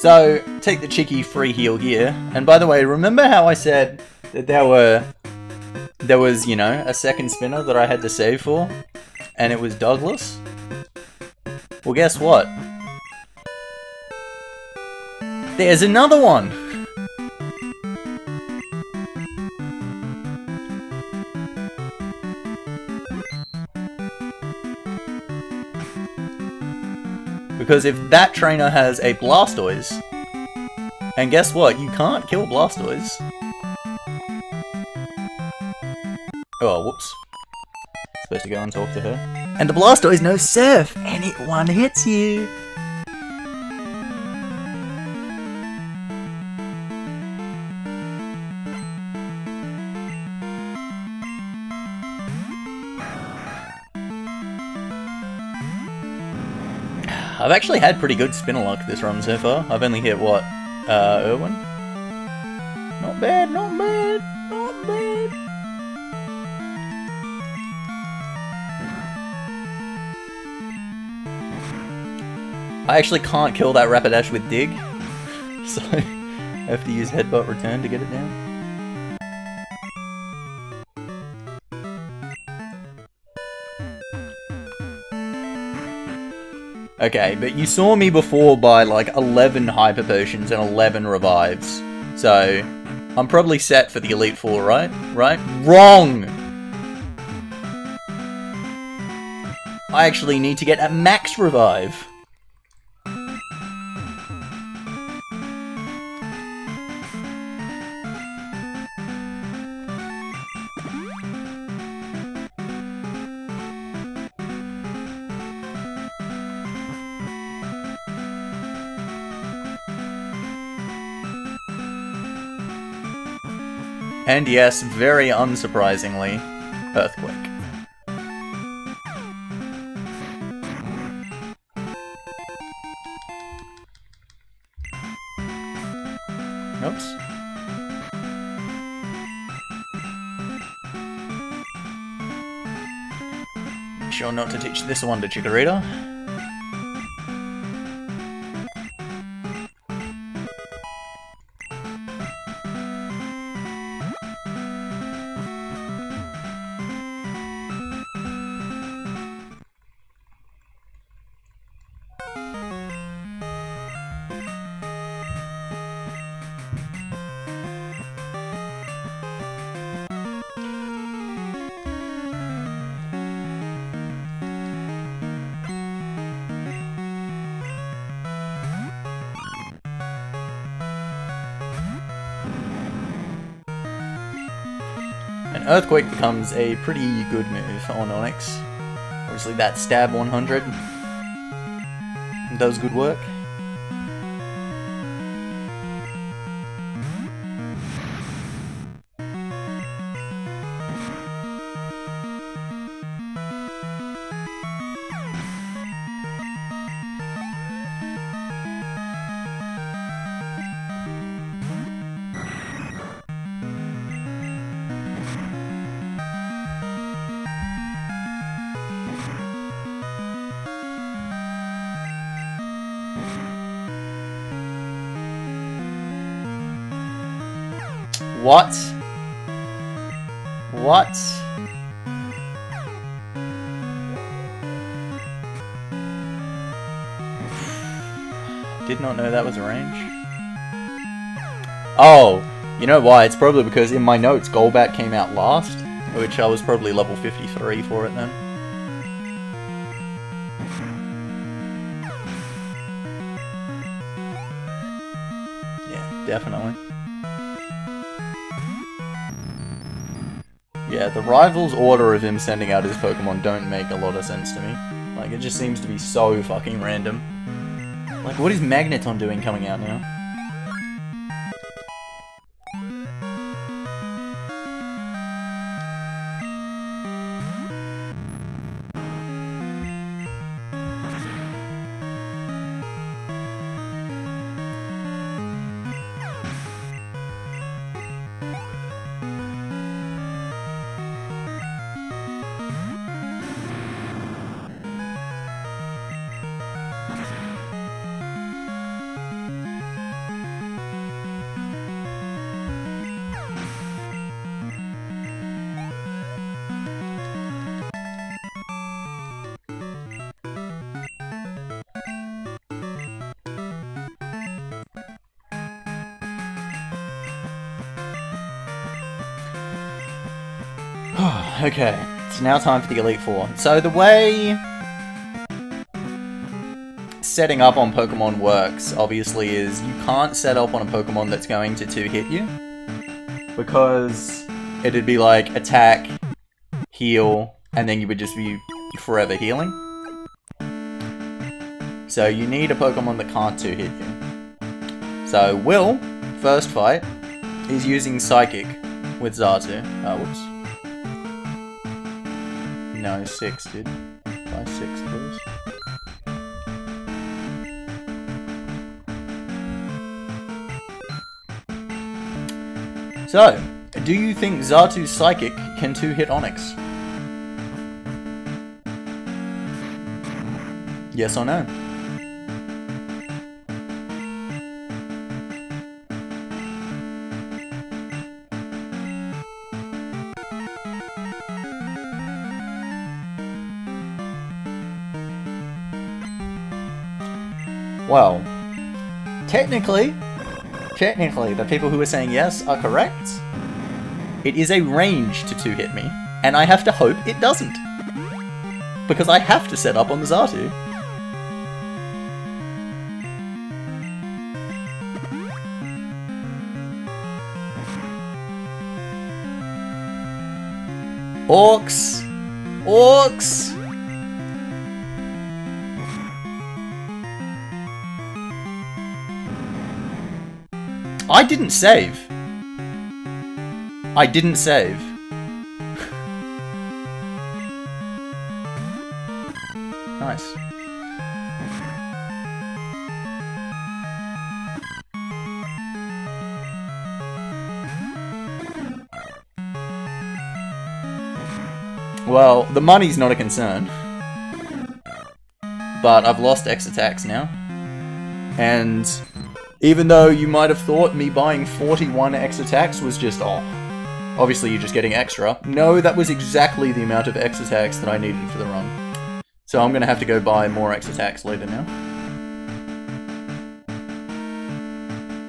So, take the cheeky free heal here. And by the way, remember how I said that there were... There was, you know, a second spinner that I had to save for? And it was Douglas? Well, guess what? There's another one! Because if that trainer has a Blastoise, and guess what? You can't kill Blastoise. Oh, whoops. Supposed to go and talk to her. And the Blastoise knows Surf, and it one hits you. Actually had pretty good spinner luck this run so far. I've only hit, what, uh, Irwin? Not bad, not bad, not bad. I actually can't kill that Rapidash with Dig, so I have to use Headbutt Return to get it down. Okay, but you saw me before buy like 11 Hyper Potions and 11 Revives. So, I'm probably set for the Elite Four, right? Right? Wrong! I actually need to get a max revive. And yes, very unsurprisingly, Earthquake. Oops. Sure not to teach this one to Chikorita. Earthquake becomes a pretty good move on Onix. Obviously that stab 100 does good work. What? What? Did not know that was a range. Oh, you know why? It's probably because in my notes Golbat came out last, which I was probably level 53 for it then. Yeah, definitely. Yeah, the rival's order of him sending out his Pokemon don't make a lot of sense to me. Like, it just seems to be so fucking random. Like, what is Magneton doing coming out now? Okay, it's now time for the Elite Four. So the way setting up on Pokemon works, obviously, is you can't set up on a Pokemon that's going to two-hit you. Because it'd be like attack, heal, and then you would just be forever healing. So you need a Pokemon that can't two-hit you. So Will, first fight, is using Psychic with Xatu. Oh, whoops. No, six, dude. By six, please. So, do you think Xatu's Psychic can two-hit Onix? Yes or no? Well, technically, technically, the people who are saying yes are correct. It is a range to two-hit me, and I have to hope it doesn't. Because I have to set up on the Xatu. Orcs! Orcs! I didn't save. I didn't save. nice. Well, the money's not a concern. But I've lost X attacks now. And even though you might have thought me buying 41 X attacks was just off. Obviously you're just getting extra. No, that was exactly the amount of X attacks that I needed for the run. So I'm gonna have to go buy more X attacks later now.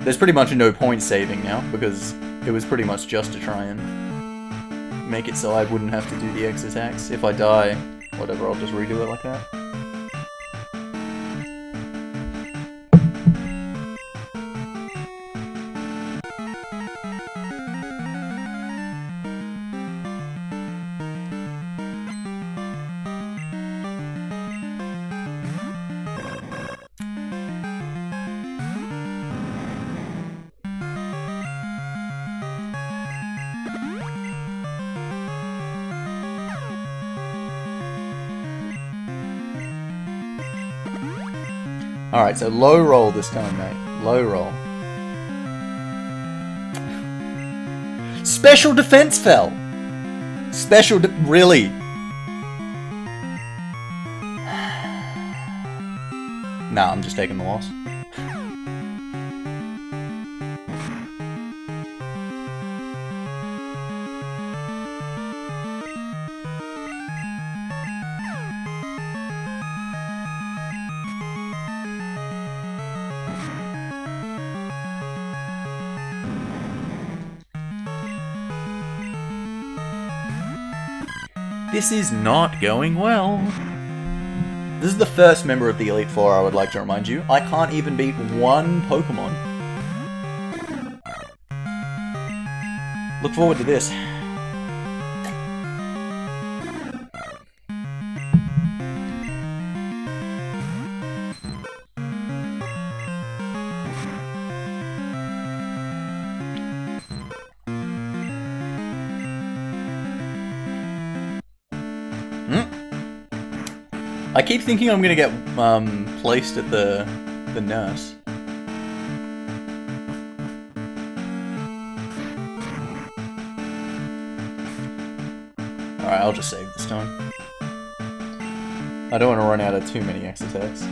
There's pretty much no point saving now, because it was pretty much just to try and make it so I wouldn't have to do the X attacks. If I die, whatever, I'll just redo it like that. Alright, so low roll this time, mate. Low roll. Special defense fell! Special de Really? nah, I'm just taking the loss. This is not going well. This is the first member of the Elite Four I would like to remind you. I can't even beat one Pokemon. Look forward to this. Keep thinking I'm gonna get um, placed at the the nurse. Alright, I'll just save this time. I don't want to run out of too many X attacks.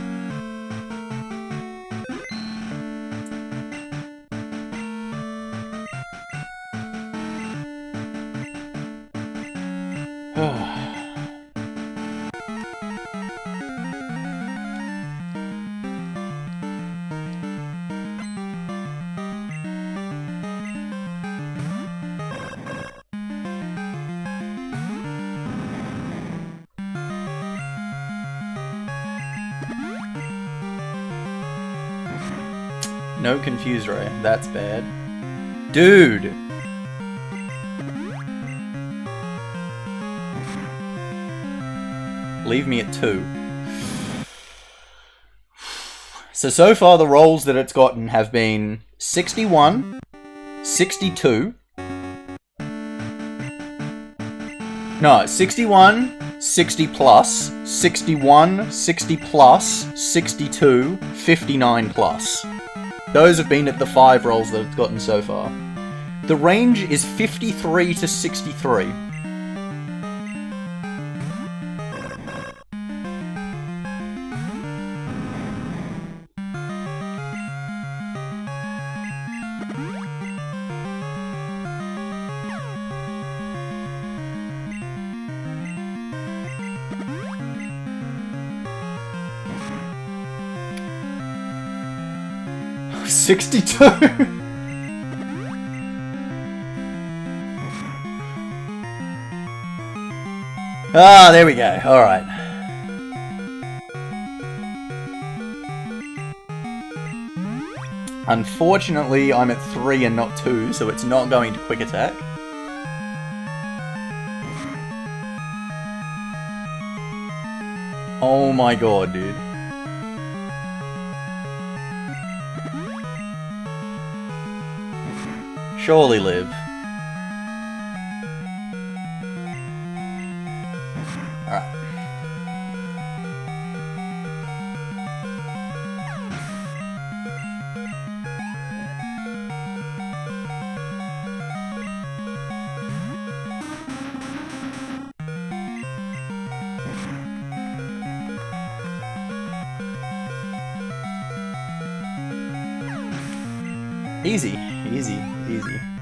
No confuse ray. Eh? That's bad. Dude! Leave me at two. So, so far the rolls that it's gotten have been 61, 62, no, 61, 60 plus, 61, 60 plus, 62, 59 plus. Those have been at the five rolls that it's gotten so far. The range is 53 to 63. 62? ah, there we go. Alright. Unfortunately, I'm at 3 and not 2, so it's not going to quick attack. Oh my god, dude. Surely live. Easy, easy, easy.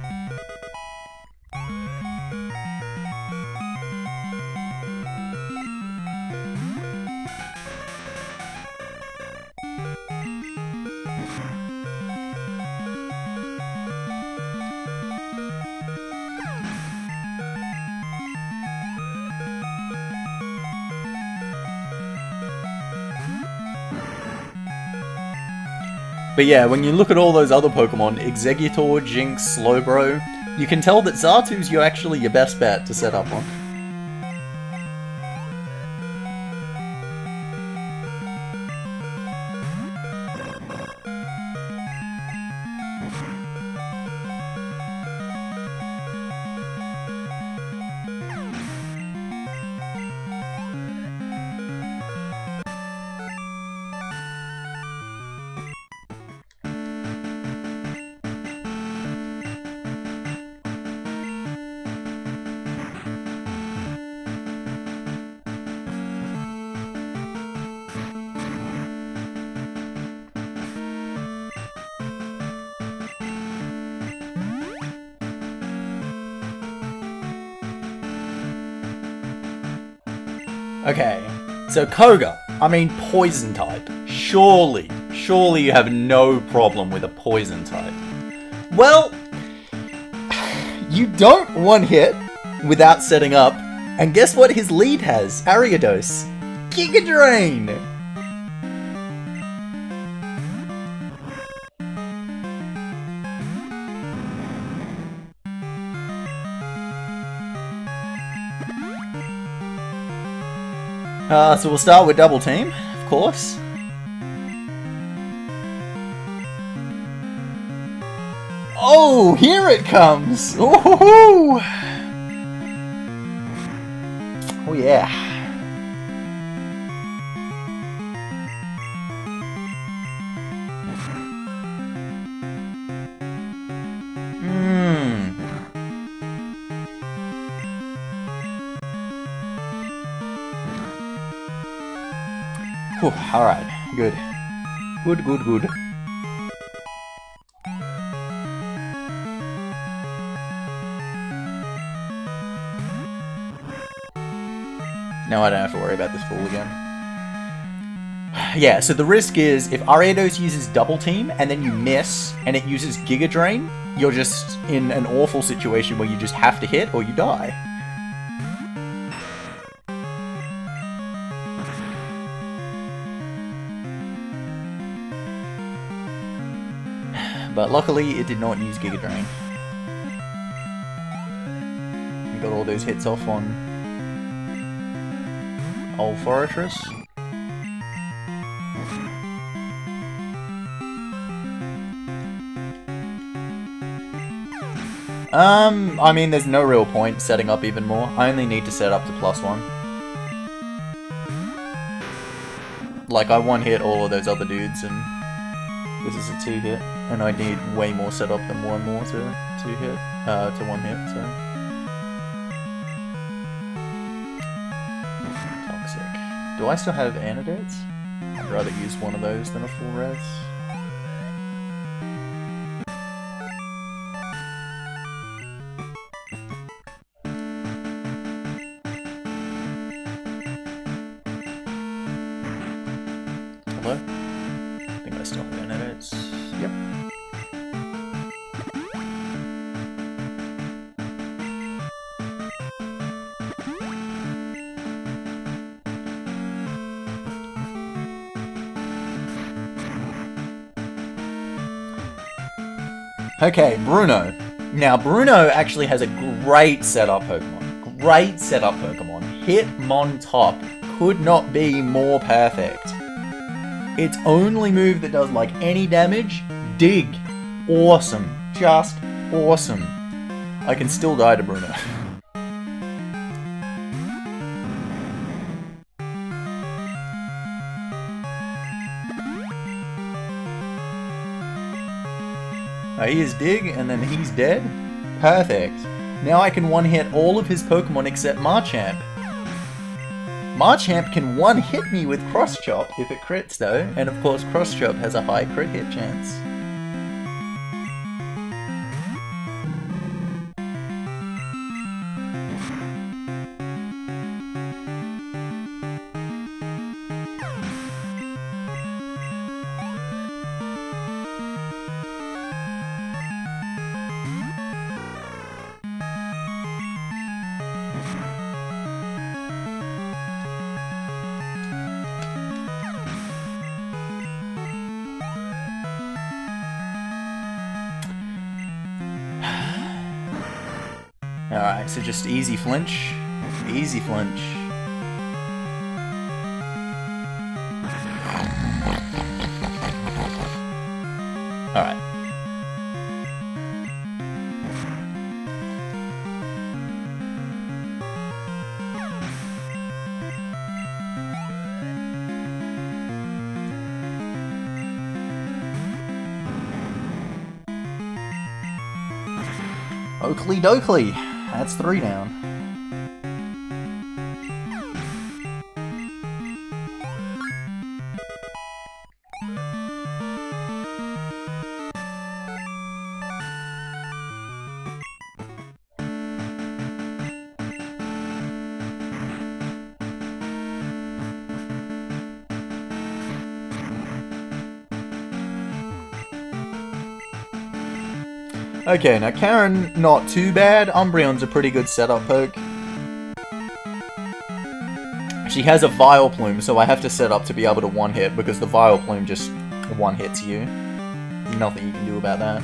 But yeah, when you look at all those other Pokemon, Exeggutor, Jynx, Slowbro, you can tell that Xatu's you actually your best bet to set up on. So Koga, I mean poison type. Surely, surely you have no problem with a poison type. Well, you don't one hit without setting up, and guess what his lead has? Ariados. Giga Drain! Uh, so we'll start with double team, of course. Oh, here it comes! Oh, oh yeah. Alright, good. Good, good, good. Now I don't have to worry about this fool again. Yeah, so the risk is if Ariados uses double team and then you miss and it uses Giga Drain, you're just in an awful situation where you just have to hit or you die. Luckily, it did not use Giga Drain. We got all those hits off on old Forretress. Um, I mean, there's no real point setting up even more. I only need to set up to plus one. Like, I one-hit all of those other dudes, and this is a two-hit. And I need way more setup than one more to, to hit, uh, to one hit, so... Toxic. Do I still have antidotes? I'd rather use one of those than a full res. Okay, Bruno. Now, Bruno actually has a great setup Pokemon. Great setup Pokemon. Hitmontop could not be more perfect. Its only move that does like any damage, Dig. Awesome. Just awesome. I can still die to Bruno. Uh, he is Dig, and then he's dead. Perfect. Now I can one-hit all of his Pokemon except Machamp. Machamp can one-hit me with Cross Chop if it crits though, and of course Cross Chop has a high crit hit chance. Just easy flinch. Easy flinch. Alright. Oakley Dokley. That's three down. Okay, now Karen, not too bad. Umbreon's a pretty good setup poke. She has a Vileplume, so I have to set up to be able to one-hit, because the Vileplume just one-hits you. Nothing you can do about that.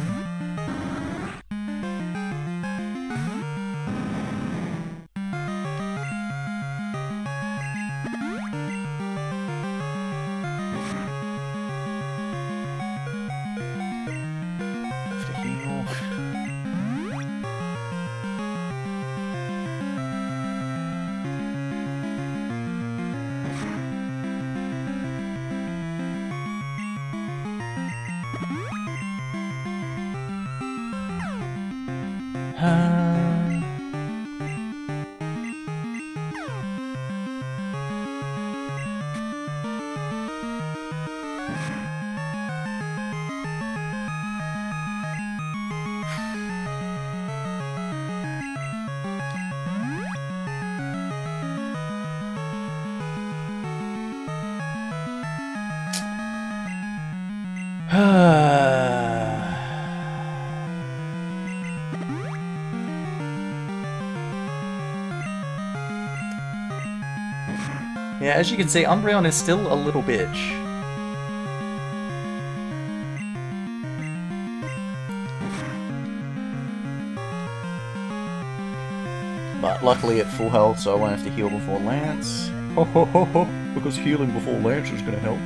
Yeah, as you can see, Umbreon is still a little bitch. But luckily at full health, so I won't have to heal before Lance. Ho ho ho ho, because healing before Lance is gonna help.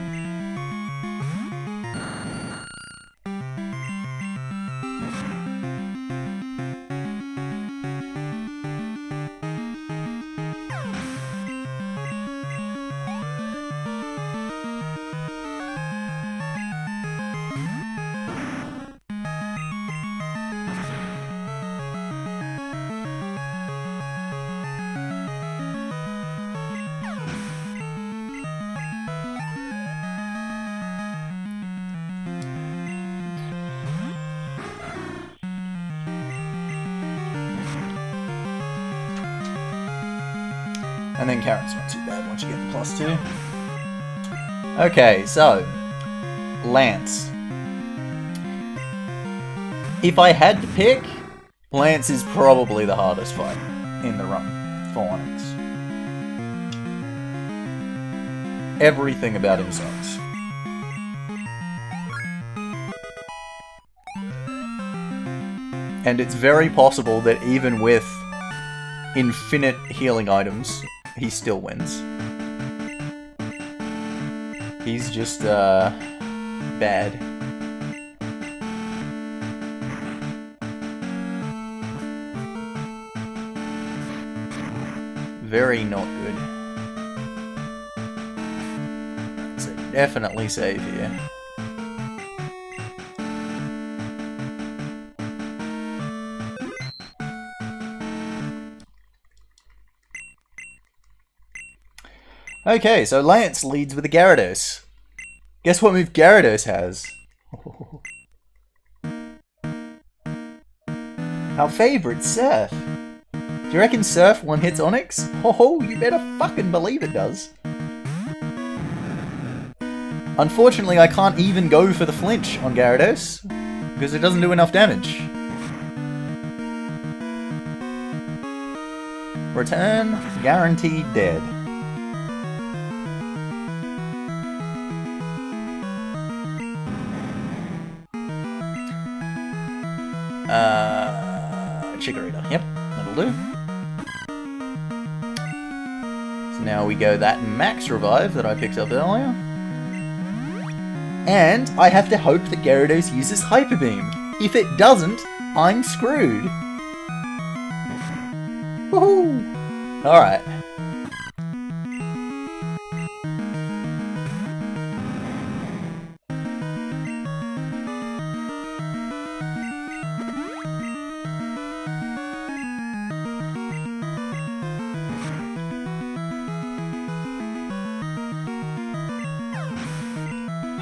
And then Karen's not too bad once you get the plus two. Okay, so Lance. If I had to pick, Lance is probably the hardest fight in the run for Onix. Everything about him sucks. and it's very possible that even with infinite healing items, he still wins. He's just, uh, bad. Very not good. So definitely save here. Okay, so Lance leads with a Gyarados. Guess what move Gyarados has? Our favorite, Surf. Do you reckon Surf one hits Onix? Oh, you better fucking believe it does. Unfortunately, I can't even go for the flinch on Gyarados, because it doesn't do enough damage. Return, guaranteed dead. So now we go that Max Revive that I picked up earlier. And I have to hope that Gyarados uses Hyper Beam. If it doesn't, I'm screwed. Woohoo! Alright.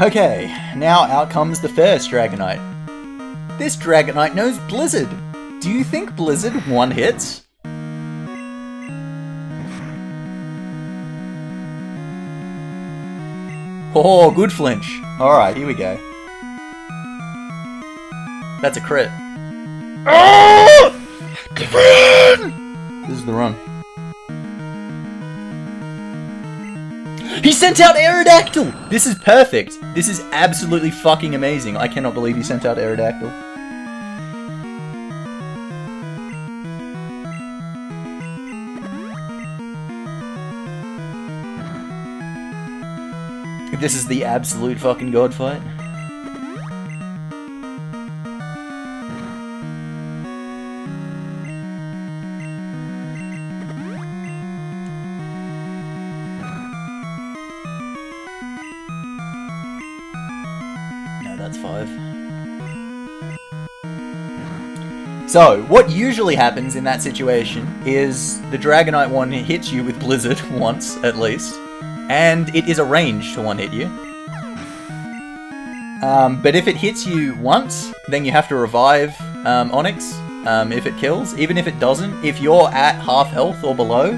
Okay, now out comes the first Dragonite. This Dragonite knows Blizzard. Do you think Blizzard one hits? Oh, good flinch. Alright, here we go. That's a crit. Oh! This is the run. He sent out Aerodactyl! This is perfect. This is absolutely fucking amazing. I cannot believe he sent out Aerodactyl. This is the absolute fucking god fight. So, what usually happens in that situation is the Dragonite one hits you with Blizzard once, at least, and it is a range to one hit you. Um, but if it hits you once, then you have to revive um, Onix um, if it kills. Even if it doesn't, if you're at half health or below,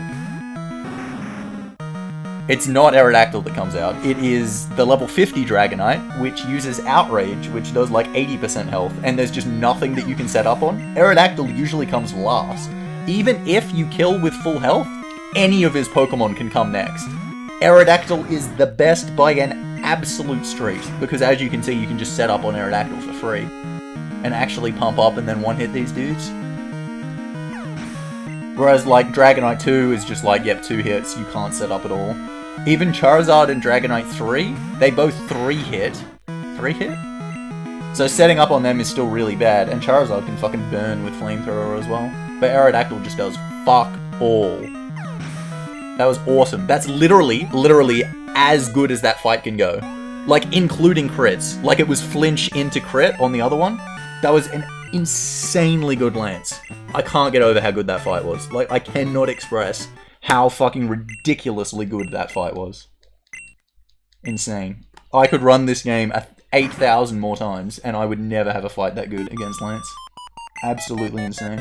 it's not Aerodactyl that comes out. It is the level 50 Dragonite, which uses Outrage, which does like 80% health, and there's just nothing that you can set up on. Aerodactyl usually comes last. Even if you kill with full health, any of his Pokemon can come next. Aerodactyl is the best by an absolute street, because as you can see, you can just set up on Aerodactyl for free, and actually pump up and then one-hit these dudes. Whereas, like, Dragonite 2 is just like, yep, two hits, you can't set up at all. Even Charizard and Dragonite 3, they both 3-hit. 3-hit? So setting up on them is still really bad, and Charizard can fucking burn with Flamethrower as well. But Aerodactyl just does fuck all. That was awesome. That's literally, literally as good as that fight can go. Like, including crits. Like, it was flinch into crit on the other one. That was an insanely good lance. I can't get over how good that fight was. Like, I cannot express how fucking ridiculously good that fight was. Insane. I could run this game 8,000 more times, and I would never have a fight that good against Lance. Absolutely insane.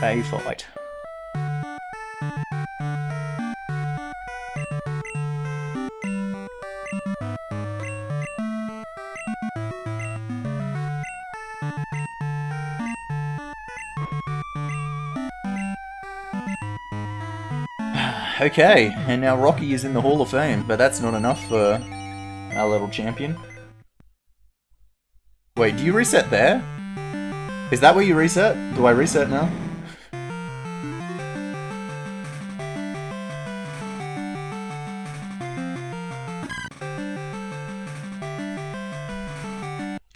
fight. okay, and now Rocky is in the Hall of Fame, but that's not enough for our little champion. Wait, do you reset there? Is that where you reset? Do I reset now?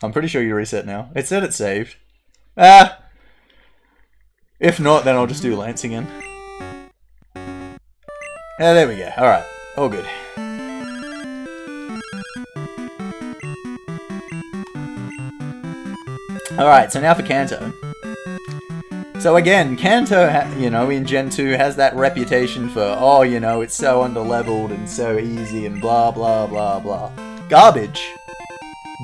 I'm pretty sure you reset now. It said it saved. Ah! If not, then I'll just do Lance again. Yeah, there we go. Alright. All good. Alright, so now for Kanto. So again, Kanto, you know, in Gen 2 has that reputation for, oh, you know, it's so underleveled and so easy and blah blah blah blah. Garbage!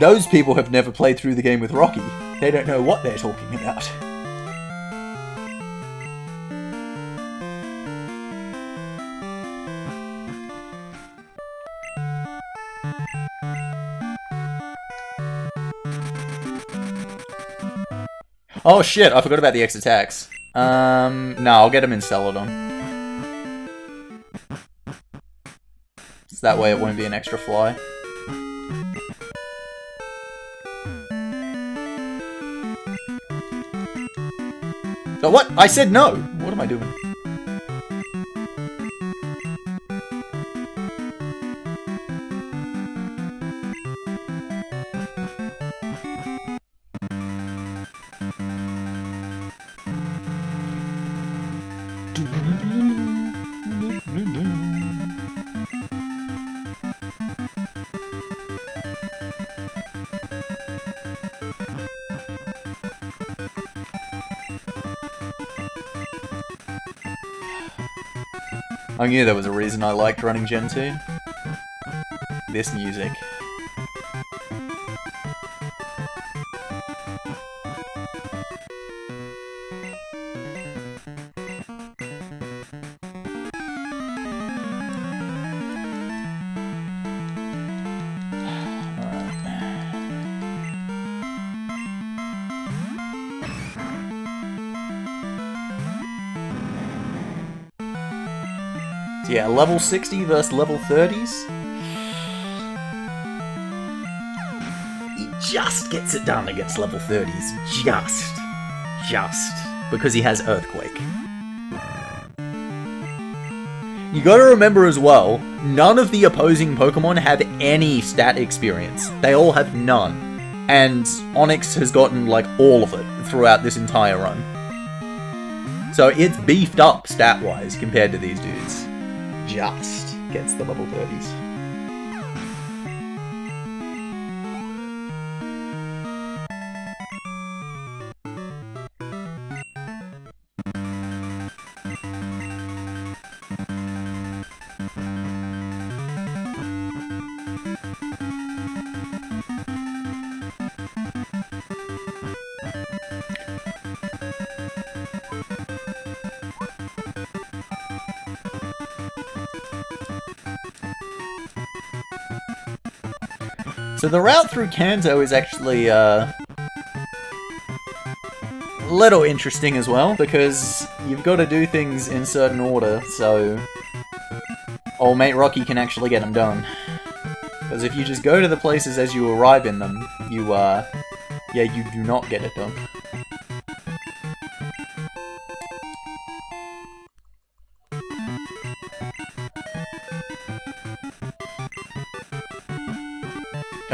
Those people have never played through the game with Rocky. They don't know what they're talking about. Oh shit, I forgot about the X attacks. Um, no, I'll get him in Celadon. So that way it won't be an extra fly. So what? I said no! What am I doing? Oh, I knew there was a reason I liked running Gen 2. This music. Yeah, level 60 versus level 30s. He just gets it done against level 30s. Just. Just. Because he has Earthquake. You gotta remember as well, none of the opposing Pokemon have any stat experience. They all have none. And Onix has gotten, like, all of it throughout this entire run. So it's beefed up stat-wise compared to these dudes just gets the level 30s. So the route through Kanto is actually, uh, a little interesting as well, because you've got to do things in certain order, so old mate Rocky can actually get them done. Because if you just go to the places as you arrive in them, you, uh, yeah, you do not get it done.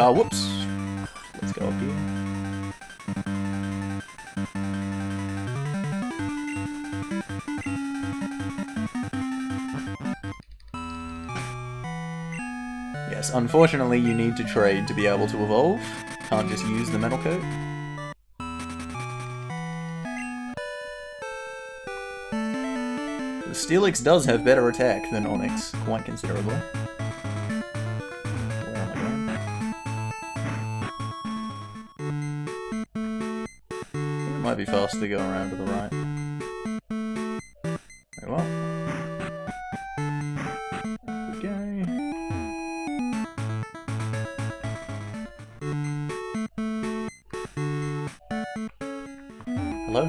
Uh, whoops. Let's go up here. Yes, unfortunately you need to trade to be able to evolve. Can't just use the metal coat. Steelix does have better attack than Onix, quite considerably. Might be faster to go around to the right. Very well. Okay. Hello?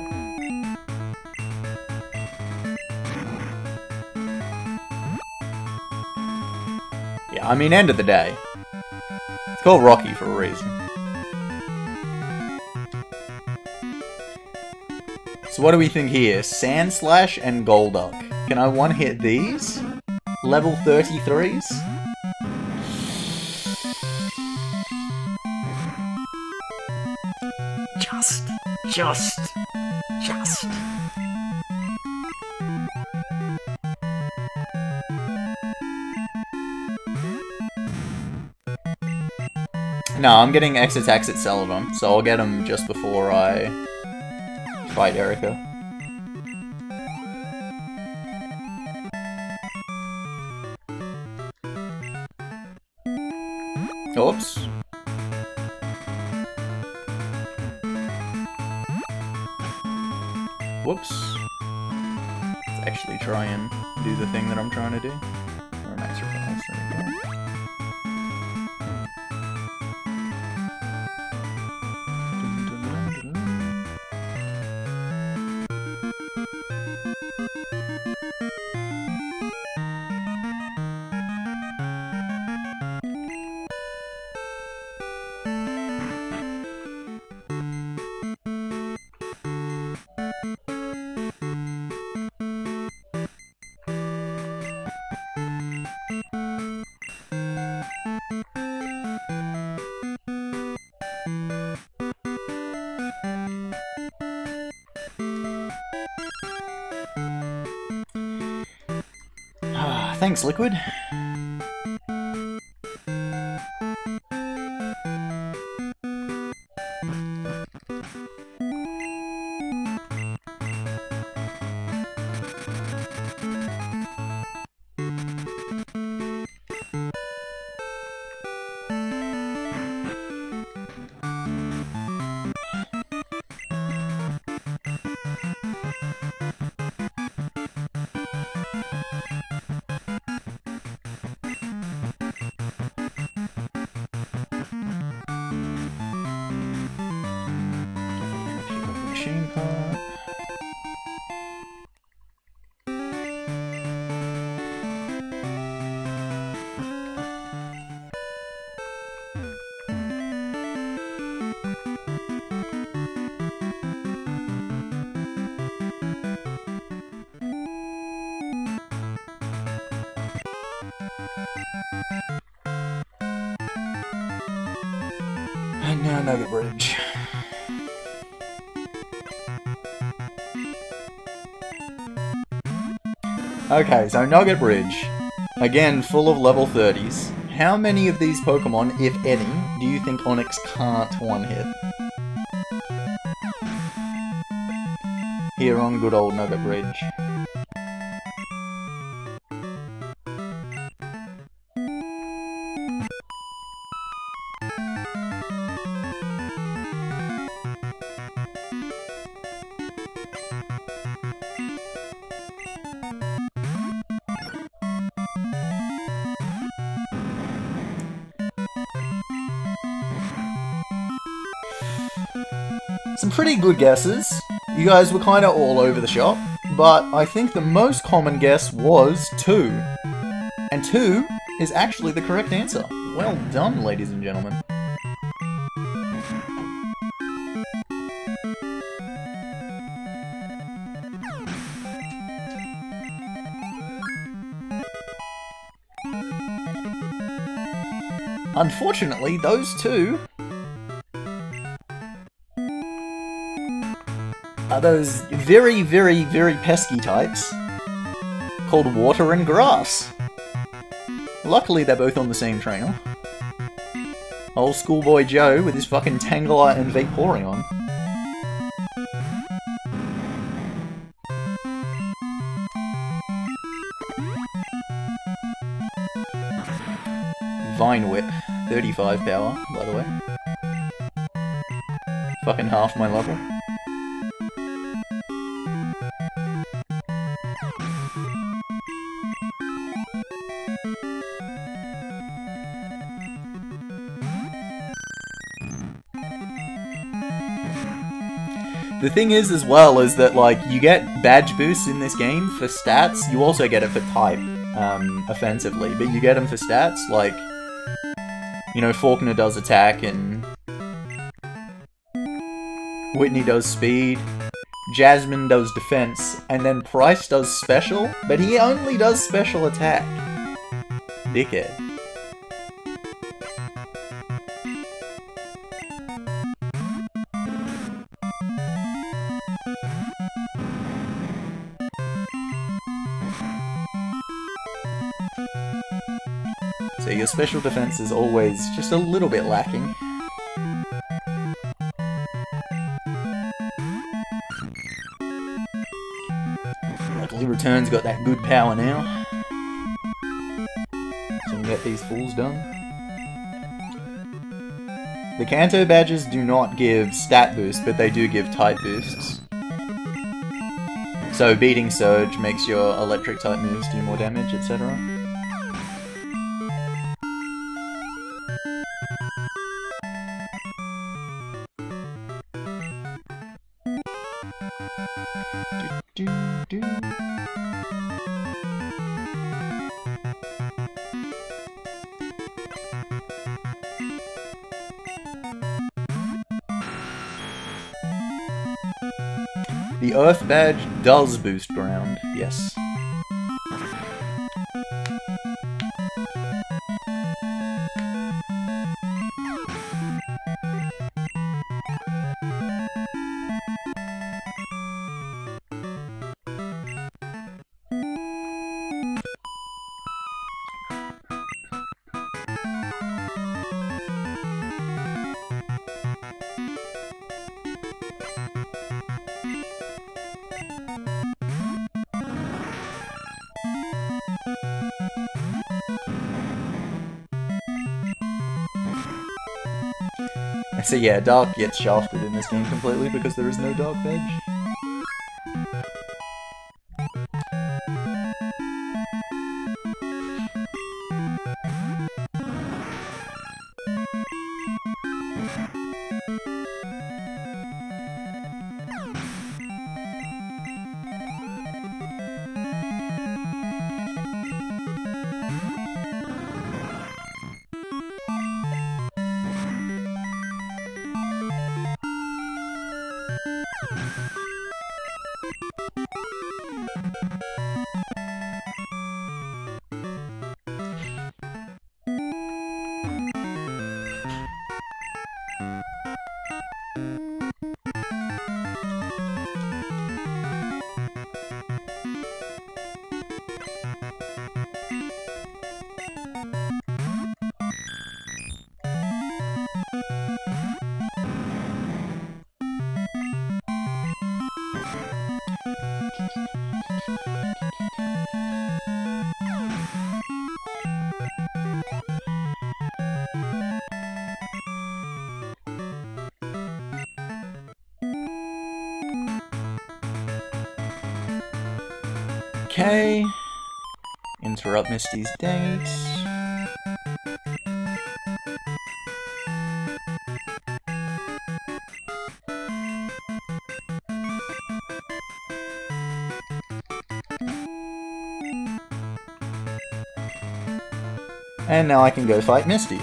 Yeah, I mean, end of the day. It's called Rocky for a reason. So what do we think here? Sandslash and Golduck. Can I one-hit these? Level 33s? Just, just, just. No, I'm getting X attacks at Celadon, so I'll get them just before I fight Erika. Liquid. Okay, so Nugget Bridge. Again, full of level 30s. How many of these Pokemon, if any, do you think Onix can't one-hit? Here on good old Nugget Bridge. Good guesses. You guys were kind of all over the shop, but I think the most common guess was 2. And 2 is actually the correct answer. Well done, ladies and gentlemen. Unfortunately, those two are those very, very, very pesky types called Water and Grass. Luckily, they're both on the same trainer. Old schoolboy Joe with his fucking Tangela and Vaporeon. Vine Whip, 35 power, by the way. Fucking half my level. The thing is, as well, is that, like, you get badge boosts in this game for stats, you also get it for type. um, offensively, but you get them for stats, like, you know, Falkner does attack and Whitney does speed, Jasmine does defense, and then Pryce does special, but he only does special attack. Dickhead. Special defense is always just a little bit lacking. Luckily Return's got that good power now. So we get these fools done. The Kanto badges do not give stat boost, but they do give type boosts. So beating Surge makes your electric type moves do more damage, etc. Earth Badge does boost ground, yes. Yeah, Dark gets shafted in this game completely because there is no Dark Badge. Misty's date. And now I can go fight Misty.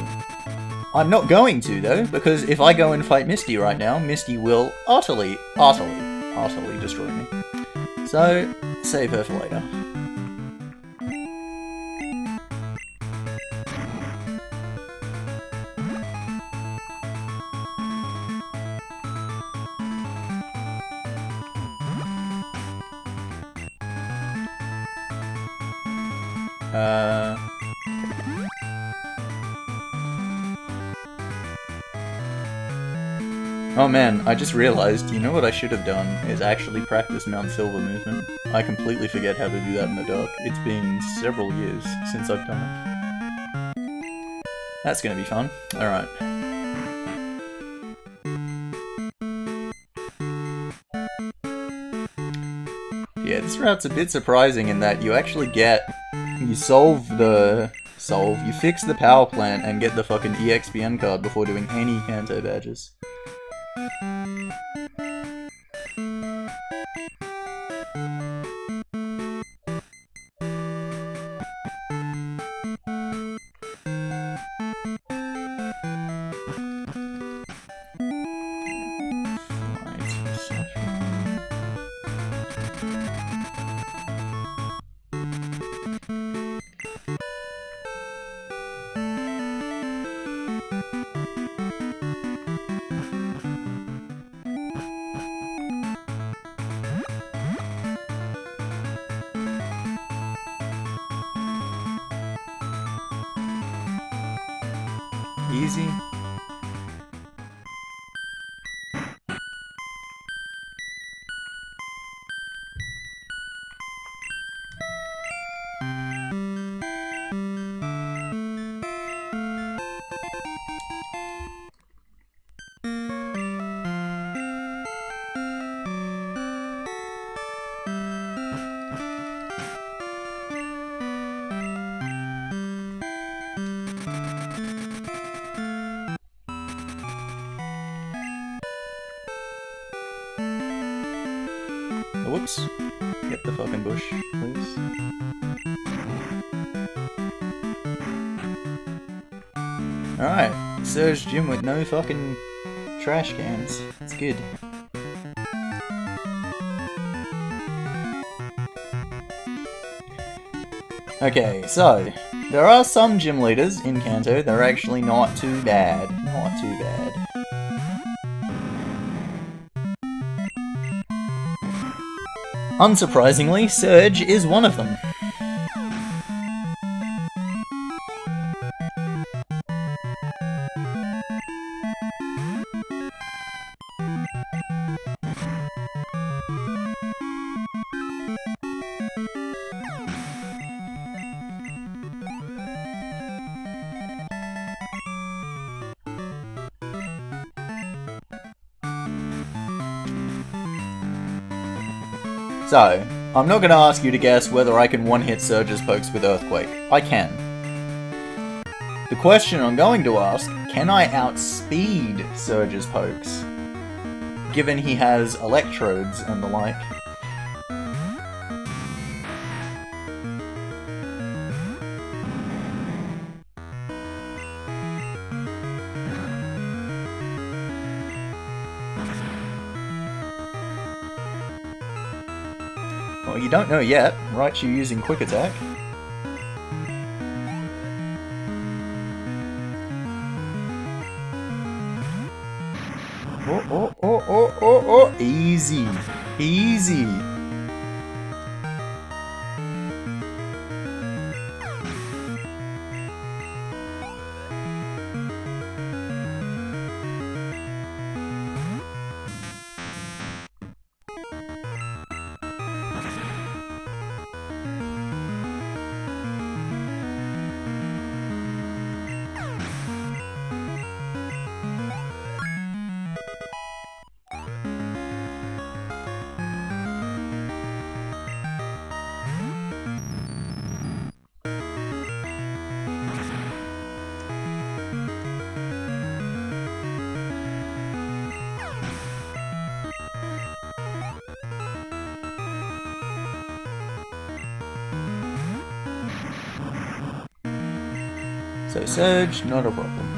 I'm not going to, though, because if I go and fight Misty right now, Misty will utterly, utterly, utterly destroy me. So, save her for later. Oh man, I just realized, you know what I should have done is actually practice Mount Silver movement. I completely forget how to do that in the dark. It's been several years since I've done it. That's gonna be fun. Alright. Yeah, this route's a bit surprising in that you actually get... You solve the... Solve. You fix the power plant and get the fucking EXPN card before doing any Kanto badges. Gym with no fucking trash cans. It's good. Okay, so there are some gym leaders in Kanto that are actually not too bad. Not too bad. Unsurprisingly, Surge is one of them. So, I'm not going to ask you to guess whether I can one-hit Surge's pokes with Earthquake. I can. The question I'm going to ask, can I outspeed Surge's pokes? Given he has electrodes and the like. Don't know yet. Right, you're using Quick Attack. Oh, oh, oh, oh, oh, oh! Easy. Easy. Surge, not a problem.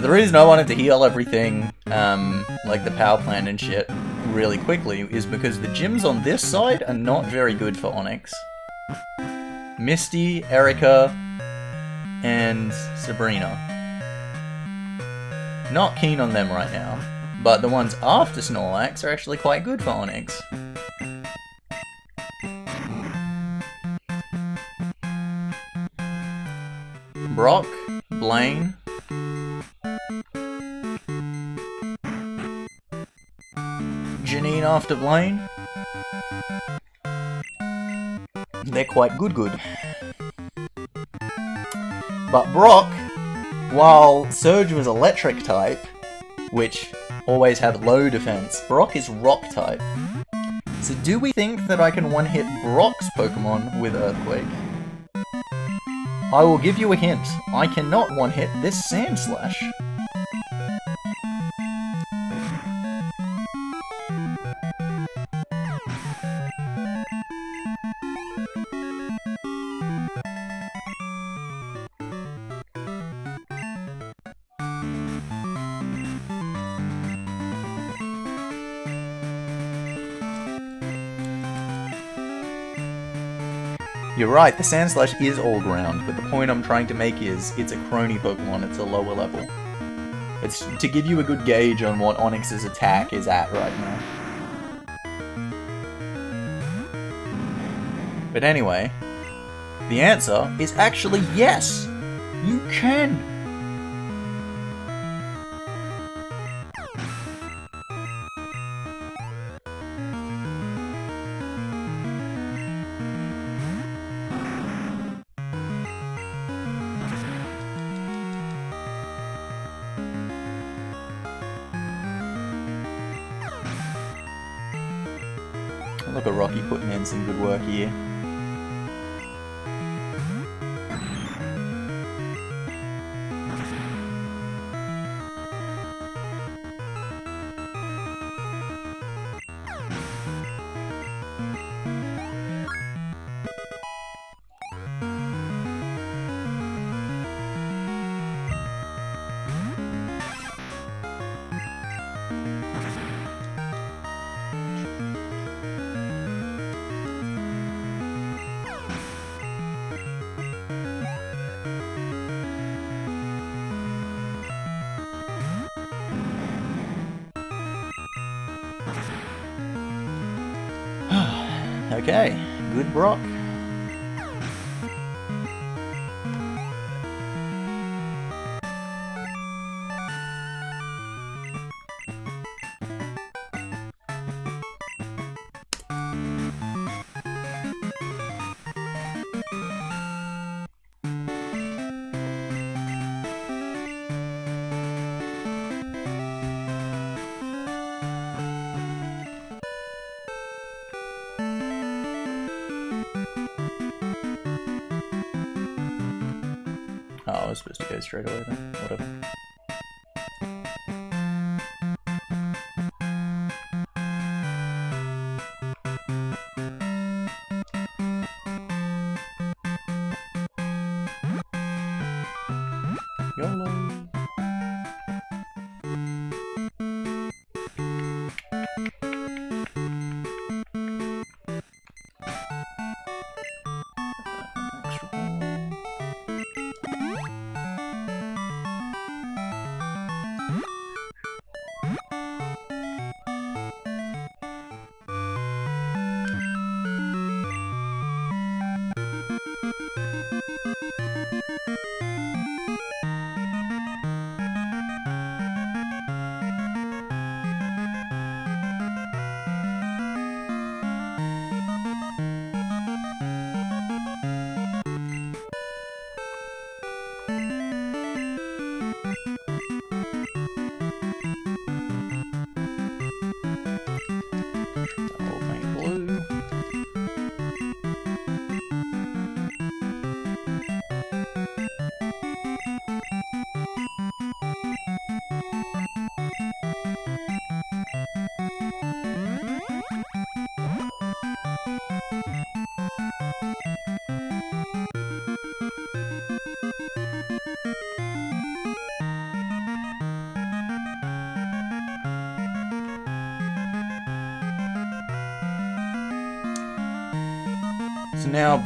So the reason I wanted to heal everything, um, like the power plant and shit, really quickly is because the gyms on this side are not very good for Onix. Misty, Erika, and Sabrina. Not keen on them right now, but the ones after Snorlax are actually quite good for Onix. After Blaine. They're quite good good. But Brock, while Surge was electric type, which always had low defense, Brock is rock type. So do we think that I can one-hit Brock's Pokemon with Earthquake? I will give you a hint. I cannot one-hit this Sandslash. You're right, the Sandslash is all ground, but the point I'm trying to make is it's a crony Pokemon, it's a lower level. It's to give you a good gauge on what Onix's attack is at right now. But anyway, the answer is actually yes! You can! Brock. Straight away then.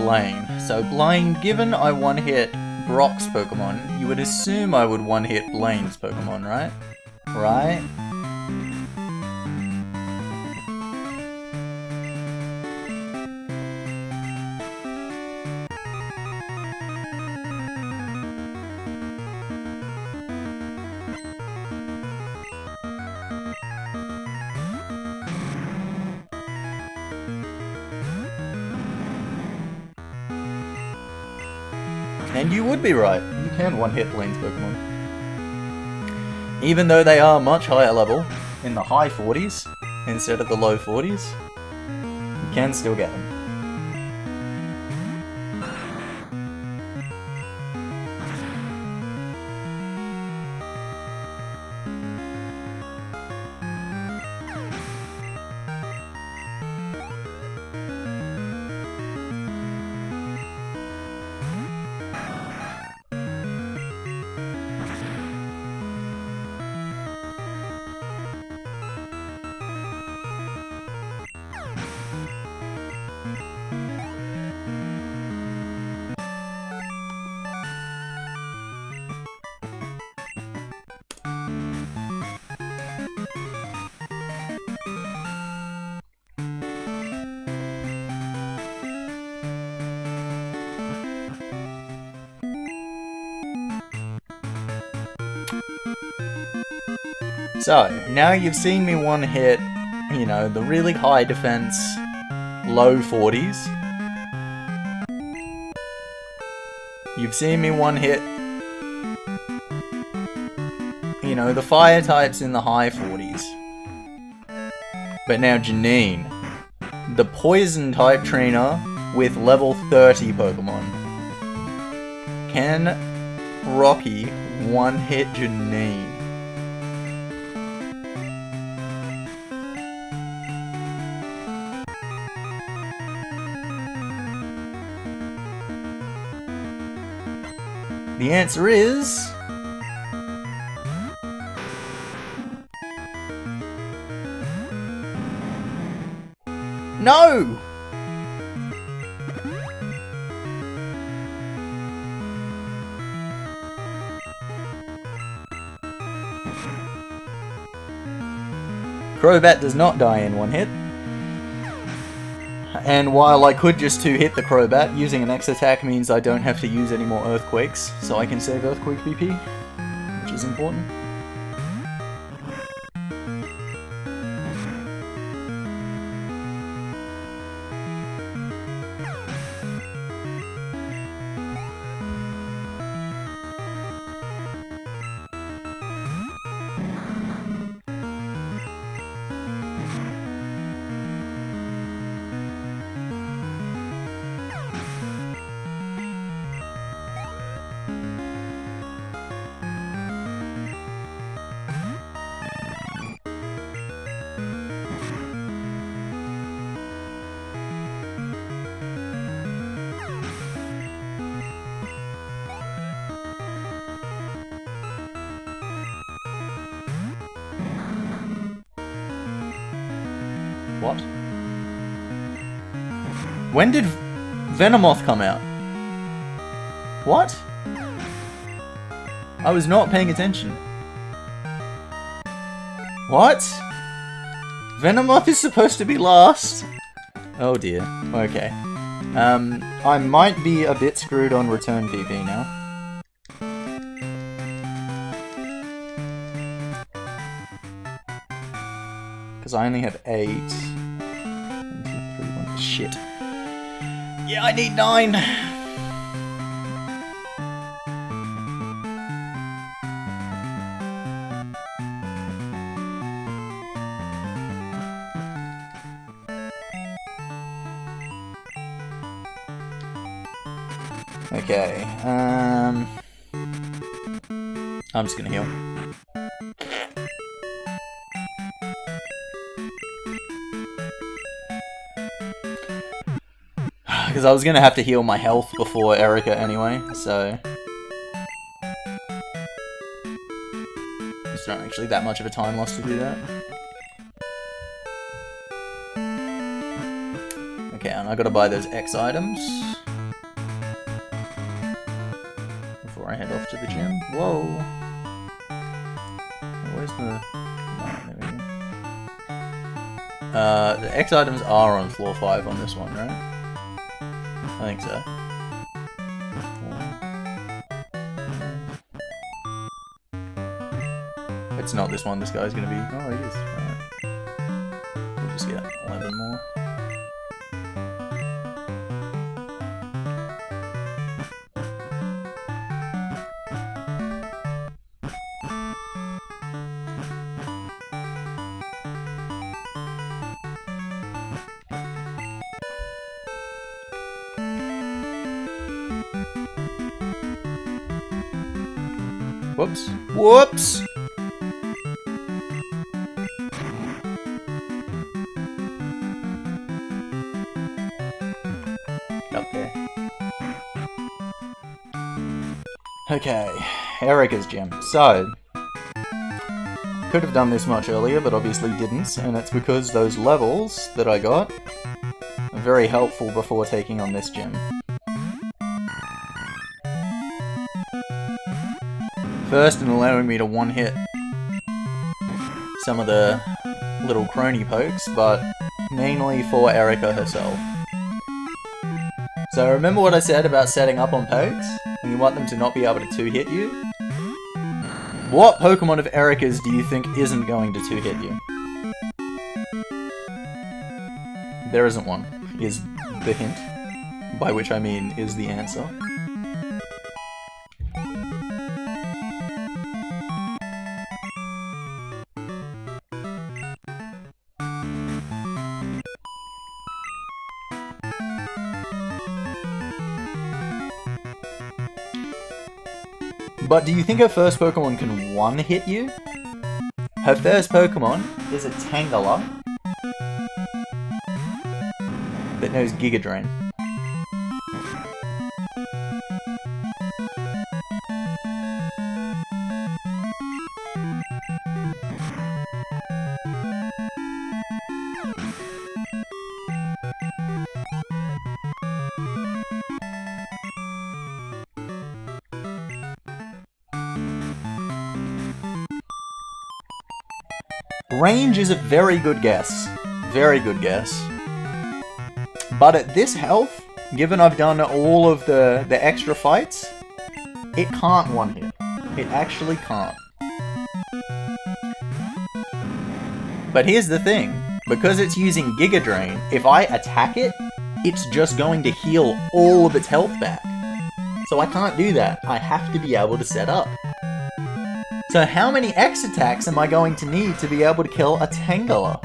Blaine. So Blaine, given I one-hit Brock's Pokemon, you would assume I would one-hit Blaine's Pokemon, right? Right? Be right. You can one-hit Blaine's Pokemon. Even though they are much higher level, in the high 40s, instead of the low 40s, you can still get them. So, now you've seen me one hit, you know, the really high defense, low 40s. You've seen me one hit, you know, the fire types in the high 40s. But now Janine, the poison type trainer with level 30 Pokemon. Can Rocky one hit Janine? The answer is... No! Crobat does not die in one hit. And while I could just two-hit the Crobat, using an X attack means I don't have to use any more Earthquakes, so I can save Earthquake PP, which is important. When did Venomoth come out? What? I was not paying attention. What? Venomoth is supposed to be last? Oh dear. Okay. Um, I might be a bit screwed on return PP now. Because I only have eight. One, two, three, one. Shit. Yeah, I need nine. Okay, um... I'm just gonna heal. Because I was gonna have to heal my health before Erika anyway, so... It's not actually that much of a time loss to do that. Okay, and I gotta buy those X items. Before I head off to the gym. Whoa! Where's the... Uh, the X items are on floor 5 on this one, right? I think so. It's not this one, this guy's gonna be... Oh, it is. Whoops. There. Okay, Erika's gym. So, could have done this much earlier, but obviously didn't, and it's because those levels that I got are very helpful before taking on this gym. First, in allowing me to one-hit some of the little crony pokes, but mainly for Erika herself. So remember what I said about setting up on pokes? And you want them to not be able to two-hit you? What Pokemon of Erika's do you think isn't going to two-hit you? There isn't one, is the hint. By which I mean, is the answer. But do you think her first Pokemon can one-hit you? Her first Pokemon is a Tangela that knows Giga Drain. Range is a very good guess. Very good guess. But at this health, given I've done all of the, the extra fights, it can't one hit. It actually can't. But here's the thing. Because it's using Giga Drain, if I attack it, it's just going to heal all of its health back. So I can't do that. I have to be able to set up. So how many X attacks am I going to need to be able to kill a Tangela?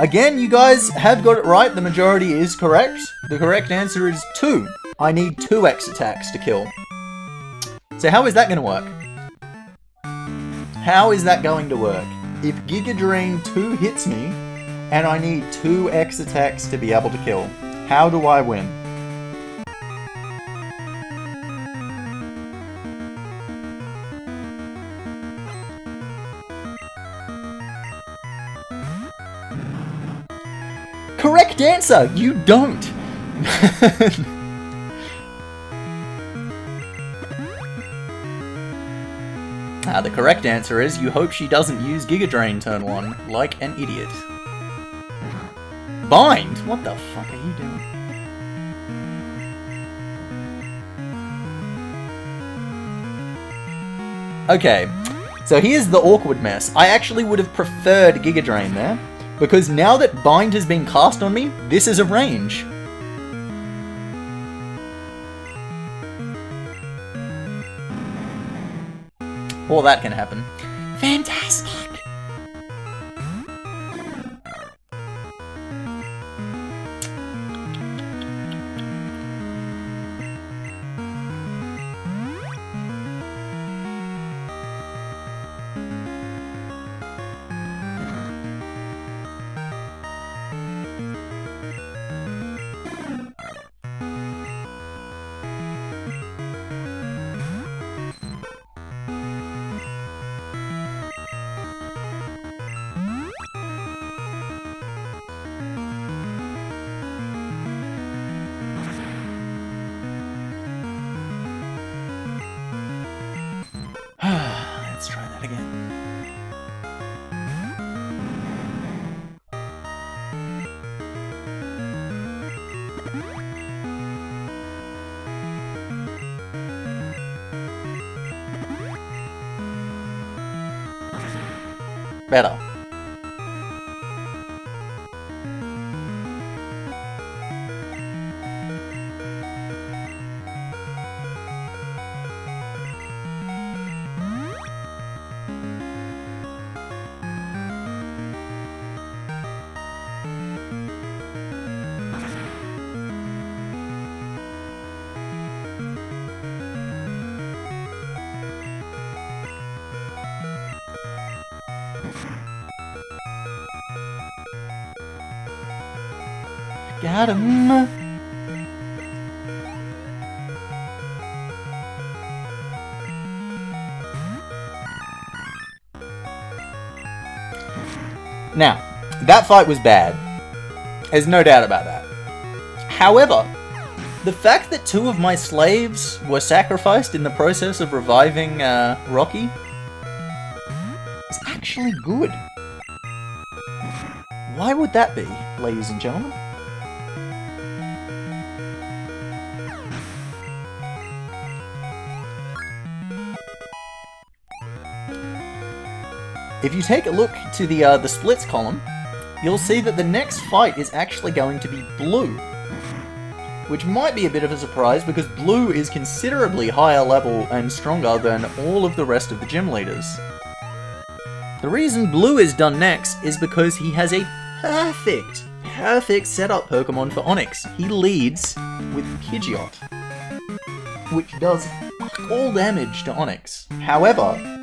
Again, you guys have got it right. The majority is correct. The correct answer is 2. I need 2 X attacks to kill. So how is that going to work? How is that going to work? If Giga Drain 2 hits me, and I need 2 X attacks to be able to kill, how do I win? Correct answer! You don't! Ah, the correct answer is you hope she doesn't use Giga Drain turn 1, like an idiot. Bind? What the fuck are you doing? Okay, so here's the awkward mess. I actually would have preferred Giga Drain there, because now that Bind has been cast on me, this is a range. All that can happen. Got him. Now, that fight was bad. There's no doubt about that. However, the fact that two of my slaves were sacrificed in the process of reviving uh, Rocky is actually good. Why would that be, ladies and gentlemen? If you take a look to the uh, the splits column, you'll see that the next fight is actually going to be blue. Which might be a bit of a surprise because blue is considerably higher level and stronger than all of the rest of the gym leaders. The reason blue is done next is because he has a perfect, perfect setup Pokemon for Onix. He leads with Pidgeot, which does all damage to Onix. However,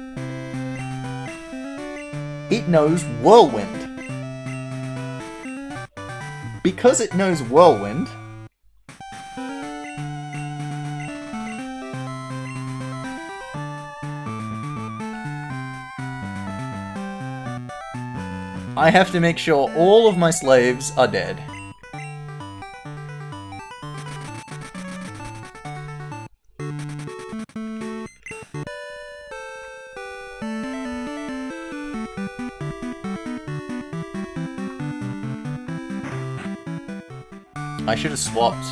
it knows Whirlwind. Because it knows Whirlwind, I have to make sure all of my slaves are dead. I should have swapped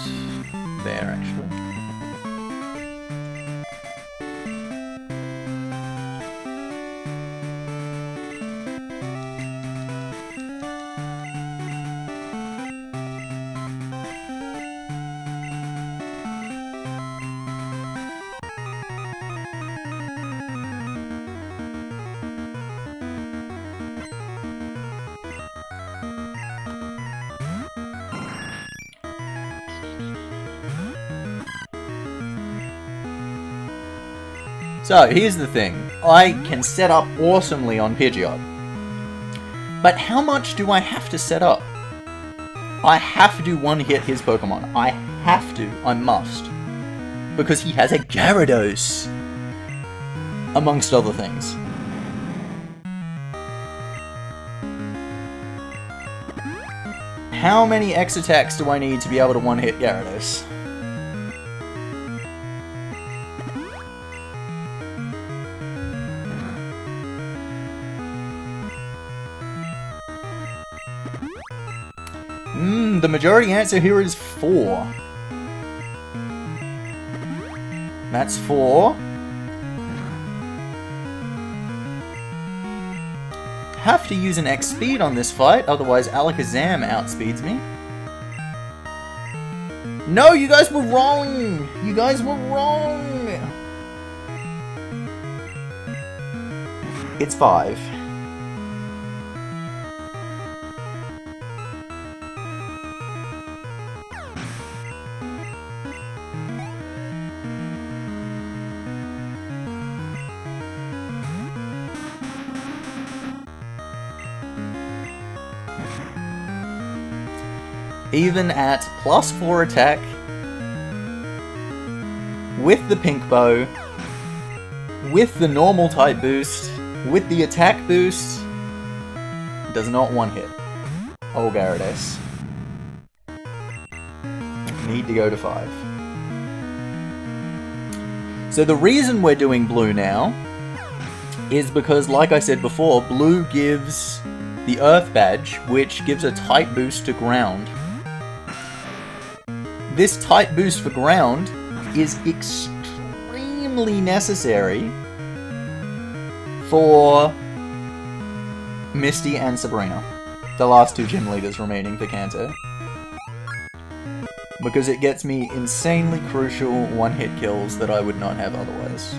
So, here's the thing. I can set up awesomely on Pidgeot. But how much do I have to set up? I have to do one-hit his Pokemon. I have to. I must. Because he has a Gyarados! Amongst other things. How many X attacks do I need to be able to one-hit Gyarados? The majority answer here is four. That's four. Have to use an X speed on this fight, otherwise Alakazam outspeeds me. No, you guys were wrong! You guys were wrong! It's five. Even at plus 4 attack, with the pink bow, with the normal type boost, with the attack boost, does not one hit. Oh, Gyarados. Need to go to 5. So the reason we're doing blue now is because, like I said before, blue gives the Earth Badge, which gives a type boost to ground. This type boost for ground is extremely necessary for Misty and Sabrina, the last two gym leaders remaining for Kanto. Because it gets me insanely crucial one-hit kills that I would not have otherwise.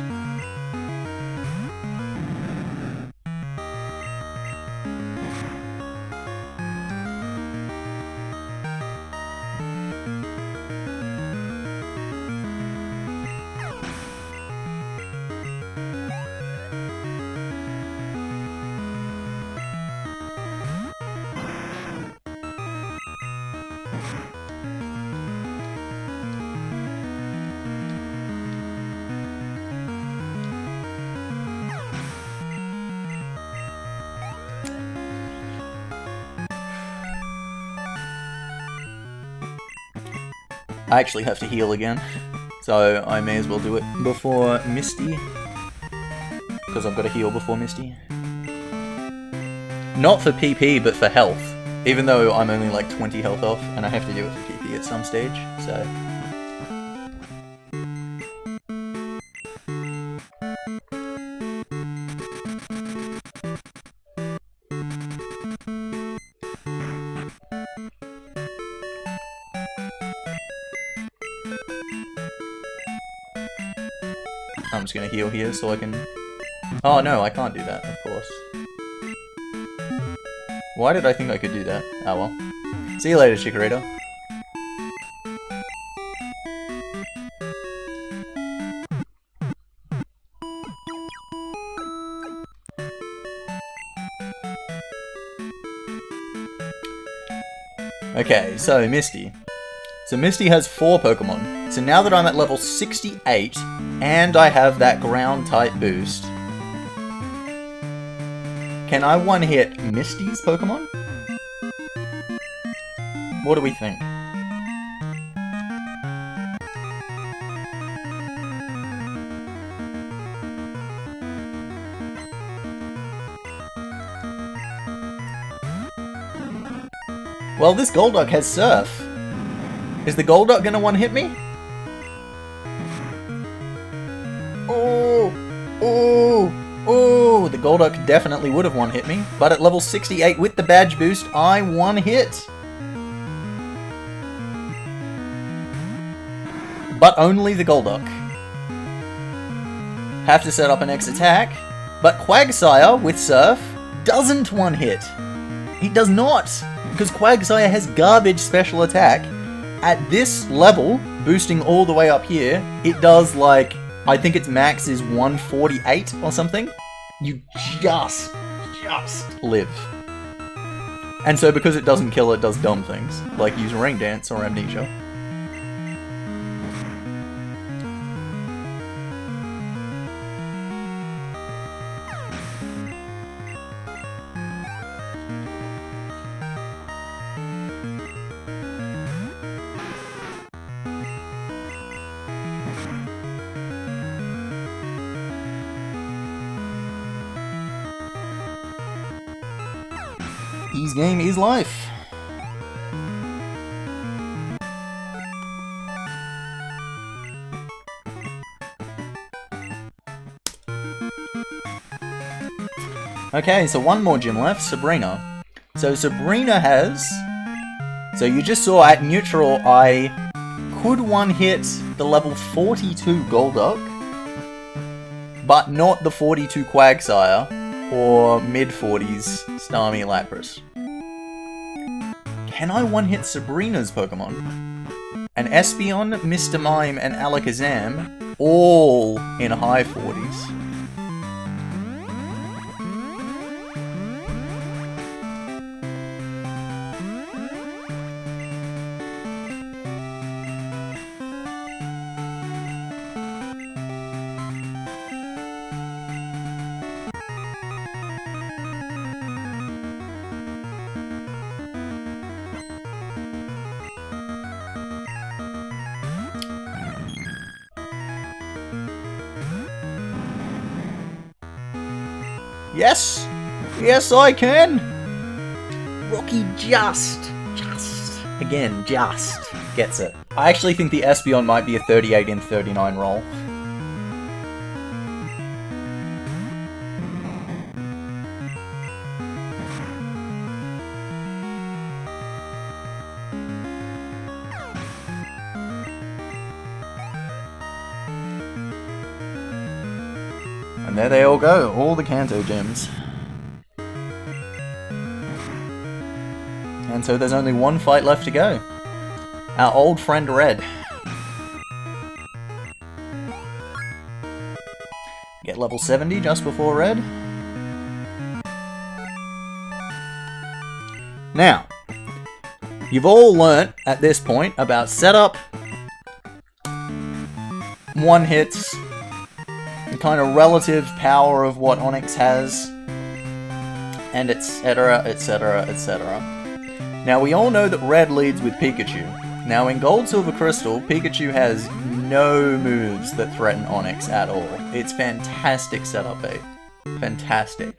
Actually have to heal again, so I may as well do it before Misty. Because I've got to heal before Misty. Not for PP, but for health. Even though I'm only like 20 health off, and I have to do it for PP at some stage, so... just gonna heal here so I can... Oh no, I can't do that, of course. Why did I think I could do that? Oh well. See you later, Chikorita. Okay, so Misty. So Misty has four Pokemon. So now that I'm at level 68, and I have that ground type boost, can I one hit Misty's Pokemon? What do we think? Well, this Golduck has Surf. Is the Golduck gonna one hit me? Oh, oh, oh! The Golduck definitely would have one hit me, but at level 68 with the badge boost, I one hit. But only the Golduck. Have to set up an X attack, but Quagsire with Surf doesn't one hit. He does not, because Quagsire has garbage special attack. At this level, boosting all the way up here, it does like, I think its max is 148 or something. You just, just live. And so because it doesn't kill, it does dumb things, like use Rain Dance or Amnesia. Life. Okay, so one more gym left, Sabrina. So Sabrina has... So you just saw at neutral, I could one hit the level 42 Golduck, but not the 42 Quagsire or mid 40s Starmie Lapras. Can I one hit Sabrina's Pokemon? And Espeon, Mr. Mime, and Alakazam all in high 40s. Yes! Yes, I can! Rocky just, just. Again, just gets it. I actually think the Espeon might be a 38 in 39 roll. Go, all the Kanto gyms. And so there's only one fight left to go. Our old friend Red. Get level 70 just before Red. Now, you've all learnt at this point about setup, one hits, the kind of relative power of what Onix has, and etc, etc, etc. Now we all know that Red leads with Pikachu. Now in Gold Silver Crystal, Pikachu has no moves that threaten Onix at all. It's fantastic setup bait. Fantastic.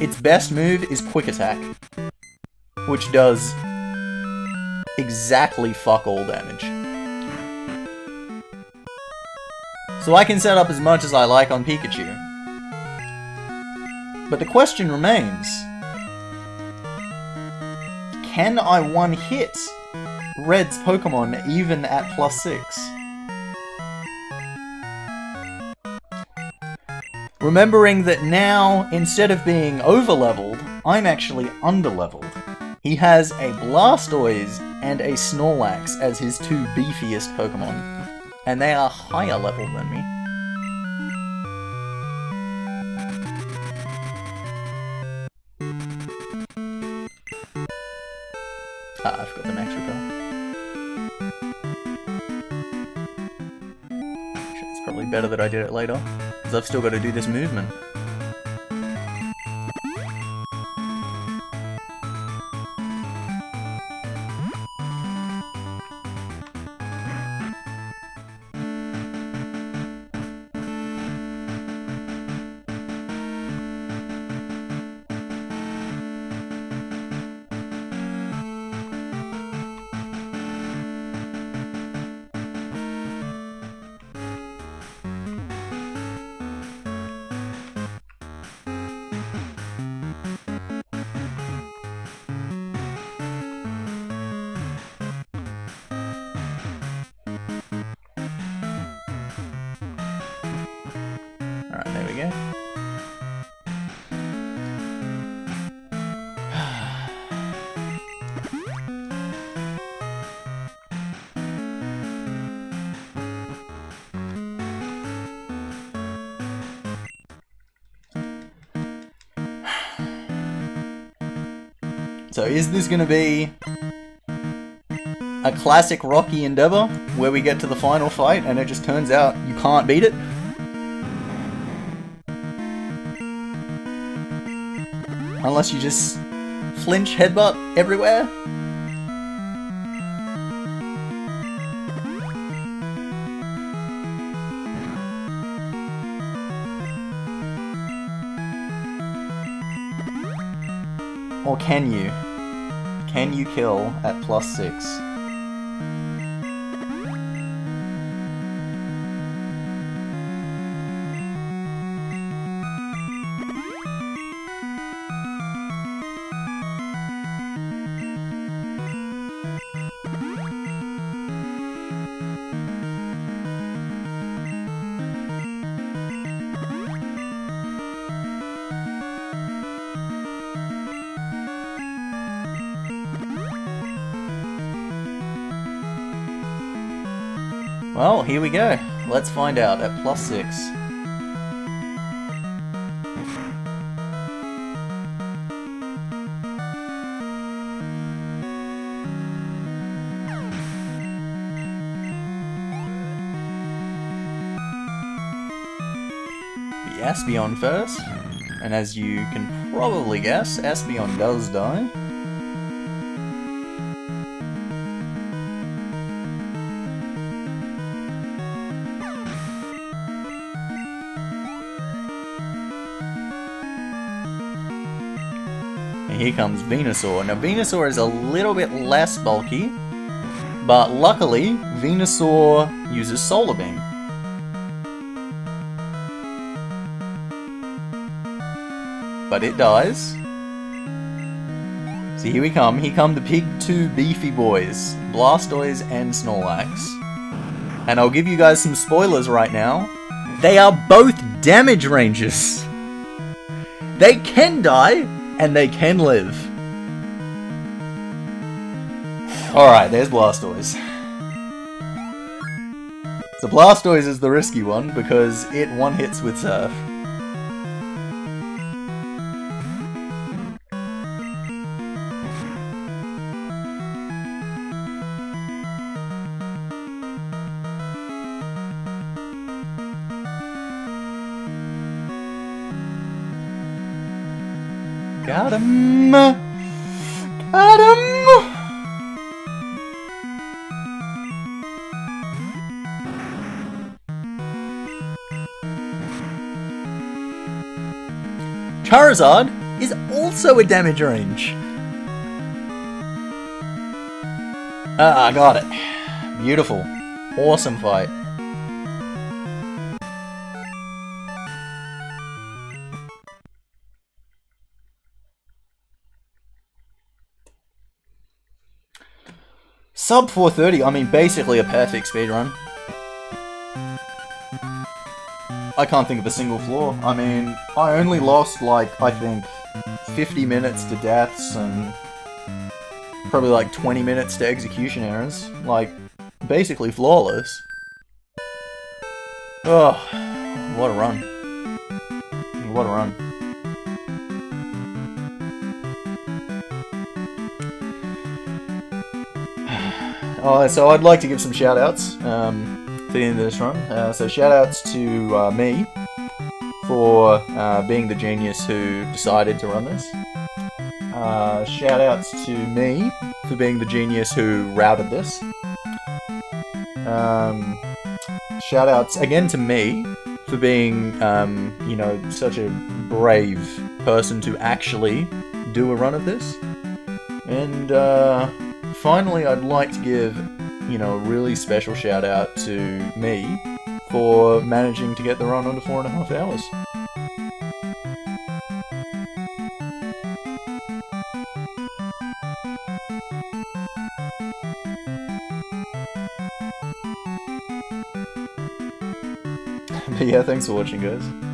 Its best move is Quick Attack, which does exactly fuck all damage. So I can set up as much as I like on Pikachu. But the question remains, can I one-hit Red's Pokemon even at plus 6? Remembering that now, instead of being over-leveled, I'm actually under-leveled. He has a Blastoise and a Snorlax as his two beefiest Pokemon, and they are higher level than me. Ah, I've got the max repel. It's probably better that I did it later, because I've still got to do this movement. Is this going to be a classic Rocky Endeavor where we get to the final fight and it just turns out you can't beat it? Unless you just flinch headbutt everywhere? Or can you? Can you kill at plus six? Here we go. Let's find out at plus six. The Espeon first, and as you can probably guess, Espeon does die. Comes Venusaur. Now Venusaur is a little bit less bulky, but luckily Venusaur uses Solar Beam. But it dies. So here we come. Here come the big two beefy boys, Blastoise and Snorlax. And I'll give you guys some spoilers right now. They are both damage ranges. They can die, and they can live. Alright, there's Blastoise. So Blastoise is the risky one because it one hits with Surf. Charizard is also a damage range. Ah, I got it. Beautiful. Awesome fight. Sub 430, I mean basically a perfect speedrun. I can't think of a single flaw. I mean, I only lost like, I think, 50 minutes to deaths and probably like 20 minutes to execution errors. Like, basically flawless. Oh, what a run. What a run. Oh, so I'd like to give some shout outs um, to the end of this run. Uh, so shout outs to uh, me for uh, being the genius who decided to run this. Uh, shout outs to me for being the genius who routed this. Um, shout outs again to me for being, um, you know, such a brave person to actually do a run of this. And uh, finally, I'd like to give, you know, a really special shout out to me for managing to get the run under four and a half hours. But yeah, thanks for watching, guys.